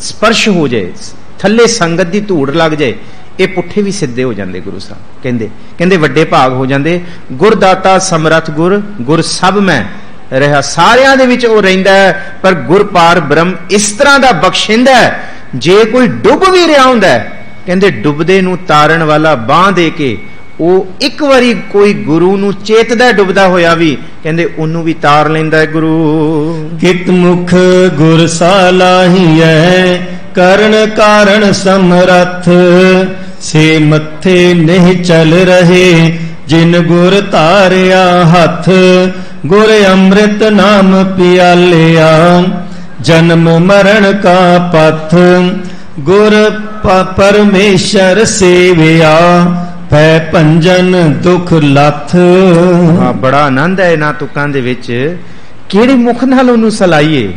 ਸਪਰਸ਼ ਹੋ ਜਾਏ, ਥੱਲੇ ਸੰਗਤ ਦੀ ਧੂੜ ਲੱਗ ਜਾਏ, ਇਹ ਪੁੱਠੇ ਵੀ ਸਿੱਧੇ ਹੋ ਜਾਂਦੇ ਗੁਰੂ ਸਾਹਿਬ। ਕਹਿੰਦੇ ਕਹਿੰਦੇ ਵੱਡੇ ਭਾਗ ਹੋ ਜਾਂਦੇ, ਗੁਰਦਾਤਾ ਸਮਰਥ ਗੁਰ ਗੁਰ ਸਭ ਮੈਂ ਰਹਾ। ਸਾਰਿਆਂ ਦੇ ਵਿੱਚ ਉਹ ਰਹਿੰਦਾ ਹੈ, ਪਰ ਗੁਰ ਪਾਰ ਬ੍ਰਹਮ ਇਸ ਤਰ੍ਹਾਂ ਦਾ ਬਖਸ਼ਿੰਦਾ ਹੈ, ਜੇ ਕੋਈ ਡੁੱਬ ਵੀ ਰਿਹਾ ਹੁੰਦਾ ਕਹਿੰਦੇ ਡੁੱਬਦੇ ਨੂੰ ਤਾਰਨ ਵਾਲਾ ਬਾਹ ਦੇ ਕੇ ਉਹ ਇੱਕ ਵਾਰੀ ਕੋਈ ਗੁਰੂ ਨੂੰ ਚੇਤਦਾ ਡੁੱਬਦਾ ਹੋਇਆ ਵੀ, ਕਹਿੰਦੇ ਉਹਨੂੰ ਵੀ ਤਾਰ ਲੈਂਦਾ ਹੈ ਗੁਰੂ। ਕਿਤ ਮੁਖ ਗੁਰ ਸਾਲਾਹੀਐ ਕਰਨ ਕਾਰਨ ਸਮਰੱਥ। ਸੇ ਮੱਥੇ ਨਹੀਂ ਚੱਲ ਰਹੇ, ਜਿਨ ਗੁਰ ਧਾਰਿਆ ਹੱਥ, ਗੁਰ ਅੰਮ੍ਰਿਤ ਨਾਮ ਪਿਆਲਿਆ। ਜਨਮ ਮਰਨ ਕਾ ਪਥ, ਗੁਰ ਪਰਮੇਸ਼ਰ ਸੇਵਿਆ। ਪੈ ਭੰਜਨ ਦੁਖ ਲੱਥ। ਹਾਂ, ਬੜਾ ਆਨੰਦ ਹੈ ਇਹਨਾਂ ਤੁਕਾਂ ਦੇ ਵਿੱਚ। ਕਿਹੜੇ ਮੁਖ ਨਾਲ ਉਹਨੂੰ ਸਲਾਈਏ?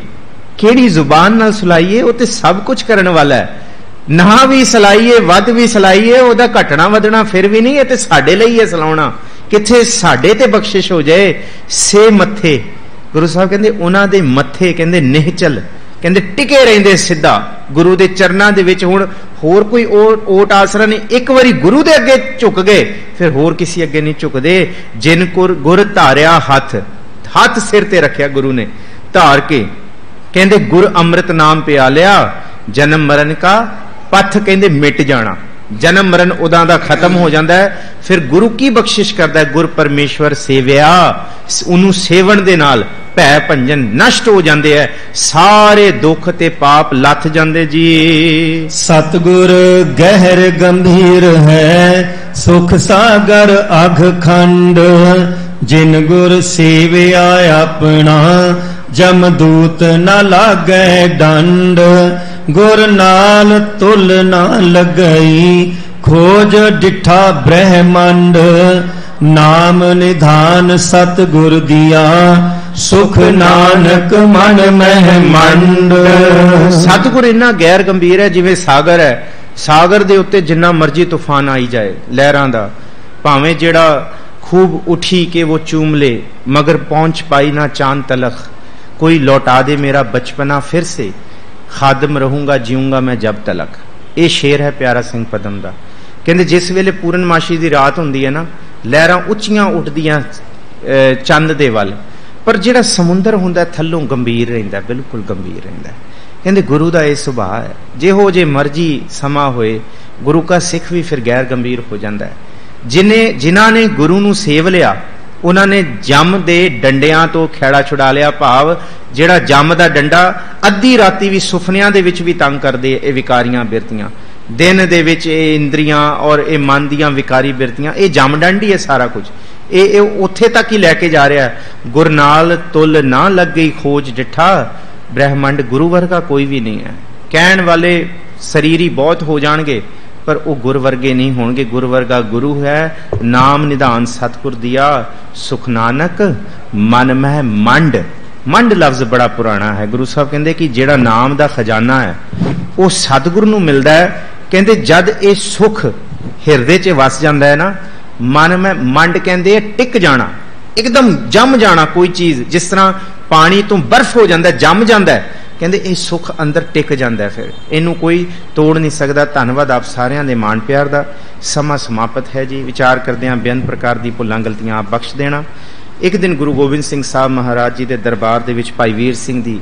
ਕਿਹੜੀ ਜ਼ੁਬਾਨ ਨਾਲ ਸੁਲਾਈਏ? ਉਹ ਤੇ ਸਭ ਕੁਝ ਕਰਨ ਵਾਲਾ ਹੈ। ਨਾ ਵੀ ਸਲਾਈਏ, ਵੱਧ ਵੀ ਸਲਾਈਏ, ਉਹਦਾ ਘਟਣਾ ਵਧਣਾ ਫਿਰ ਵੀ ਨਹੀਂ, ਇਹ ਤੇ ਸਾਡੇ ਲਈ ਹੈ ਸਲਾਉਣਾ। ਕਿੱਥੇ ਸਾਡੇ ਤੇ ਬਖਸ਼ਿਸ਼ ਹੋ ਜਾਏ, ਸੇ ਮੱਥੇ। ਗੁਰੂ ਸਾਹਿਬ ਕਹਿੰਦੇ, ਉਹਨਾਂ ਦੇ ਮੱਥੇ ਕਹਿੰਦੇ ਨਿਹਚਲ। ਕਹਿੰਦੇ ਟਿਕੇ ਰਹਿੰਦੇ ਸਿੱਧਾ। ਗੁਰੂ ਦੇ ਚਰਨਾਂ ਦੇ ਵਿੱਚ ਹੁਣ ਹੋਰ ਕੋਈ ਓਟ ਆਸਰਾ ਨਹੀਂ। ਇੱਕ ਵਾਰੀ ਗੁਰੂ ਦੇ ਅੱਗੇ ਝੁਕ ਗਏ, ਫਿਰ ਹੋਰ ਕਿਸੇ ਅੱਗੇ ਨਹੀਂ ਝੁਕਦੇ। ਜਿਨ ਕੁਰ ਗੁਰ ਧਾਰਿਆ ਹੱਥ ਹੱਥ ਸਿਰ ਤੇ ਰੱਖਿਆ ਗੁਰੂ ਨੇ। ਧਾਰ ਕੇ ਕਹਿੰਦੇ ਗੁਰ ਅੰਮ੍ਰਿਤ ਨਾਮ ਪਿਆ ਲਿਆ, ਜਨਮ ਮਰਨ ਕਾ ਪੱਥ ਕਹਿੰਦੇ ਮਿਟ ਜਾਣਾ। ਜਨਮ ਮਰਨ ਉਦਾਂ ਦਾ ਖਤਮ ਹੋ ਜਾਂਦਾ ਹੈ। ਫਿਰ ਗੁਰੂ ਕੀ ਬਖਸ਼ਿਸ਼ ਕਰਦਾ ਹੈ? ਗੁਰ ਪਰਮੇਸ਼ਵਰ ਸੇਵਿਆ। ਉਹਨੂੰ ਸੇਵਣ ਦੇ ਨਾਲ ਭੈ ਭੰਜਨ ਨਸ਼ਟ ਹੋ ਜਾਂਦੇ ਐ ਸਾਰੇ ਦੁੱਖ ਤੇ ਪਾਪ ਲੱਥ ਜਾਂਦੇ ਜੀ। ਸਤਗੁਰ ਗਹਿਰ ਗੰਭੀਰ ਹੈ। ਸੁਖ ਸਾਗਰ ਅਗ ਖੰਡ ਜਿਨ ਗੁਰ ਸੇਵਿਆ ਆਪਣਾ ਜਮਦੂਤ ਨਾ ਲਾਗੈ ਡੰਡ, ਗੁਰ ਨਾਲ ਤੁਲ ਨਾ ਲਗਈ, ਖੋਜ ਡਿਠਾ ਬ੍ਰਹਮੰਡ। ਨਾਮ ਨਿਧਾਨ ਸਤ ਗੁਰ ਦਿਆ, ਸੁਖ ਨਾਨਕ ਮਨ ਮਹਿ ਸਤਗੁਰ ਇੰਨਾ ਗੈਰ ਗੰਭੀਰ ਹੈ, ਜਿਵੇਂ ਸਾਗਰ ਹੈ। ਸਾਗਰ ਦੇ ਉੱਤੇ ਜਿੰਨਾ ਮਰਜ਼ੀ ਤੂਫਾਨ ਆਈ ਜਾਏ, ਲਹਿਰਾਂ ਦਾ। ਭਾਵੇਂ ਜਿਹੜਾ ਖੂਬ ਉਠੀ ਕੇ ਉਹ ਚੂਮ ਲੇ, ਮਗਰ ਪਹੁੰਚ ਪਾਈ ਨਾ ਚਾਂਦ ਤਲਖ। ਕੋਈ ਲੌਟਾ ਦੇ ਮੇਰਾ ਬਚਪਨਾ ਫਿਰ ਸੇ ਖਾਦਮ ਰਹੂੰਗਾ ਜੀਉਂਗਾ ਮੈਂ ਜਬ ਤਲਕ ਇਹ ਸ਼ੇਰ ਹੈ ਪਿਆਰਾ ਸਿੰਘ ਪਦਮ ਦਾ ਕਹਿੰਦੇ ਜਿਸ ਵੇਲੇ ਪੂਰਨਮਾਸ਼ੀ ਦੀ ਰਾਤ ਹੁੰਦੀ ਹੈ ਨਾ ਲਹਿਰਾਂ ਉੱਚੀਆਂ ਉੱਠਦੀਆਂ ਚੰਦ ਦੇ ਵੱਲ ਪਰ ਜਿਹੜਾ ਸਮੁੰਦਰ ਹੁੰਦਾ ਥੱਲੋਂ ਗੰਭੀਰ ਰਹਿੰਦਾ ਬਿਲਕੁਲ ਗੰਭੀਰ ਰਹਿੰਦਾ ਕਹਿੰਦੇ ਗੁਰੂ ਦਾ ਇਹ ਸੁਭਾਅ ਹੈ ਜਿਹੋ ਜੇ ਮਰਜ਼ੀ ਸਮਾ ਹੋਏ ਗੁਰੂ ਦਾ ਸਿੱਖ ਵੀ ਫਿਰ ਗੈਰ ਗੰਭੀਰ ਹੋ ਜਾਂਦਾ ਹੈ ਜਿਨੇ ਜਿਨ੍ਹਾਂ ਨੇ ਗੁਰੂ ਨੂੰ ਸੇਵ ਲਿਆ ਉਹਨਾਂ ਨੇ ਜੰਮ ਦੇ ਡੰਡਿਆਂ ਤੋਂ ਖੇੜਾ ਛੁਡਾ ਲਿਆ ਭਾਵ, ਜਿਹੜਾ ਜੰਮ ਦਾ ਡੰਡਾ ਅੱਧੀ ਰਾਤੀ ਵੀ ਸੁਪਨਿਆਂ ਦੇ ਵਿੱਚ ਵੀ ਤੰਗ ਕਰਦੇ, ਇਹ ਵਿਕਾਰੀਆਂ ਬਿਰਤੀਆਂ। ਦਿਨ ਦੇ ਵਿੱਚ ਇਹ ਇੰਦਰੀਆਂ ਔਰ ਇਹ ਮਨ ਦੀਆਂ ਵਿਕਾਰੀ ਬਿਰਤੀਆਂ, ਇਹ ਜੰਮ ਡੰਡੀ ਹੈ ਸਾਰਾ ਕੁਝ। ਇਹ ਇਹ ਉੱਥੇ ਤੱਕ ਹੀ ਲੈ ਕੇ ਜਾ ਰਿਹਾ ਗੁਰ ਨਾਲ ਤੁਲ ਨਾ ਲੱਗ ਗਈ ਖੋਜ ਡਿਠਾ ਬ੍ਰਹਿਮੰਡ ਗੁਰੂ ਵਰਗਾ ਕੋਈ ਵੀ ਨਹੀਂ ਹੈ। ਕਹਿਣ ਵਾਲੇ ਸਰੀਰੀ ਬਹੁਤ ਹੋ ਜਾਣਗੇ। ਪਰ ਉਹ ਗੁਰ ਵਰਗੇ ਨਹੀਂ ਹੋਣਗੇ। ਗੁਰ ਵਰਗਾ ਗੁਰੂ ਹੈ, ਨਾਮ ਨਿਧਾਨ ਸਤਗੁਰ ਦਿਆ। ਸੁਖ ਨਾਨਕ, ਮਨ ਮਹਿ ਮੰਡ। ਮੰਡ ਲਫ਼ਜ਼ ਬੜਾ ਪੁਰਾਣਾ ਹੈ। ਗੁਰੂ ਸਾਹਿਬ ਕਹਿੰਦੇ ਕਿ ਜਿਹੜਾ ਨਾਮ ਦਾ ਖਜ਼ਾਨਾ ਹੈ, ਉਹ ਸਤਗੁਰ ਨੂੰ ਮਿਲਦਾ ਹੈ। ਕਹਿੰਦੇ ਜਦ ਇਹ ਸੁਖ ਹਿਰਦੇ 'ਚ ਵਸ ਜਾਂਦਾ ਹੈ ਨਾ, ਮਨ ਮੈਂ ਮੰਡ ਕਹਿੰਦੇ ਟਿਕ ਜਾਣਾ। ਇੱਕਦਮ ਜੰਮ ਜਾਣਾ ਕੋਈ ਚੀਜ਼। ਜਿਸ ਤਰ੍ਹਾਂ ਪਾਣੀ ਤੋਂ ਬਰਫ਼ ਹੋ ਜਾਂਦਾ, ਜੰਮ ਜਾਂਦਾ ਕਹਿੰਦੇ ਇਹ ਸੁੱਖ ਅੰਦਰ ਟਿਕ ਜਾਂਦਾ ਫਿਰ। ਇਹਨੂੰ ਕੋਈ ਤੋੜ ਨਹੀਂ ਸਕਦਾ। ਧੰਨਵਾਦ ਆਪ ਸਾਰਿਆਂ ਦੇ ਮਾਣ ਪਿਆਰ ਦਾ। ਸਮਾਂ ਸਮਾਪਤ ਹੈ ਜੀ। ਵਿਚਾਰ ਕਰਦੇ ਆਂ ਬੇਅੰਤ ਪ੍ਰਕਾਰ ਦੀ ਭੁੱਲਾਂ ਗਲਤੀਆਂ ਆਪ ਬਖਸ਼ ਦੇਣਾ। ਇੱਕ ਦਿਨ ਗੁਰੂ ਗੋਬਿੰਦ ਸਿੰਘ ਸਾਹਿਬ ਮਹਾਰਾਜ ਜੀ ਦੇ ਦਰਬਾਰ ਦੇ ਵਿੱਚ ਭਾਈ ਵੀਰ ਸਿੰਘ ਦੀ